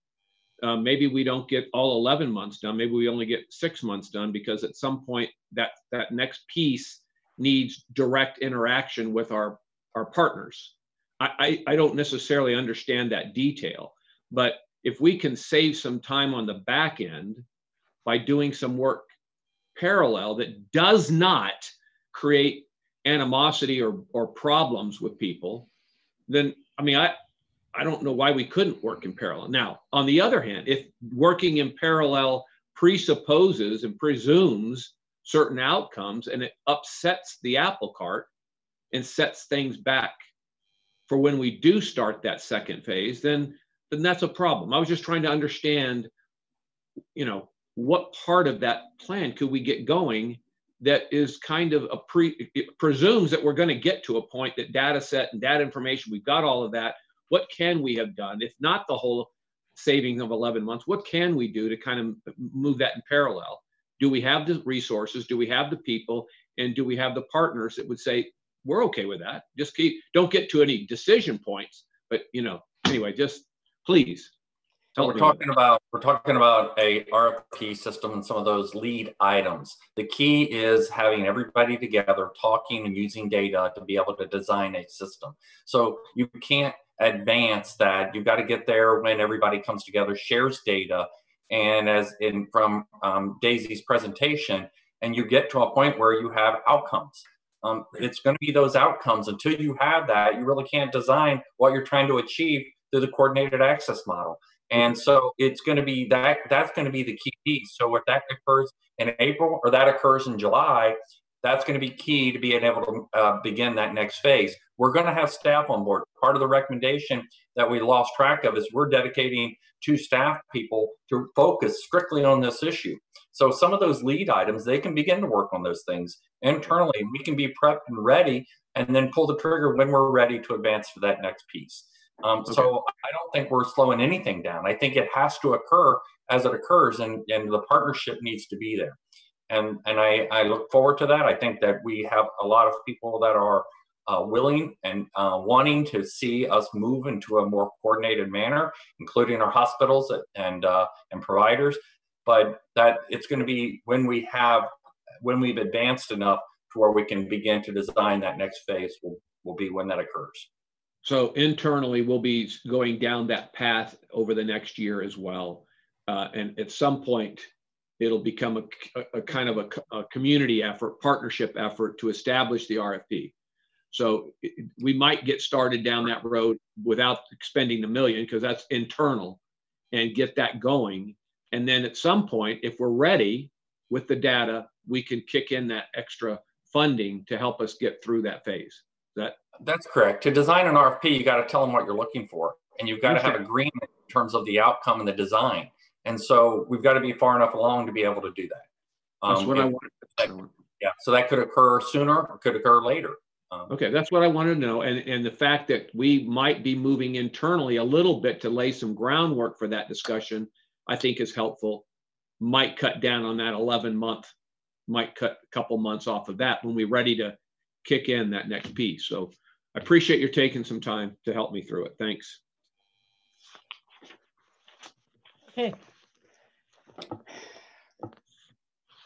uh, maybe we don't get all 11 months done. Maybe we only get six months done because at some point that that next piece needs direct interaction with our our partners. I, I, I don't necessarily understand that detail, but if we can save some time on the back end by doing some work parallel that does not create animosity or, or problems with people, then I mean, I, I don't know why we couldn't work in parallel. Now, on the other hand, if working in parallel presupposes and presumes certain outcomes and it upsets the apple cart and sets things back for when we do start that second phase, then then that's a problem. I was just trying to understand, you know, what part of that plan could we get going that is kind of a pre presumes that we're going to get to a point that data set and data information we've got all of that. What can we have done if not the whole saving of 11 months what can we do to kind of move that in parallel? Do we have the resources? Do we have the people? And do we have the partners that would say we're okay with that. Just keep don't get to any decision points. But you know anyway just please so we're talking about we're talking about a RFP system and some of those lead items. The key is having everybody together talking and using data to be able to design a system. So you can't advance that. You've got to get there when everybody comes together, shares data, and as in from um, Daisy's presentation, and you get to a point where you have outcomes. Um, it's going to be those outcomes. Until you have that, you really can't design what you're trying to achieve through the coordinated access model. And so it's going to be that that's going to be the key piece. So if that occurs in April or that occurs in July, that's going to be key to being able to uh, begin that next phase. We're going to have staff on board. Part of the recommendation that we lost track of is we're dedicating two staff people to focus strictly on this issue. So some of those lead items, they can begin to work on those things internally. We can be prepped and ready and then pull the trigger when we're ready to advance to that next piece. Um, okay. So I don't think we're slowing anything down. I think it has to occur as it occurs, and, and the partnership needs to be there. And and I, I look forward to that. I think that we have a lot of people that are uh, willing and uh, wanting to see us move into a more coordinated manner, including our hospitals and uh, and providers. But that it's going to be when we have when we've advanced enough to where we can begin to design that next phase will will be when that occurs. So internally, we'll be going down that path over the next year as well. Uh, and at some point, it'll become a, a, kind of a, a, community effort, partnership effort to establish the RFP. So we might get started down that road without expending the million because that's internal and get that going. And then at some point, if we're ready with the data, we can kick in that extra funding to help us get through that phase. That that's correct. To design an RFP, you got to tell them what you're looking for, and you've got to have agreement in terms of the outcome and the design. And so we've got to be far enough along to be able to do that. Um, that's what I wanted. That, yeah, so that could occur sooner or could occur later. Um, okay, that's what I wanted to know. And and the fact that we might be moving internally a little bit to lay some groundwork for that discussion, I think is helpful. Might cut down on that 11 month, might cut a couple months off of that when we're ready to kick in that next piece. So I appreciate your taking some time to help me through it. Thanks. Okay.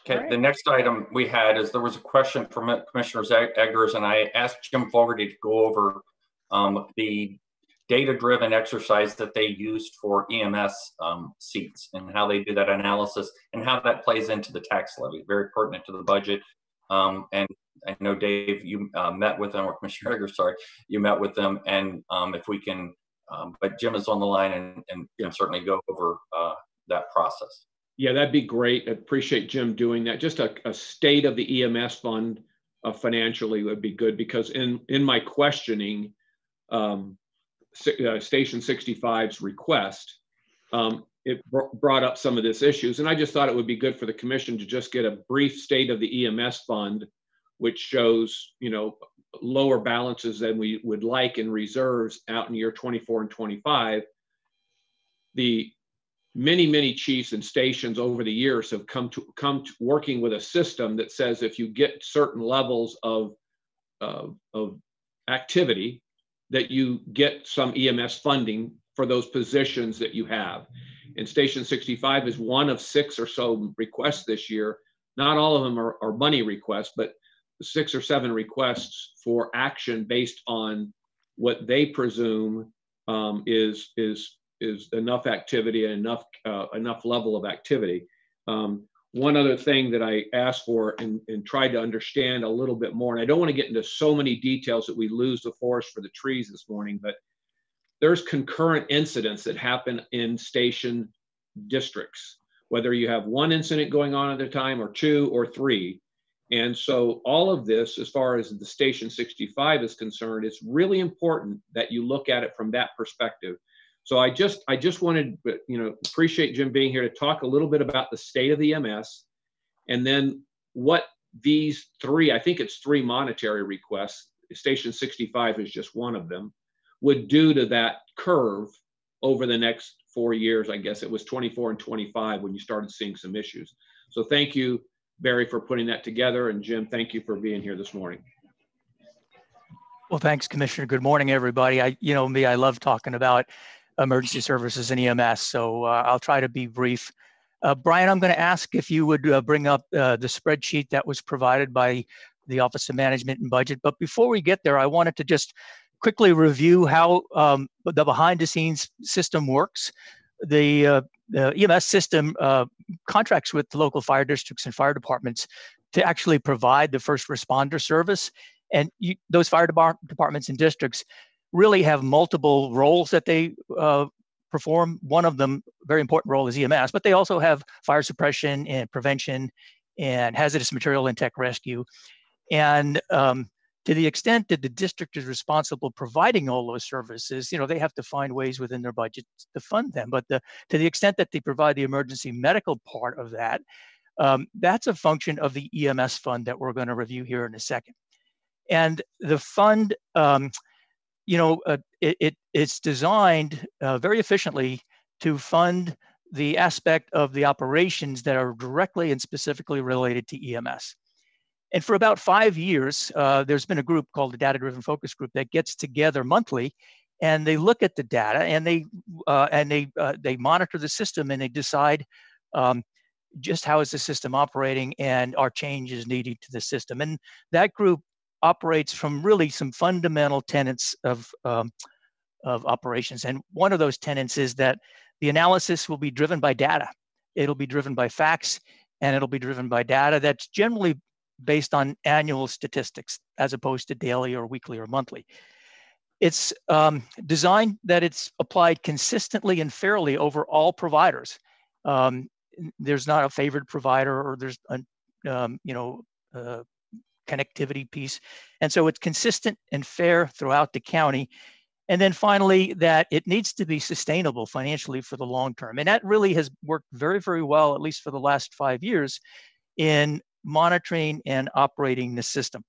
Okay, right. the next item we had is there was a question from Commissioner Eggers, and I asked Jim Fogarty to go over um, the data-driven exercise that they used for EMS um, seats and how they do that analysis and how that plays into the tax levy. Very pertinent to the budget. Um, and I know Dave, you uh, met with them, or Commissioner Eggers, sorry, you met with them, and um, if we can, um, but Jim is on the line and, and yeah. can certainly go over uh, that process. Yeah, that'd be great. I appreciate Jim doing that. Just a, a state of the EMS fund uh, financially would be good because in in my questioning, um, uh, Station 65's request, um, it br brought up some of this issues, and I just thought it would be good for the commission to just get a brief state of the EMS fund which shows, you know, lower balances than we would like in reserves out in year 24 and 25. The many, many chiefs and stations over the years have come to come to working with a system that says if you get certain levels of, of activity, that you get some EMS funding for those positions that you have. And Station 65 is one of six or so requests this year. Not all of them are, are money requests, but six or seven requests for action based on what they presume um, is is is enough activity and enough uh, enough level of activity. Um, one other thing that I asked for and, and tried to understand a little bit more, and I don't want to get into so many details that we lose the forest for the trees this morning, but there's concurrent incidents that happen in station districts, whether you have one incident going on at a time or two or three. And so all of this, as far as the Station 65 is concerned, it's really important that you look at it from that perspective. So I just I just wanted, you know, appreciate Jim being here to talk a little bit about the state of the EMS, and then what these three, I think it's three monetary requests. Station 65 is just one of them, would do to that curve over the next four years. I guess it was 24 and 25 when you started seeing some issues. So thank you Barry, for putting that together. And Jim, thank you for being here this morning. Well, thanks, Commissioner. Good morning, everybody. I, you know me, I love talking about emergency services and EMS, so uh, I'll try to be brief. Uh, Brian, I'm going to ask if you would uh, bring up uh, the spreadsheet that was provided by the Office of Management and Budget. But before we get there, I wanted to just quickly review how um, the behind the scenes system works. The uh, the EMS system uh, contracts with the local fire districts and fire departments to actually provide the first responder service. And you, those fire departments and districts really have multiple roles that they uh, perform. One of them, very important role, is EMS, but they also have fire suppression and prevention and hazardous material and tech rescue. And um, to the extent that the district is responsible providing all those services, you know, they have to find ways within their budget to fund them. But the, to the extent that they provide the emergency medical part of that, um, that's a function of the EMS fund that we're going to review here in a second. And the fund, um, you know, uh, it, it, it's designed uh, very efficiently to fund the aspect of the operations that are directly and specifically related to EMS. And for about five years, uh, there's been a group called the Data Driven Focus Group that gets together monthly, and they look at the data and they uh, and they uh, they monitor the system and they decide um, just how is the system operating and are changes needed to the system. And that group operates from really some fundamental tenets of um, of operations. And one of those tenets is that the analysis will be driven by data. It'll be driven by facts and it'll be driven by data that's generally based on annual statistics as opposed to daily or weekly or monthly. It's um, designed that it's applied consistently and fairly over all providers. Um, there's not a favored provider or there's a um, you know uh, connectivity piece, and so it's consistent and fair throughout the county. And then finally, that it needs to be sustainable financially for the long term. And that really has worked very, very well, at least for the last five years, in monitoring and operating the system.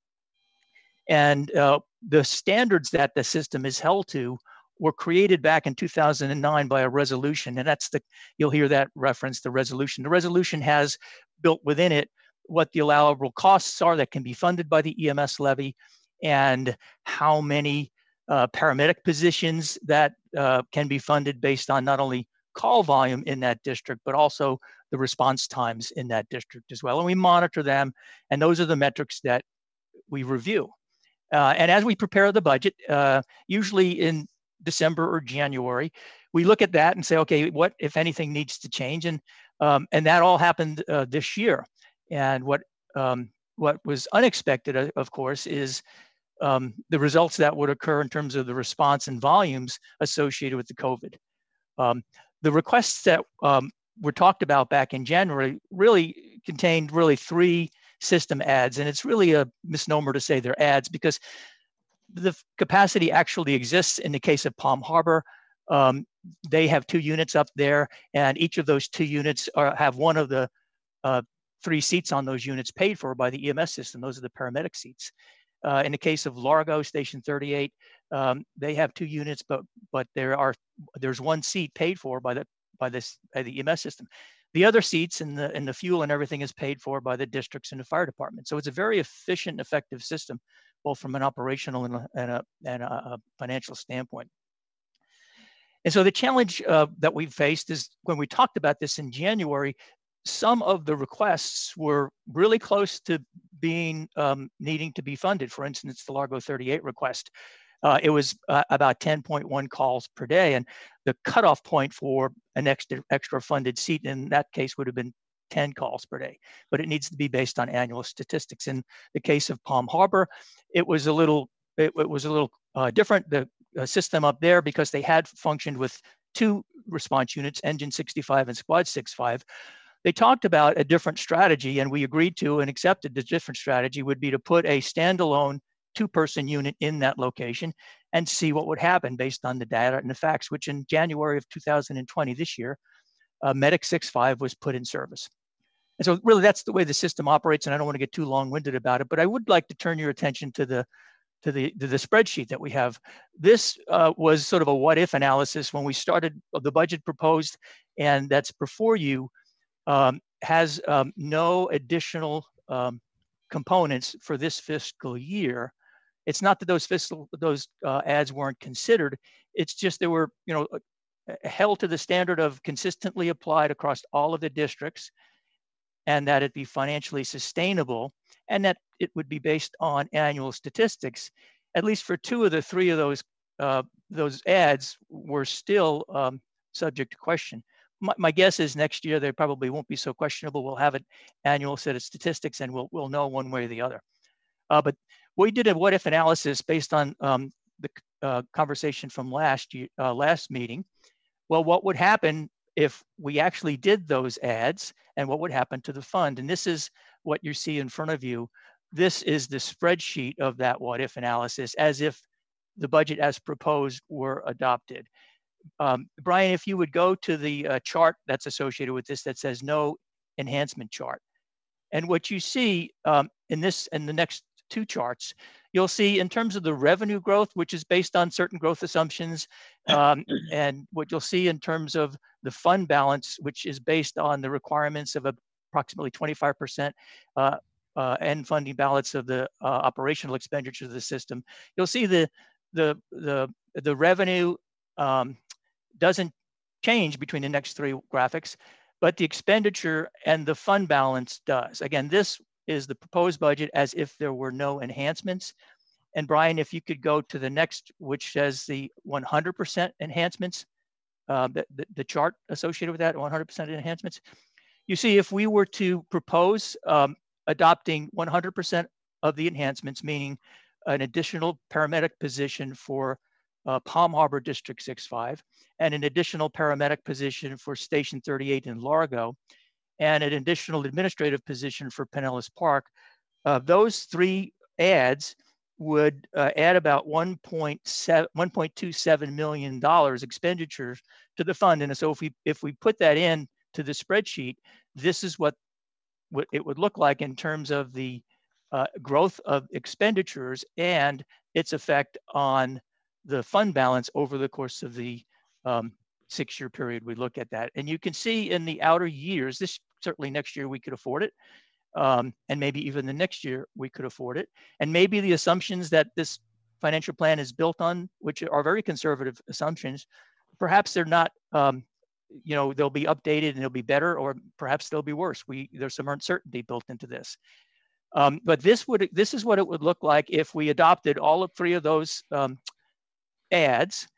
And uh, the standards that the system is held to were created back in 2009 by a resolution. And that's the, you'll hear that reference, the resolution. The resolution has built within it what the allowable costs are that can be funded by the EMS levy and how many uh, paramedic positions that uh, can be funded based on not only call volume in that district, but also the response times in that district as well. And we monitor them, and those are the metrics that we review. Uh, and as we prepare the budget, uh, usually in December or January, we look at that and say, okay, what if anything needs to change? And um, and that all happened uh, this year. And what um, what was unexpected, uh, of course, is um, the results that would occur in terms of the response and volumes associated with the COVID. Um, the requests that um, were talked about back in January really contained really three system ads. And it's really a misnomer to say they're ads because the capacity actually exists in the case of Palm Harbor. Um, they have two units up there, and each of those two units are, have one of the uh, three seats on those units paid for by the EMS system. Those are the paramedic seats. Uh, in the case of Largo Station 38, um, they have two units, but but there are there's one seat paid for by the by this by the EMS system. The other seats and the and the fuel and everything is paid for by the districts and the fire department. So it's a very efficient, effective system, both from an operational and a, and a, and a financial standpoint. And so the challenge uh, that we've faced is when we talked about this in January, some of the requests were really close to being um, needing to be funded. For instance, the Largo 38 request uh, it was uh, about 10.1 calls per day. And the cutoff point for an extra, extra funded seat in that case would have been 10 calls per day, but it needs to be based on annual statistics. In the case of Palm Harbor, it was a little it, it was a little uh, different. The uh, system up there because they had functioned with two response units, Engine 65 and Squad 65. They talked about a different strategy, and we agreed to and accepted the different strategy would be to put a standalone two-person unit in that location and see what would happen based on the data and the facts, which in January of 2020, this year, uh, Medic 65 was put in service. And so really that's the way the system operates, and I don't want to get too long-winded about it, but I would like to turn your attention to the to the, to the spreadsheet that we have. This uh, was sort of a what if analysis when we started the budget proposed, and that's before you, um, has um, no additional um, components for this fiscal year it's not that those fiscal those uh, ads weren't considered. It's just they were you know uh, held to the standard of consistently applied across all of the districts, and that it be financially sustainable, and that it would be based on annual statistics. At least for two of the three of those uh, those ads were still um, subject to question. My, my, guess is next year they probably won't be so questionable. We'll have an annual set of statistics, and we'll we'll know one way or the other. Uh, but we did a what if analysis based on um, the uh, conversation from last year, uh, last meeting. Well, what would happen if we actually did those ads and what would happen to the fund? And this is what you see in front of you. This is the spreadsheet of that what if analysis as if the budget as proposed were adopted. Um, Brian, if you would go to the uh, chart that's associated with this that says no enhancement chart. And what you see um, in this in the next two charts, you'll see in terms of the revenue growth, which is based on certain growth assumptions, um, and what you'll see in terms of the fund balance, which is based on the requirements of approximately 25% uh, uh, end funding balance of the uh, operational expenditures of the system. You'll see the the the the revenue um, doesn't change between the next three graphics, but the expenditure and the fund balance does. Again, this is the proposed budget as if there were no enhancements. And Brian, if you could go to the next, which says the 100% enhancements, uh, the, the, the, chart associated with that, 100% enhancements. You see, if we were to propose um, adopting 100% of the enhancements, meaning an additional paramedic position for uh, Palm Harbor District 65 and an additional paramedic position for Station 38 in Largo, and an additional administrative position for Pinellas Park. Uh, those three ads would uh, add about 1.27 million dollars expenditures to the fund. And so if we if we put that in to the spreadsheet, this is what, what it would look like in terms of the uh, growth of expenditures and its effect on the fund balance over the course of the um, six-year period we look at that. And you can see in the outer years, this certainly next year we could afford it. Um, and maybe even the next year we could afford it. And maybe the assumptions that this financial plan is built on, which are very conservative assumptions, perhaps they're not, um, you know, they'll be updated and they'll be better, or perhaps they'll be worse. We there's some uncertainty built into this. Um, but this would this is what it would look like if we adopted all of three of those um, ads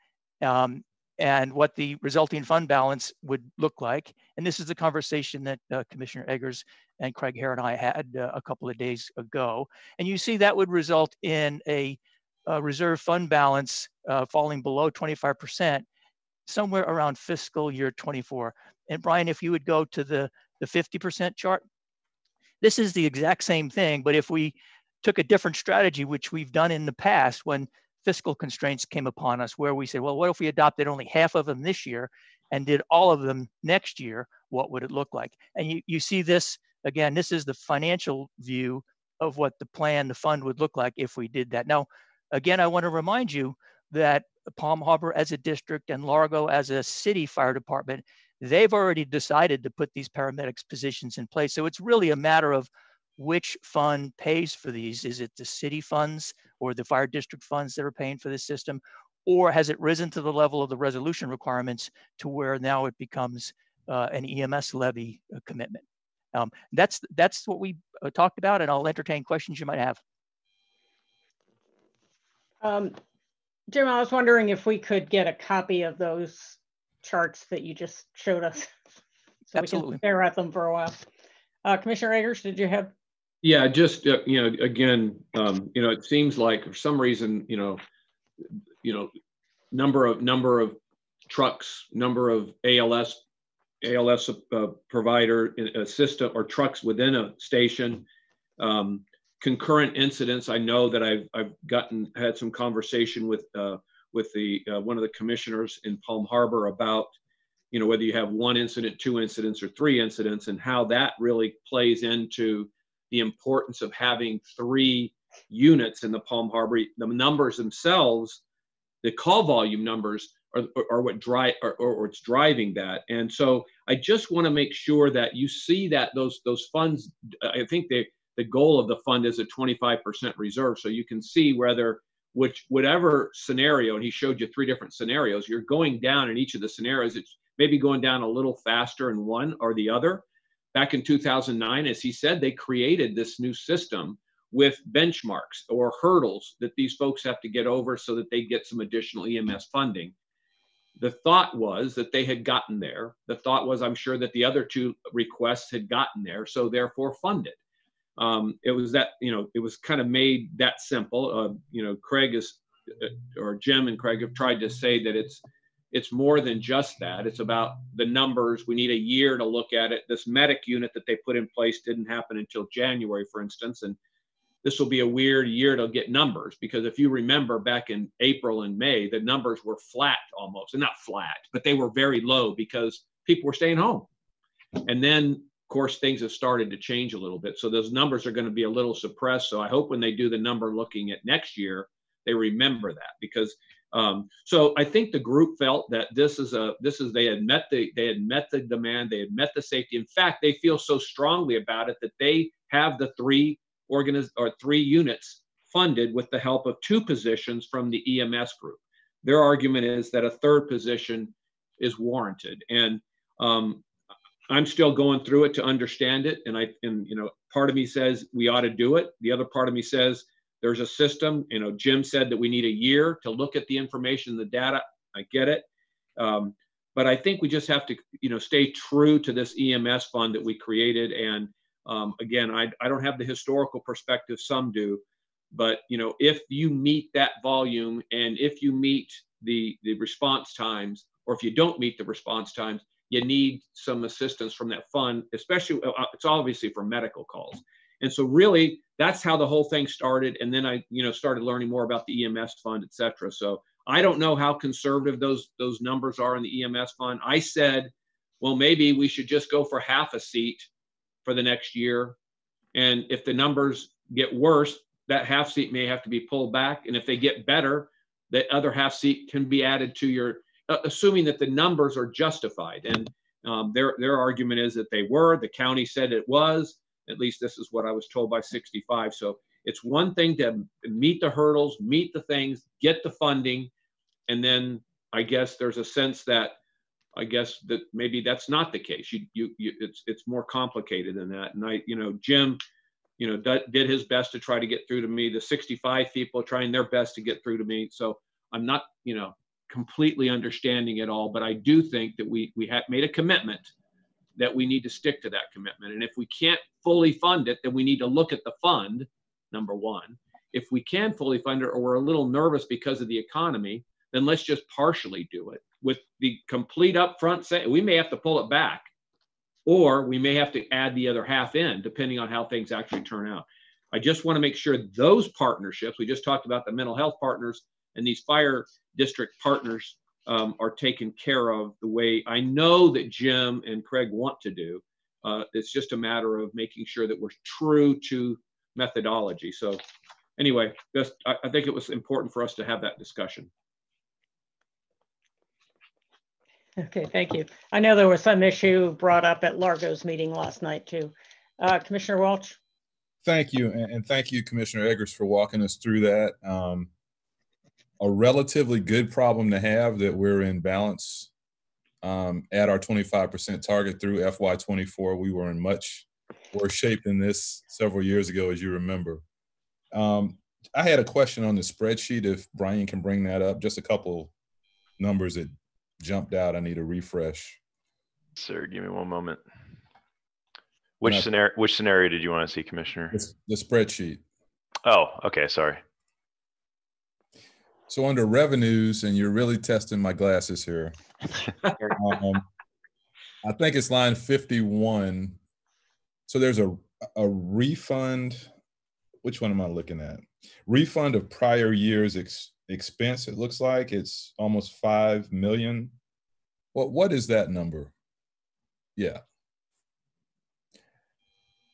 um, and what the resulting fund balance would look like. And this is the conversation that uh, Commissioner Eggers and Craig Hare and I had uh, a couple of days ago. And you see that would result in a, a reserve fund balance uh, falling below 25%, somewhere around fiscal year 24. And Brian, if you would go to the, the 50% chart, this is the exact same thing, but if we took a different strategy, which we've done in the past when fiscal constraints came upon us where we said, well, what if we adopted only half of them this year and did all of them next year? What would it look like? And you, you see this, again, this is the financial view of what the plan, the fund would look like if we did that. Now, again, I want to remind you that Palm Harbor as a district and Largo as a city fire department, they've already decided to put these paramedics positions in place. So it's really a matter of which fund pays for these? Is it the city funds or the fire district funds that are paying for this system? Or has it risen to the level of the resolution requirements to where now it becomes uh, an EMS levy uh, commitment? Um, that's, that's what we uh, talked about and I'll entertain questions you might have. Um, Jim, I was wondering if we could get a copy of those charts that you just showed us. so Absolutely. we can stare at them for a while. Uh, Commissioner Eggers, did you have? Yeah, just, uh, you know, again, um, you know, it seems like for some reason, you know, you know, number of, number of trucks, number of ALS, ALS uh, provider in a system or trucks within a station, um, concurrent incidents. I know that I've, I've gotten, had some conversation with, uh, with the, uh, one of the commissioners in Palm Harbor about, you know, whether you have one incident, two incidents, or three incidents, and how that really plays into the importance of having three units in the Palm Harbor. The numbers themselves, the call volume numbers are, are what drive or, or it's driving that. And so I just want to make sure that you see that those those funds. I think they the goal of the fund is a 25% reserve, so you can see whether which whatever scenario, and he showed you three different scenarios. You're going down in each of the scenarios. It's maybe going down a little faster in one or the other. Back in 2009, as he said, they created this new system with benchmarks or hurdles that these folks have to get over so that they get some additional EMS funding. The thought was that they had gotten there. The thought was, I'm sure, that the other two requests had gotten there, so therefore funded. Um, it was that, you know, it was kind of made that simple. Uh, you know, Craig is, uh, or Jim and Craig have tried to say that it's it's more than just that. It's about the numbers. We need a year to look at it. This medic unit that they put in place didn't happen until January, for instance, and this will be a weird year to get numbers because if you remember back in April and May, the numbers were flat almost, and not flat, but they were very low because people were staying home. And then, of course, things have started to change a little bit. So those numbers are going to be a little suppressed. So I hope when they do the number looking at next year, they remember that because um, so I think the group felt that this is a this is they had met the they had met the demand they had met the safety. In fact, they feel so strongly about it that they have the three organiz- or three units funded with the help of two positions from the EMS group. Their argument is that a third position is warranted, and um, I'm still going through it to understand it. And I and you know part of me says we ought to do it. The other part of me says there's a system. You know, Jim said that we need a year to look at the information, the data. I get it. Um, but I think we just have to, you know, stay true to this EMS fund that we created. And um, again, I, I don't have the historical perspective some do, but you know, if you meet that volume and if you meet the the response times, or if you don't meet the response times, you need some assistance from that fund. Especially, uh, it's obviously for medical calls. And so really that's how the whole thing started. And then I, you know, started learning more about the EMS fund, et cetera. So I don't know how conservative those those numbers are in the EMS fund. I said, well, maybe we should just go for half a seat for the next year. And if the numbers get worse, that half seat may have to be pulled back. And if they get better, the other half seat can be added to your, uh, assuming that the numbers are justified. And um, their their argument is that they were. The county said it was. At least this is what I was told by 65. So it's one thing to meet the hurdles, meet the things, get the funding, and then I guess there's a sense that I guess that maybe that's not the case. You, you, you it's it's more complicated than that. And I, you know, Jim, you know, d- did his best to try to get through to me. The 65 people trying their best to get through to me. So I'm not, you know, completely understanding it all, but I do think that we we have made a commitment that we need to stick to that commitment. And if we can't fully fund it, then we need to look at the fund, number one. If we can fully fund it or we're a little nervous because of the economy, then let's just partially do it with the complete upfront say we may have to pull it back or we may have to add the other half in depending on how things actually turn out. I just want to make sure those partnerships, we just talked about the mental health partners and these fire district partners um, are taken care of the way I know that Jim and Craig want to do. Uh, it's just a matter of making sure that we're true to methodology. So anyway, just, I, I think it was important for us to have that discussion. Okay, thank you. I know there was some issue brought up at Largo's meeting last night too. Uh, Commissioner Welch. Thank you, and, and, thank you, Commissioner Eggers, for walking us through that. Um, a relatively good problem to have that we're in balance um, at our 25% target through FY24. We were in much worse shape than this several years ago, as you remember. Um, I had a question on the spreadsheet. If Brian can bring that up, just a couple numbers that jumped out. I need a refresh. Sir, give me one moment. Which No. scenario, which scenario did you want to see, Commissioner? The the spreadsheet. Oh, okay, sorry. So under revenues, and you're really testing my glasses here. Um, I think it's line 51. So there's a, a refund. Which one am I looking at? Refund of prior year's ex, expense. It looks like it's almost 5 million. What, what is that number? Yeah.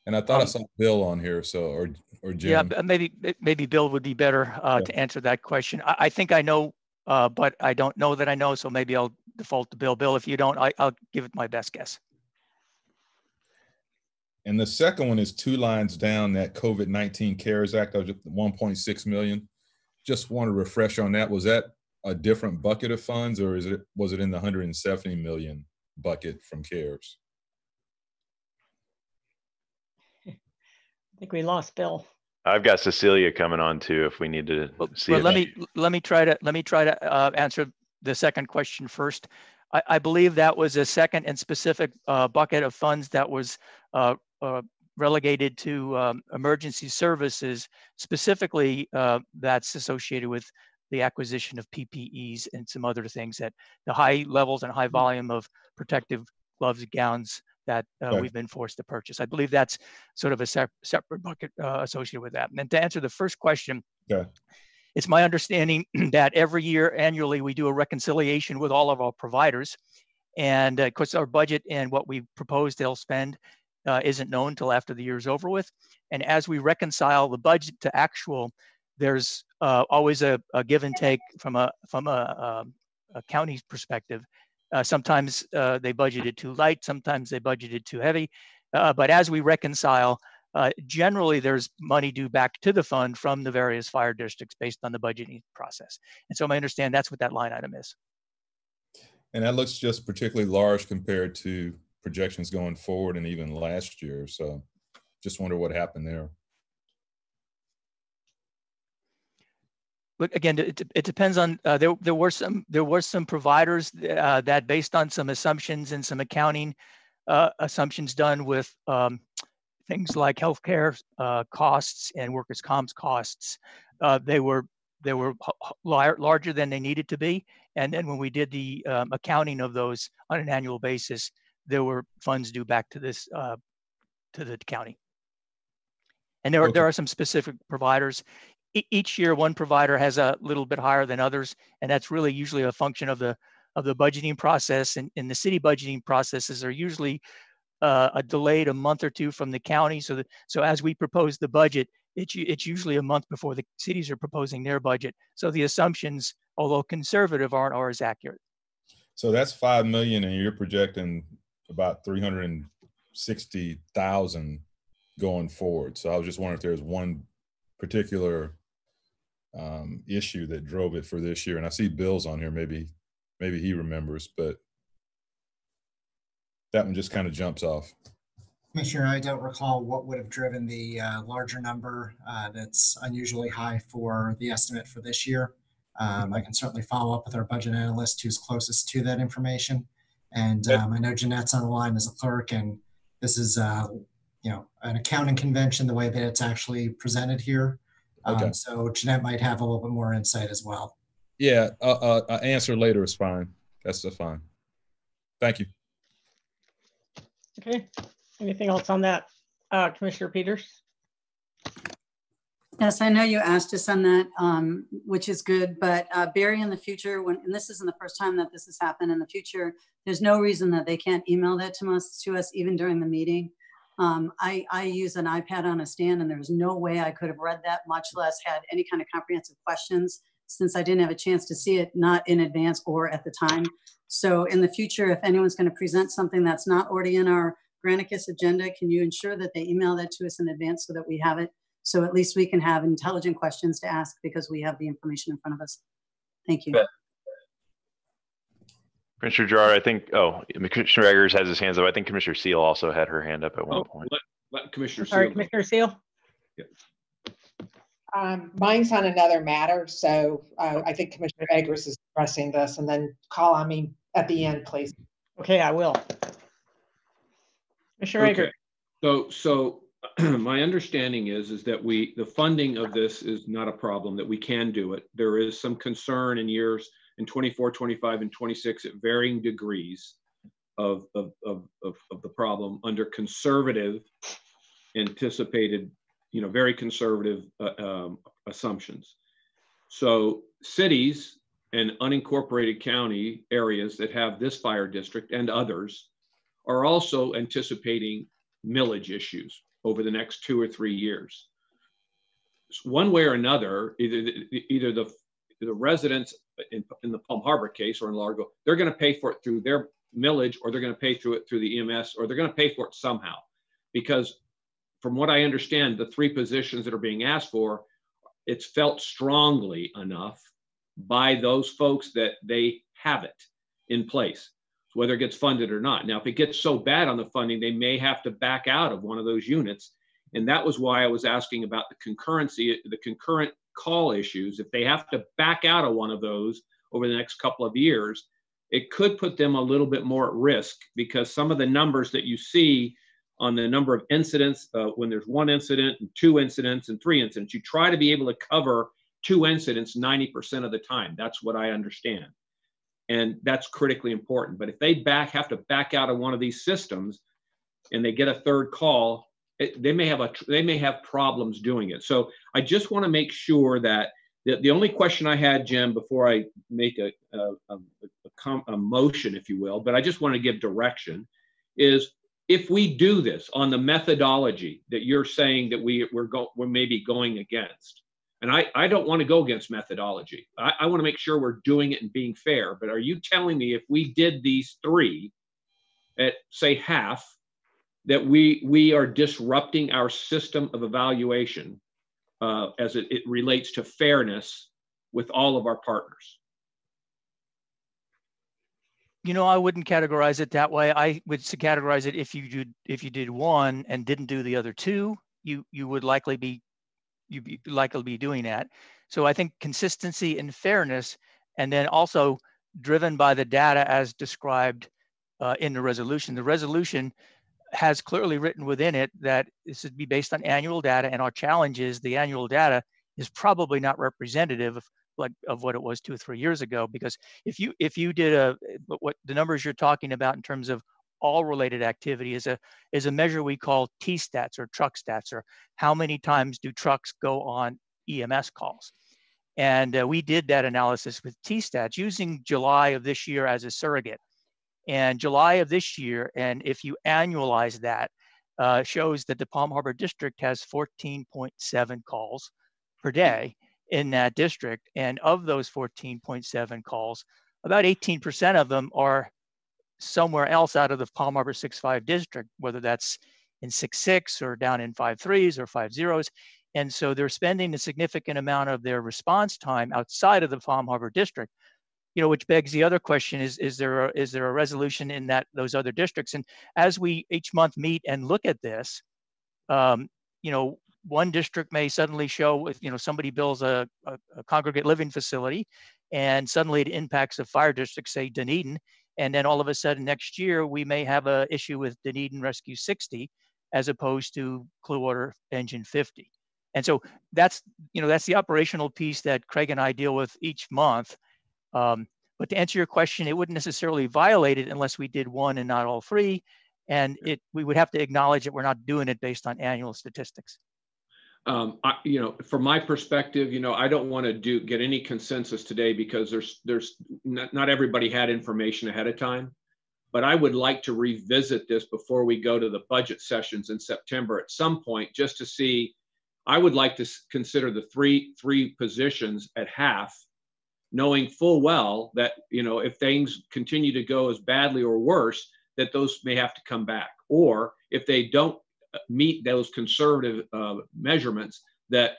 And I thought I Um, saw Bill on here, so, or, or Yeah, Jim. b- maybe, maybe Bill would be better uh, to answer that question. I, I think I know, uh, but I don't know that I know, so maybe I'll default to Bill. Bill, if you don't, I, I'll give it my best guess. And the second one is two lines down, that COVID-19 CARES Act of 1.6 million. Just want to refresh on that. Was that a different bucket of funds or is it, was it in the 170 million bucket from CARES? Think we lost Bill. I've got Cecilia coming on too, if we need to see. Well, let me, let me try to, let me try to uh, answer the second question first. I, I believe that was a second and specific uh, bucket of funds that was uh, uh, relegated to um, emergency services. Specifically, uh, that's associated with the acquisition of PPEs and some other things that the high levels and high volume of protective gloves, gowns that uh, Right. we've been forced to purchase. I believe that's sort of a sep- separate bucket uh, associated with that. And to answer the first question, Okay. it's my understanding that every year annually we do a reconciliation with all of our providers. And uh, of course, our budget and what we propose they'll spend uh, isn't known until after the year's over with. And as we reconcile the budget to actual, there's uh, always a, a give and take from a from a, um, a county's perspective. Uh, sometimes uh, they budgeted too light, sometimes they budgeted too heavy. Uh, but as we reconcile, uh, generally there's money due back to the fund from the various fire districts based on the budgeting process. And so I understand that's what that line item is. And that looks just particularly large compared to projections going forward and even last year. So just wonder what happened there. But again, it, it depends on, uh, there, there were some, there were some providers uh, that based on some assumptions and some accounting uh, assumptions done with um, things like healthcare uh, costs and workers' comps costs, uh, they were, they were h- h- lar- larger than they needed to be. And then when we did the um, accounting of those on an annual basis, there were funds due back to this, uh, to the county. And there are, there are some specific providers. Each year, one provider has a little bit higher than others, and that's really usually a function of the, of the budgeting process. And, and the city budgeting processes are usually uh, a delayed a month or two from the county. So that, so as we propose the budget, it's, it's usually a month before the cities are proposing their budget. So the assumptions, although conservative, aren't always accurate. So that's 5 million and you're projecting about 360,000 going forward. So I was just wondering if there's one particular um, issue that drove it for this year. And I see Bill's on here. Maybe, maybe he remembers, but that one just kind of jumps off. Commissioner, I don't recall what would have driven the uh, larger number uh, that's unusually high for the estimate for this year. Um, I can certainly follow up with our budget analyst who's closest to that information. And um, I know Jeanette's on the line as a clerk, and this is, uh, you know, an accounting convention, the way that it's actually presented here. Um, So Jeanette might have a little bit more insight as well. Yeah, uh, uh, uh, answer later is fine. That's the fine. Thank you. Okay, anything else on that? Uh, Commissioner Peters? Yes, I know you asked us on that, um, which is good, but uh, Barry, in the future, when, and this isn't the first time that this has happened in the future, there's no reason that they can't email that to us, to us even during the meeting. Um, I, I use an iPad on a stand and there's no way I could have read that, much less had any kind of comprehensive questions since I didn't have a chance to see it, not in advance or at the time. So in the future, if anyone's going to present something that's not already in our Granicus agenda, can you ensure that they email that to us in advance so that we have it? So at least we can have intelligent questions to ask because we have the information in front of us. Thank you. Commissioner Gerard, I think, oh, Commissioner Eggers has his hands up. I think Commissioner Seel also had her hand up at one Oh, point. let, let Commissioner Sorry, Seel. go. Commissioner Seel? Um, mine's on another matter, so uh, I think Commissioner Eggers is addressing this, and then call on me at the end, please. Okay, I will. Commissioner Okay. Eggers? So, so my understanding is, is that we, the funding of this is not a problem, that we can do it. There is some concern in years in 24, 25, and 26 at varying degrees of, of, of, of, of the problem under conservative anticipated, you know, very conservative uh, um, assumptions. So cities and unincorporated county areas that have this fire district and others are also anticipating millage issues over the next two or three years. One way or another, either the, either the, the residents in, in the Palm Harbor case or in Largo, they're going to pay for it through their millage or they're going to pay through it through the EMS or they're going to pay for it somehow. Because from what I understand, the three positions that are being asked for, it's felt strongly enough by those folks that they have it in place, whether it gets funded or not. Now, if it gets so bad on the funding, they may have to back out of one of those units. And that was why I was asking about the concurrency, the concurrent call issues. If they have to back out of one of those over the next couple of years, it could put them a little bit more at risk because some of the numbers that you see on the number of incidents uh, when there's one incident and two incidents and three incidents, you try to be able to cover two incidents 90% of the time. That's what I understand. And that's critically important. But if they back have to back out of one of these systems and they get a third call, it, they may have a they may have problems doing it. So I just want to make sure that the, the only question I had, Jim, before I make a, a, a, a, a motion, if you will, but I just want to give direction, is if we do this on the methodology that you're saying that we, we're, go, we're maybe going against, and I, I don't want to go against methodology. I, I want to make sure we're doing it and being fair. But are you telling me if we did these three at say half, that we we are disrupting our system of evaluation uh, as it, it relates to fairness with all of our partners? You know, I wouldn't categorize it that way. I would categorize it if you did if you did one and didn't do the other two, you you would likely be you be likely be doing that. So I think consistency and fairness, and then also driven by the data as described uh, in the resolution. The resolution has clearly written within it that this would be based on annual data, and our challenge is the annual data is probably not representative of like of what it was two or three years ago. Because if you if you did a what the numbers you're talking about in terms of all related activity is a is a measure we call T stats or truck stats or how many times do trucks go on EMS calls. And uh, we did that analysis with T stats using July of this year as a surrogate. And July of this year, and if you annualize that, uh, shows that the Palm Harbor district has 14.7 calls per day in that district. And of those 14.7 calls, about 18% of them are somewhere else out of the Palm Harbor 6-5 district, whether that's in 6-6 or down in 5-3s or 5-0s. And so they're spending a significant amount of their response time outside of the Palm Harbor district. You know, which begs the other question: Is is there a, is there a resolution in that those other districts? And as we each month meet and look at this, um, you know, one district may suddenly show if you know somebody builds a, a, a, congregate living facility, and suddenly it impacts a fire district, say Dunedin, and then all of a sudden next year, we may have a issue with Dunedin Rescue 60 as opposed to Clearwater Engine 50. And so that's, you know, that's the operational piece that Craig and I deal with each month. Um, but to answer your question, it wouldn't necessarily violate it unless we did one and not all three. And it, we would have to acknowledge that we're not doing it based on annual statistics um, I, you know, from my perspective, you know, I don't want to do get any consensus today because there's there's not, not everybody had information ahead of time, but I would like to revisit this before we go to the budget sessions in September at some point, just to see. I would like to consider the three three positions at half, knowing full well that you know if things continue to go as badly or worse, that those may have to come back, or if they don't meet those conservative uh, measurements that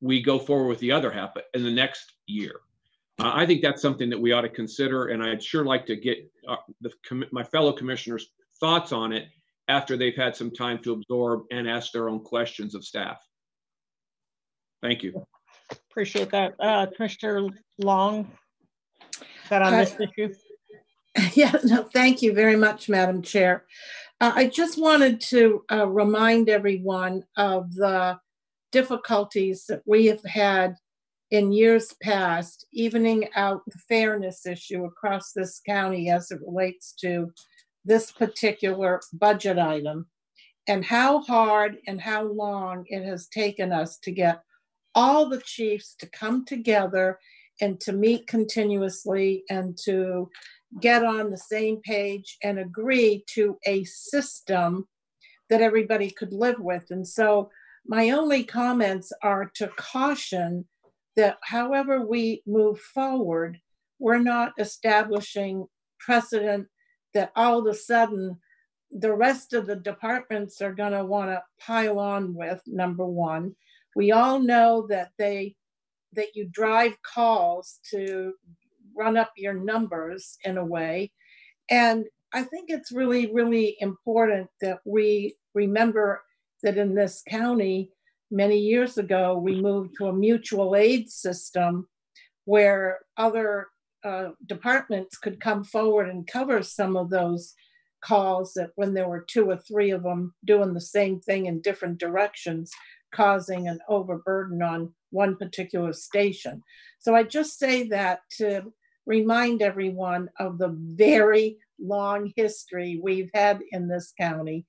we go forward with the other half in the next year. Uh, I think that's something that we ought to consider, and I'd sure like to get uh, the, my fellow commissioners' thoughts on it after they've had some time to absorb and ask their own questions of staff. Thank you. Appreciate that. Uh, Commissioner Long, that on this issue? Yeah, no, thank you very much, Madam Chair. Uh, I just wanted to uh, remind everyone of the difficulties that we have had in years past, evening out the fairness issue across this county as it relates to this particular budget item, and how hard and how long it has taken us to get all the chiefs to come together and to meet continuously and to get on the same page and agree to a system that everybody could live with. And so my only comments are to caution that however we move forward, we're not establishing precedent that all of a sudden the rest of the departments are going to want to pile on with number one we all know that they that you drive calls to run up your numbers in a way. And i think it's really really important that we remember that in this county many years ago we moved to a mutual aid system where other uh, departments could come forward and cover some of those calls that when there were two or three of them doing the same thing in different directions, causing an overburden on one particular station. So I just say that to remind everyone of the very long history we've had in this county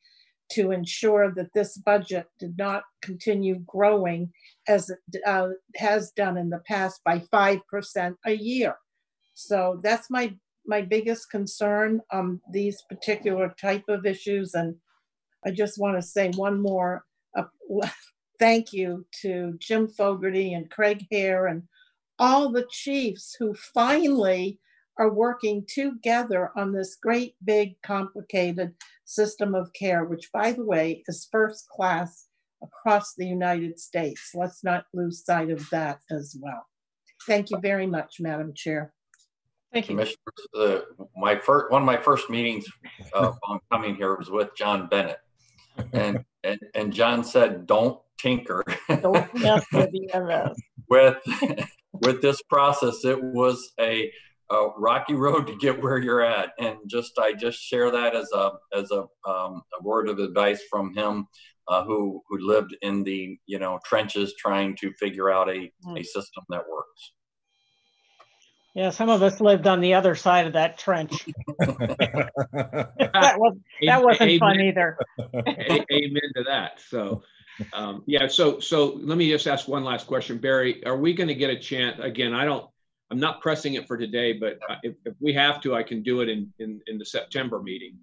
to ensure that this budget did not continue growing as it uh, has done in the past by 5% a year. So that's my my biggest concern on these particular type of issues. And I just want to say one more uh, thank you to Jim Fogarty and Craig Hare and all the chiefs who finally are working together on this great, big, complicated system of care, which, by the way, is first class across the United States. Let's not lose sight of that as well. Thank you very much, Madam Chair. Thank you. Commissioners, uh, my first one of my first meetings uh, on coming here was with John Bennett, and and and John said, "Don't tinker with with with this process. It was a, a rocky road to get where you're at, and just I just share that as a as a um, a word of advice from him." Uh, who who lived in the you know trenches trying to figure out a, a system that works. Yeah, some of us lived on the other side of that trench. that was that wasn't fun either. Amen to that. So, um, yeah. So, so let me just ask one last question, Barry. Are we going to get a chance again? I don't. I'm not pressing it for today, but if, if we have to, I can do it in, in in the September meeting.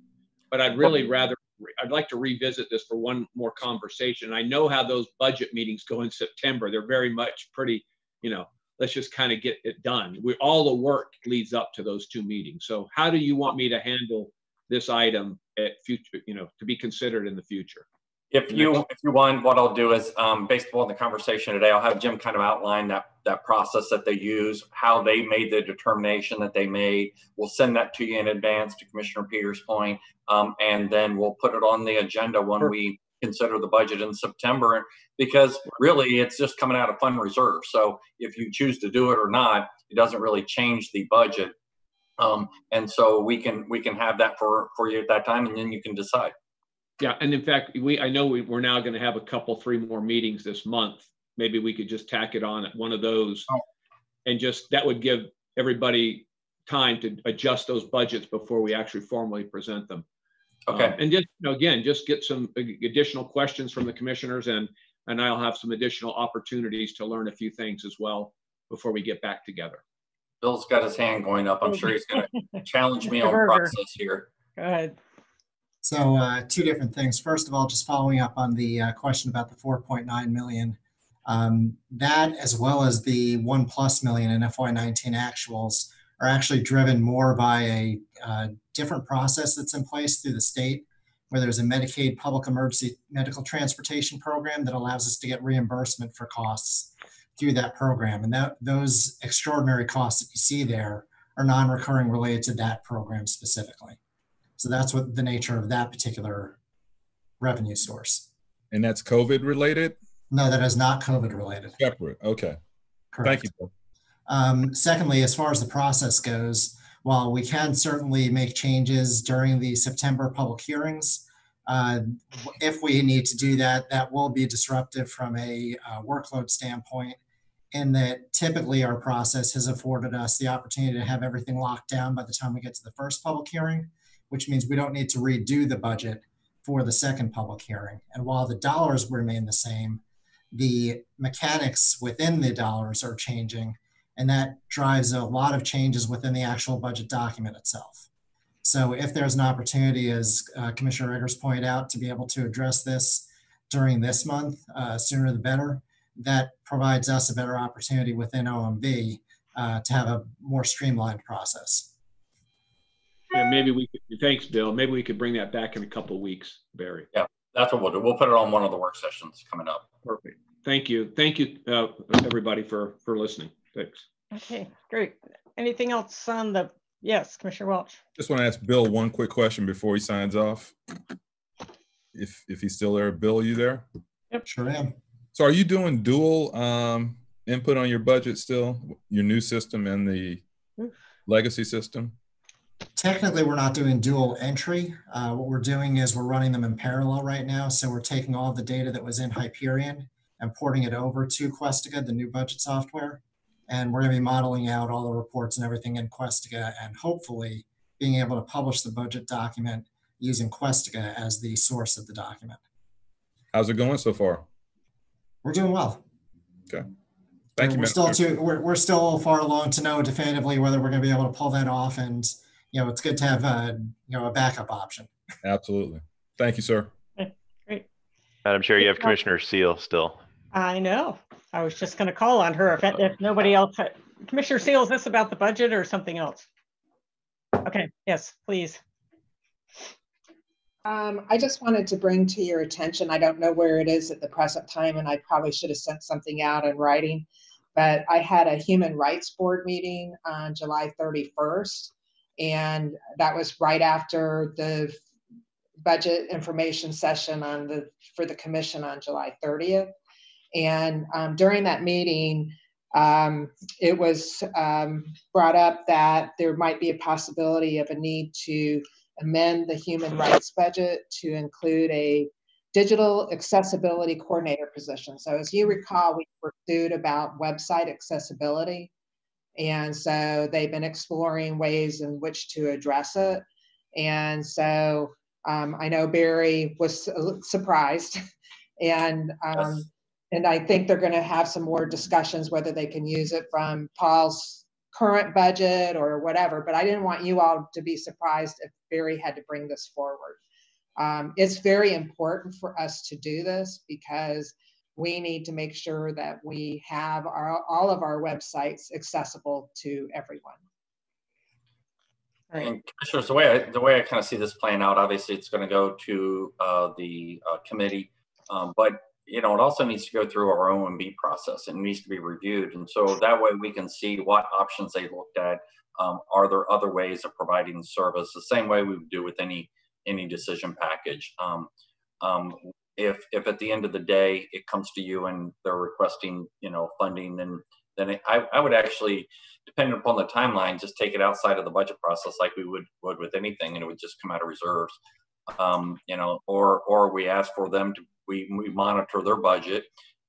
But I'd really rather. I'd like to revisit this for one more conversation. I know how those budget meetings go in September. They're very much pretty, you know, let's just kind of get it done. We all the work leads up to those two meetings. So how do you want me to handle this item at future, you know, to be considered in the future? If you if you want, what I'll do is um, based upon the conversation today, I'll have Jim kind of outline that that process that they use, how they made the determination that they made. We'll send that to you in advance to Commissioner Peters' point, um, and then we'll put it on the agenda when sure. we consider the budget in September because really it's just coming out of fund reserve. So if you choose to do it or not, it doesn't really change the budget. Um, and so we can we can have that for for you at that time, and then you can decide. Yeah, and in fact, we I know we, we're now going to have a couple, three more meetings this month. Maybe we could just tack it on at one of those, oh. and just that would give everybody time to adjust those budgets before we actually formally present them. Okay. Um, and just you know, again, just get some additional questions from the commissioners, and and I'll have some additional opportunities to learn a few things as well before we get back together. Bill's got his hand going up. I'm sure he's going to challenge me on process here. Go ahead. So uh, two different things. First of all, just following up on the uh, question about the 4.9 million. Um, that as well as the one plus million in FY19 actuals are actually driven more by a uh, different process that's in place through the state, where there's a Medicaid public emergency medical transportation program that allows us to get reimbursement for costs through that program. And that those extraordinary costs that you see there are non-recurring related to that program specifically. So that's what the nature of that particular revenue source. And that's COVID related? No, that is not COVID related. Separate. Okay. Correct. Thank you. Um, secondly, as far as the process goes, while we can certainly make changes during the September public hearings, Uh, if we need to do that, that will be disruptive from a uh, workload standpoint in that typically our process has afforded us the opportunity to have everything locked down by the time we get to the first public hearing, which means we don't need to redo the budget for the second public hearing. And while the dollars remain the same, the mechanics within the dollars are changing, and that drives a lot of changes within the actual budget document itself. So if there's an opportunity, as uh, Commissioner Eggers pointed out, to be able to address this during this month, uh, sooner the better, that provides us a better opportunity within OMB uh, to have a more streamlined process. Yeah, maybe we could, thanks, Bill. Maybe we could bring that back in a couple of weeks, Barry. Yeah, that's what we'll do. We'll put it on one of the work sessions coming up. Perfect. Thank you. Thank you, uh, everybody, for, for listening. Thanks. Okay, great. Anything else on the, yes, Commissioner Welch? Just want to ask Bill one quick question before he signs off. If, if he's still there. Bill, you there? Yep. Sure am. So are you doing dual um, input on your budget still? Your new system and the legacy system? Technically, we're not doing dual entry. Uh, what we're doing is we're running them in parallel right now. So we're taking all the data that was in Hyperion and porting it over to Questica, the new budget software. And we're going to be modeling out all the reports and everything in Questica and hopefully being able to publish the budget document using Questica as the source of the document. How's it going so far? We're doing well. Okay. Thank you. We're still too, we're, we're still far along to know definitively whether we're going to be able to pull that off. And, you know, it's good to have a, you know, a backup option. Absolutely. Thank you, sir. Great. Madam Chair, you have Commissioner Seel still. I know. I was just going to call on her if, if nobody else. Had. Commissioner Seel, is this about the budget or something else? Okay. Yes, please. Um, I just wanted to bring to your attention, I don't know where it is at the present time, and I probably should have sent something out in writing, but I had a Human Rights Board meeting on July 31st, and that was right after the budget information session on the for the commission on July 30th. And um, during that meeting, um, it was um, brought up that there might be a possibility of a need to amend the human rights budget to include a digital accessibility coordinator position. So as you recall, we pursued about website accessibility. And so they've been exploring ways in which to address it. And so um, I know Barry was surprised and um, yes. and I think they're going to have some more discussions whether they can use it from Paul's current budget or whatever, but I didn't want you all to be surprised if Barry had to bring this forward. Um, it's very important for us to do this because we need to make sure that we have our, all of our websites accessible to everyone. And commissioners, the way I, the way I kind of see this playing out, obviously it's going to go to uh, the uh, committee, um, but you know, it also needs to go through our OMB process. It needs to be reviewed. And so that way we can see what options they looked at. Um, are there other ways of providing service? The same way we would do with any any decision package. Um, um, if if at the end of the day it comes to you and they're requesting you know funding, then then I, I would actually, depending upon the timeline, just take it outside of the budget process like we would would with anything, and it would just come out of reserves. Um, you know, or or we ask for them to we, we monitor their budget,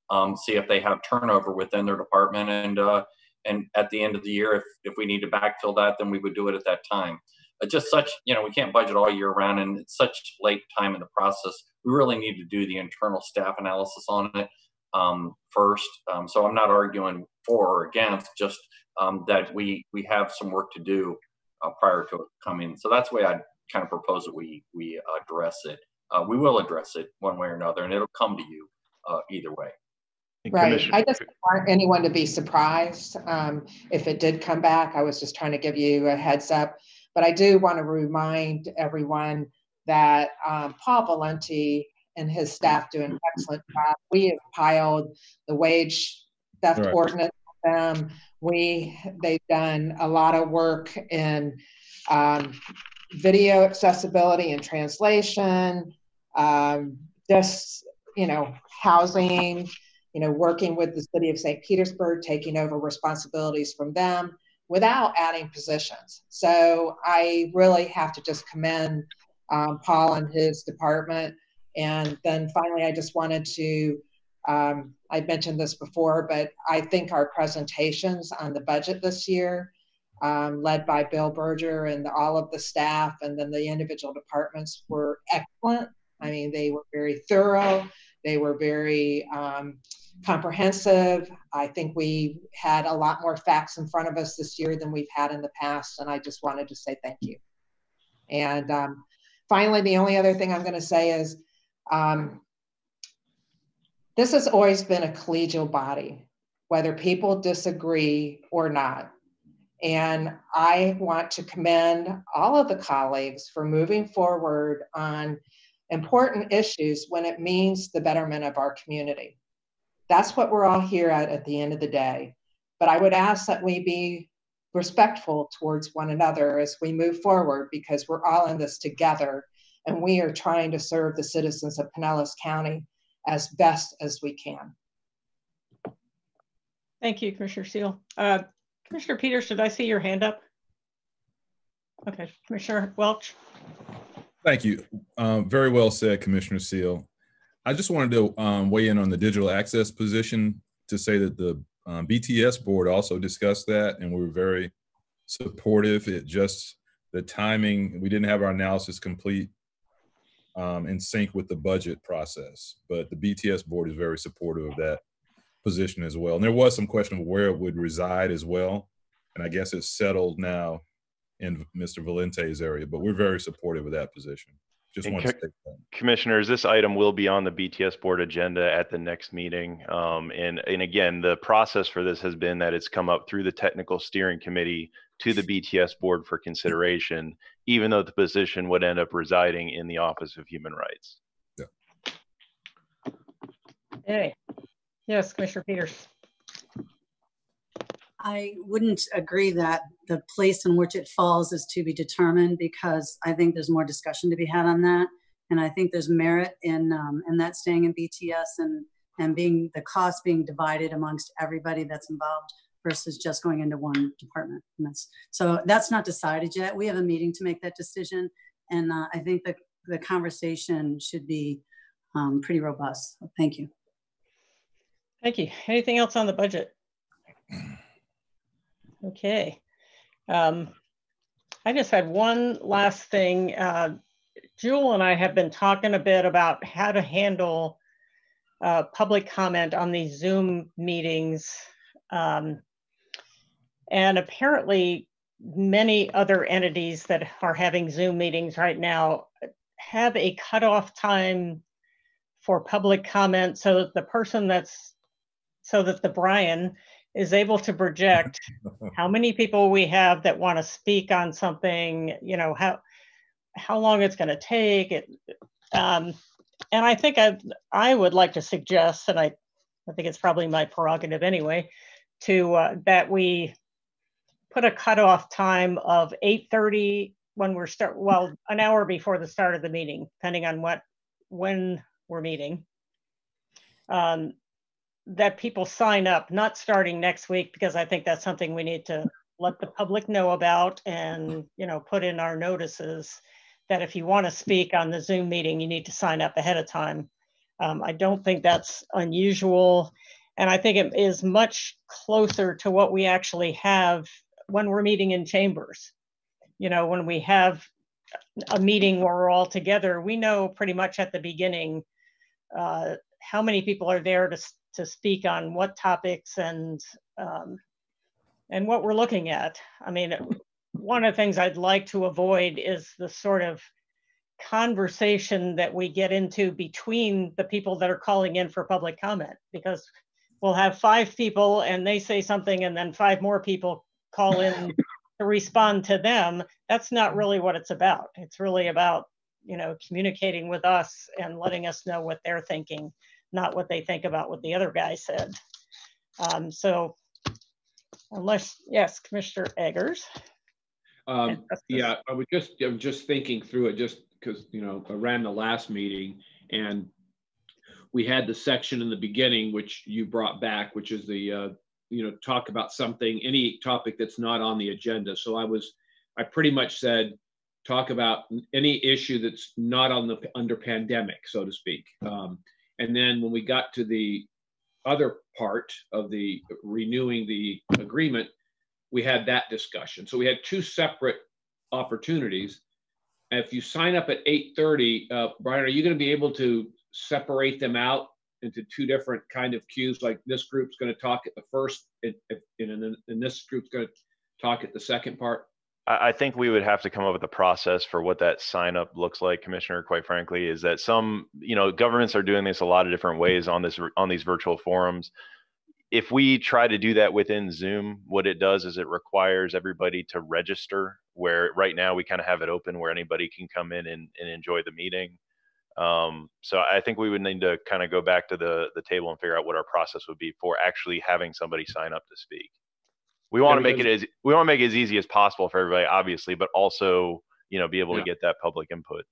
um, see if they have turnover within their department, and uh, and at the end of the year, if if we need to backfill that, then we would do it at that time. But just such, you know, we can't budget all year round, and it's such late time in the process. We really need to do the internal staff analysis on it um, first. Um, so I'm not arguing for or against, just um, that we we have some work to do uh, prior to it coming. So that's the way I kind of propose that we we address it uh, we will address it one way or another, and it'll come to you uh, either way. Right. I just want anyone to be surprised um, if it did come back. I was just trying to give you a heads up. But I do want to remind everyone that um, Paul Valenti and his staff do an excellent job. We have piled the wage theft right. ordinance with them. We they've done a lot of work in um, video accessibility and translation, um, just, you know, housing, you know, working with the city of St. Petersburg, taking over responsibilities from them without adding positions. So I really have to just commend um, Paul and his department. And then finally, I just wanted to, um, I mentioned this before, but I think our presentations on the budget this year, um, led by Bill Berger and all of the staff, and then the individual departments were excellent. I mean, they were very thorough. They were very um, comprehensive. I think we had a lot more facts in front of us this year than we've had in the past, and I just wanted to say thank you. And um, finally, the only other thing I'm going to say is um, this has always been a collegial body, whether people disagree or not. And I want to commend all of the colleagues for moving forward on important issues when it means the betterment of our community. That's what we're all here at at the end of the day. But I would ask that we be respectful towards one another as we move forward because we're all in this together and we are trying to serve the citizens of Pinellas County as best as we can. Thank you, Commissioner Seel. Uh, Commissioner Peters, did I see your hand up? Okay, Commissioner Welch. Thank you. Um, very well said, Commissioner Seel. I just wanted to um, weigh in on the digital access position to say that the um, BTS board also discussed that and we were very supportive. It just, the timing, we didn't have our analysis complete um, in sync with the budget process, but the BTS board is very supportive of that position as well. And there was some question of where it would reside as well. And I guess it's settled now in Mr. Valenti's area, but we're very supportive of that position. Just want to say that. Commissioners, this item will be on the BTS board agenda at the next meeting. Um, and, and again, the process for this has been that it's come up through the technical steering committee to the BTS board for consideration, even though the position would end up residing in the Office of Human Rights. Yeah. Hey, yes, Commissioner Peters. I wouldn't agree that the place in which it falls is to be determined because I think there's more discussion to be had on that. And I think there's merit in um, in that staying in BTS and and being the cost being divided amongst everybody that's involved versus just going into one department. And that's so that's not decided yet. We have a meeting to make that decision, and uh, I think that the conversation should be um, pretty robust. Thank you. Thank you. Anything else on the budget? Okay. Um, I just had one last thing. Uh, Jewel and I have been talking a bit about how to handle uh, public comment on these Zoom meetings. Um, and apparently, many other entities that are having Zoom meetings right now have a cutoff time for public comment so that the person that's so that the Brian is able to project how many people we have that want to speak on something, you know, how how long it's going to take. It, um, and I think I I would like to suggest, and I I think it's probably my prerogative anyway, to uh, that we put a cutoff time of 8:30 when we're start well an hour before the start of the meeting, depending on what when we're meeting. Um, that people sign up, not starting next week, because I think that's something we need to let the public know about and, you know, put in our notices that if you want to speak on the Zoom meeting, you need to sign up ahead of time. Um, I don't think that's unusual. And I think it is much closer to what we actually have when we're meeting in chambers. You know, when we have a meeting where we're all together, we know pretty much at the beginning uh, how many people are there to to speak on what topics and um, and what we're looking at. I mean, one of the things I'd like to avoid is the sort of conversation that we get into between the people that are calling in for public comment because we'll have five people and they say something and then five more people call in to respond to them. That's not really what it's about. It's really about you know communicating with us and letting us know what they're thinking not what they think about what the other guy said. Um, so unless, yes, Commissioner Eggers. Um, yeah, I was just, I'm just thinking through it just because, you know, I ran the last meeting and we had the section in the beginning, which you brought back, which is the, uh, you know, talk about something, any topic that's not on the agenda. So I was, I pretty much said, talk about any issue that's not on the under pandemic, so to speak. Um, and then when we got to the other part of the renewing the agreement, we had that discussion. So we had two separate opportunities. If you sign up at 8:30, uh, Brian, are you going to be able to separate them out into two different kind of queues? Like this group's going to talk at the first, and, and, and this group's going to talk at the second part. I think we would have to come up with a process for what that sign up looks like, Commissioner. Quite frankly, is that some you know governments are doing this a lot of different ways on this on these virtual forums. If we try to do that within Zoom, what it does is it requires everybody to register. Where right now we kind of have it open where anybody can come in and, and enjoy the meeting. Um, so I think we would need to kind of go back to the the table and figure out what our process would be for actually having somebody sign up to speak we want to make it as we want to make it as easy as possible for everybody, obviously, but also you know be able yeah. to get that public input.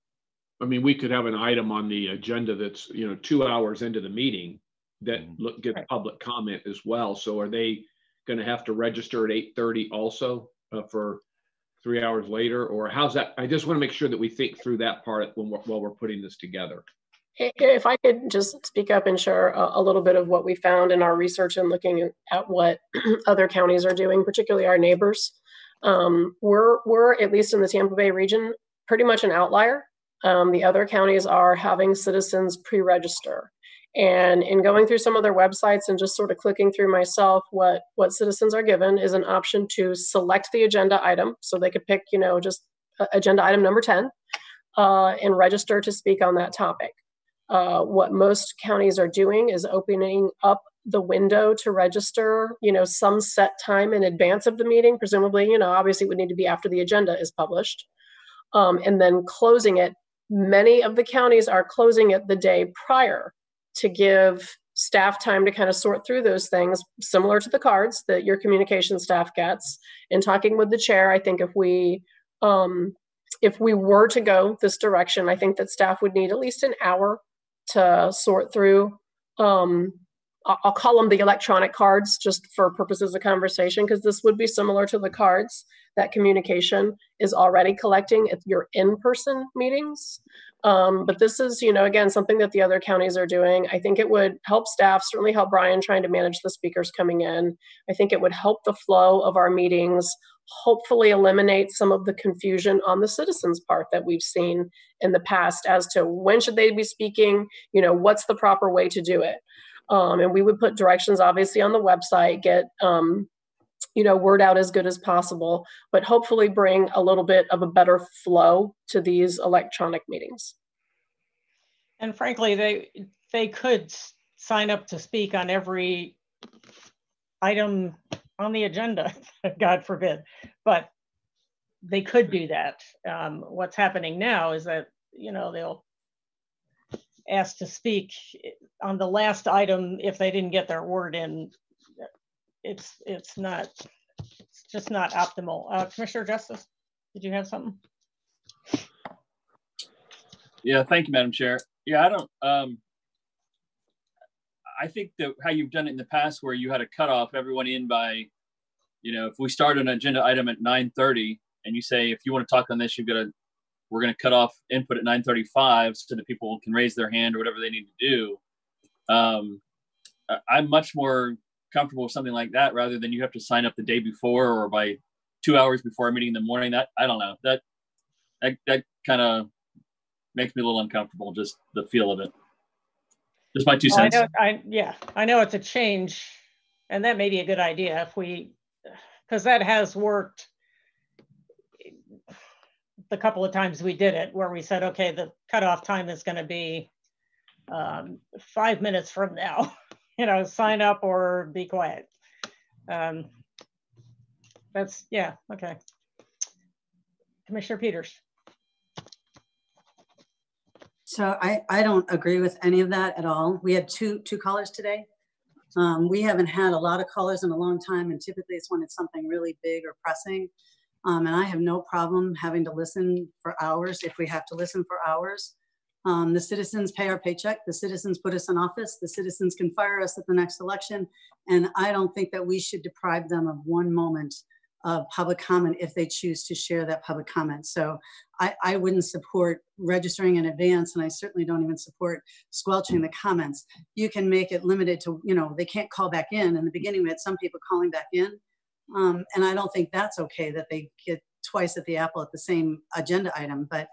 I mean, we could have an item on the agenda that's you know two hours into the meeting that mm-hmm. look get right. public comment as well. So are they going to have to register at eight thirty also uh, for three hours later, or how's that? I just want to make sure that we think through that part when we're, while we're putting this together. If I could just speak up and share a, a, little bit of what we found in our research and looking at what other counties are doing, particularly our neighbors, um, we're we're at least in the Tampa Bay region pretty much an outlier. Um, the other counties are having citizens pre-register, and in going through some of their websites and just sort of clicking through myself, what what citizens are given is an option to select the agenda item, so they could pick, you know, just agenda item number ten, uh, and register to speak on that topic. Uh, what most counties are doing is opening up the window to register, you know, some set time in advance of the meeting. Presumably, you know, obviously it would need to be after the agenda is published, um, and then closing it. Many of the counties are closing it the day prior to give staff time to kind of sort through those things, similar to the cards that your communication staff gets. In talking with the chair, I think if we um, if we were to go this direction, I think that staff would need at least an hour to sort through. Um, I'll call them the electronic cards just for purposes of conversation, because this would be similar to the cards that communication is already collecting at your in-person meetings. Um, but this is, you know, again, something that the other counties are doing. I think it would help staff, certainly help Brian trying to manage the speakers coming in. I think it would help the flow of our meetings hopefully eliminate some of the confusion on the citizens part that we've seen in the past as to when should they be speaking you know what's the proper way to do it. Um, and we would put directions obviously on the website get um, you know word out as good as possible but hopefully bring a little bit of a better flow to these electronic meetings. And frankly they they could sign up to speak on every item on the agenda, God forbid. But they could do that. Um, what's happening now is that, you know, they'll ask to speak on the last item if they didn't get their word in. It's it's not it's just not optimal. Uh, Commissioner Justice, did you have something? Yeah, thank you, Madam Chair. Yeah, I don't. Um, I think that how you've done it in the past, where you had a cut off everyone in by, you know, if we start an agenda item at 9:30, and you say if you want to talk on this, you've got to, we're going to cut off input at 9:35 so that people can raise their hand or whatever they need to do. Um, I'm much more comfortable with something like that rather than you have to sign up the day before or by two hours before a meeting in the morning. That I don't know that that that kind of makes me a little uncomfortable. Just the feel of it. Just my two well, cents. I know, I, yeah, I know it's a change, and that may be a good idea if we, because that has worked the couple of times we did it, where we said, okay, the cutoff time is going to be um, five minutes from now. you know, sign up or be quiet. Um, that's yeah, okay. Commissioner Peters. So I, I don't agree with any of that at all. We had two, two callers today. Um, we haven't had a lot of callers in a long time, and typically it's when it's something really big or pressing. Um, and I have no problem having to listen for hours if we have to listen for hours. Um, the citizens pay our paycheck. The citizens put us in office. The citizens can fire us at the next election. And I don't think that we should deprive them of one moment of public comment if they choose to share that public comment. So I, I wouldn't support registering in advance, and I certainly don't even support squelching the comments. You can make it limited to, you know, they can't call back in. In the beginning, we had some people calling back in, um, and I don't think that's okay that they get twice at the apple at the same agenda item. But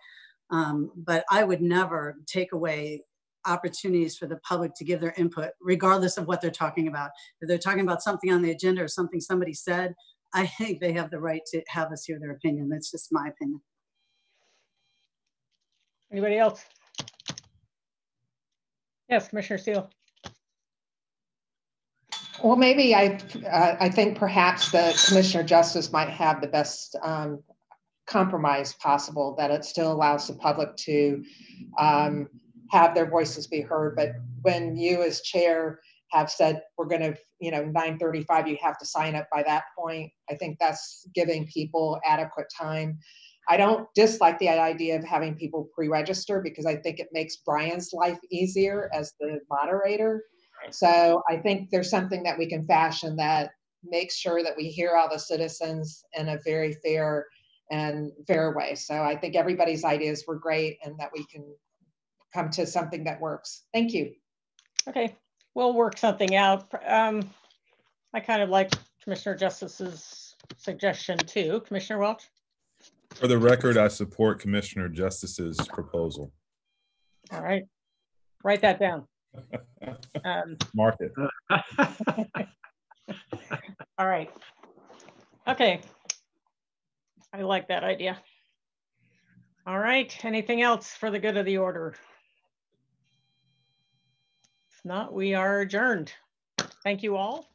um, but I would never take away opportunities for the public to give their input, regardless of what they're talking about. If they're talking about something on the agenda or something somebody said, I think they have the right to have us hear their opinion. That's just my opinion. Anybody else? Yes, Commissioner Steele. Well, maybe I, uh, I think perhaps the Commissioner Justice might have the best um, compromise possible, that it still allows the public to um, have their voices be heard. But when you as chair have said, we're going to, you know, 935, you have to sign up by that point, I think that's giving people adequate time. I don't dislike the idea of having people pre-register because I think it makes Brian's life easier as the moderator. So I think there's something that we can fashion that makes sure that we hear all the citizens in a very fair and fair way. So I think everybody's ideas were great and that we can come to something that works. Thank you. Okay, we'll work something out. Um, I kind of like Commissioner Justice's suggestion too. Commissioner Welch? For the record, I support Commissioner Justice's proposal. All right, write that down. Um, Mark it. all right. Okay. I like that idea. All right, anything else for the good of the order? Not, we are adjourned. Thank you all.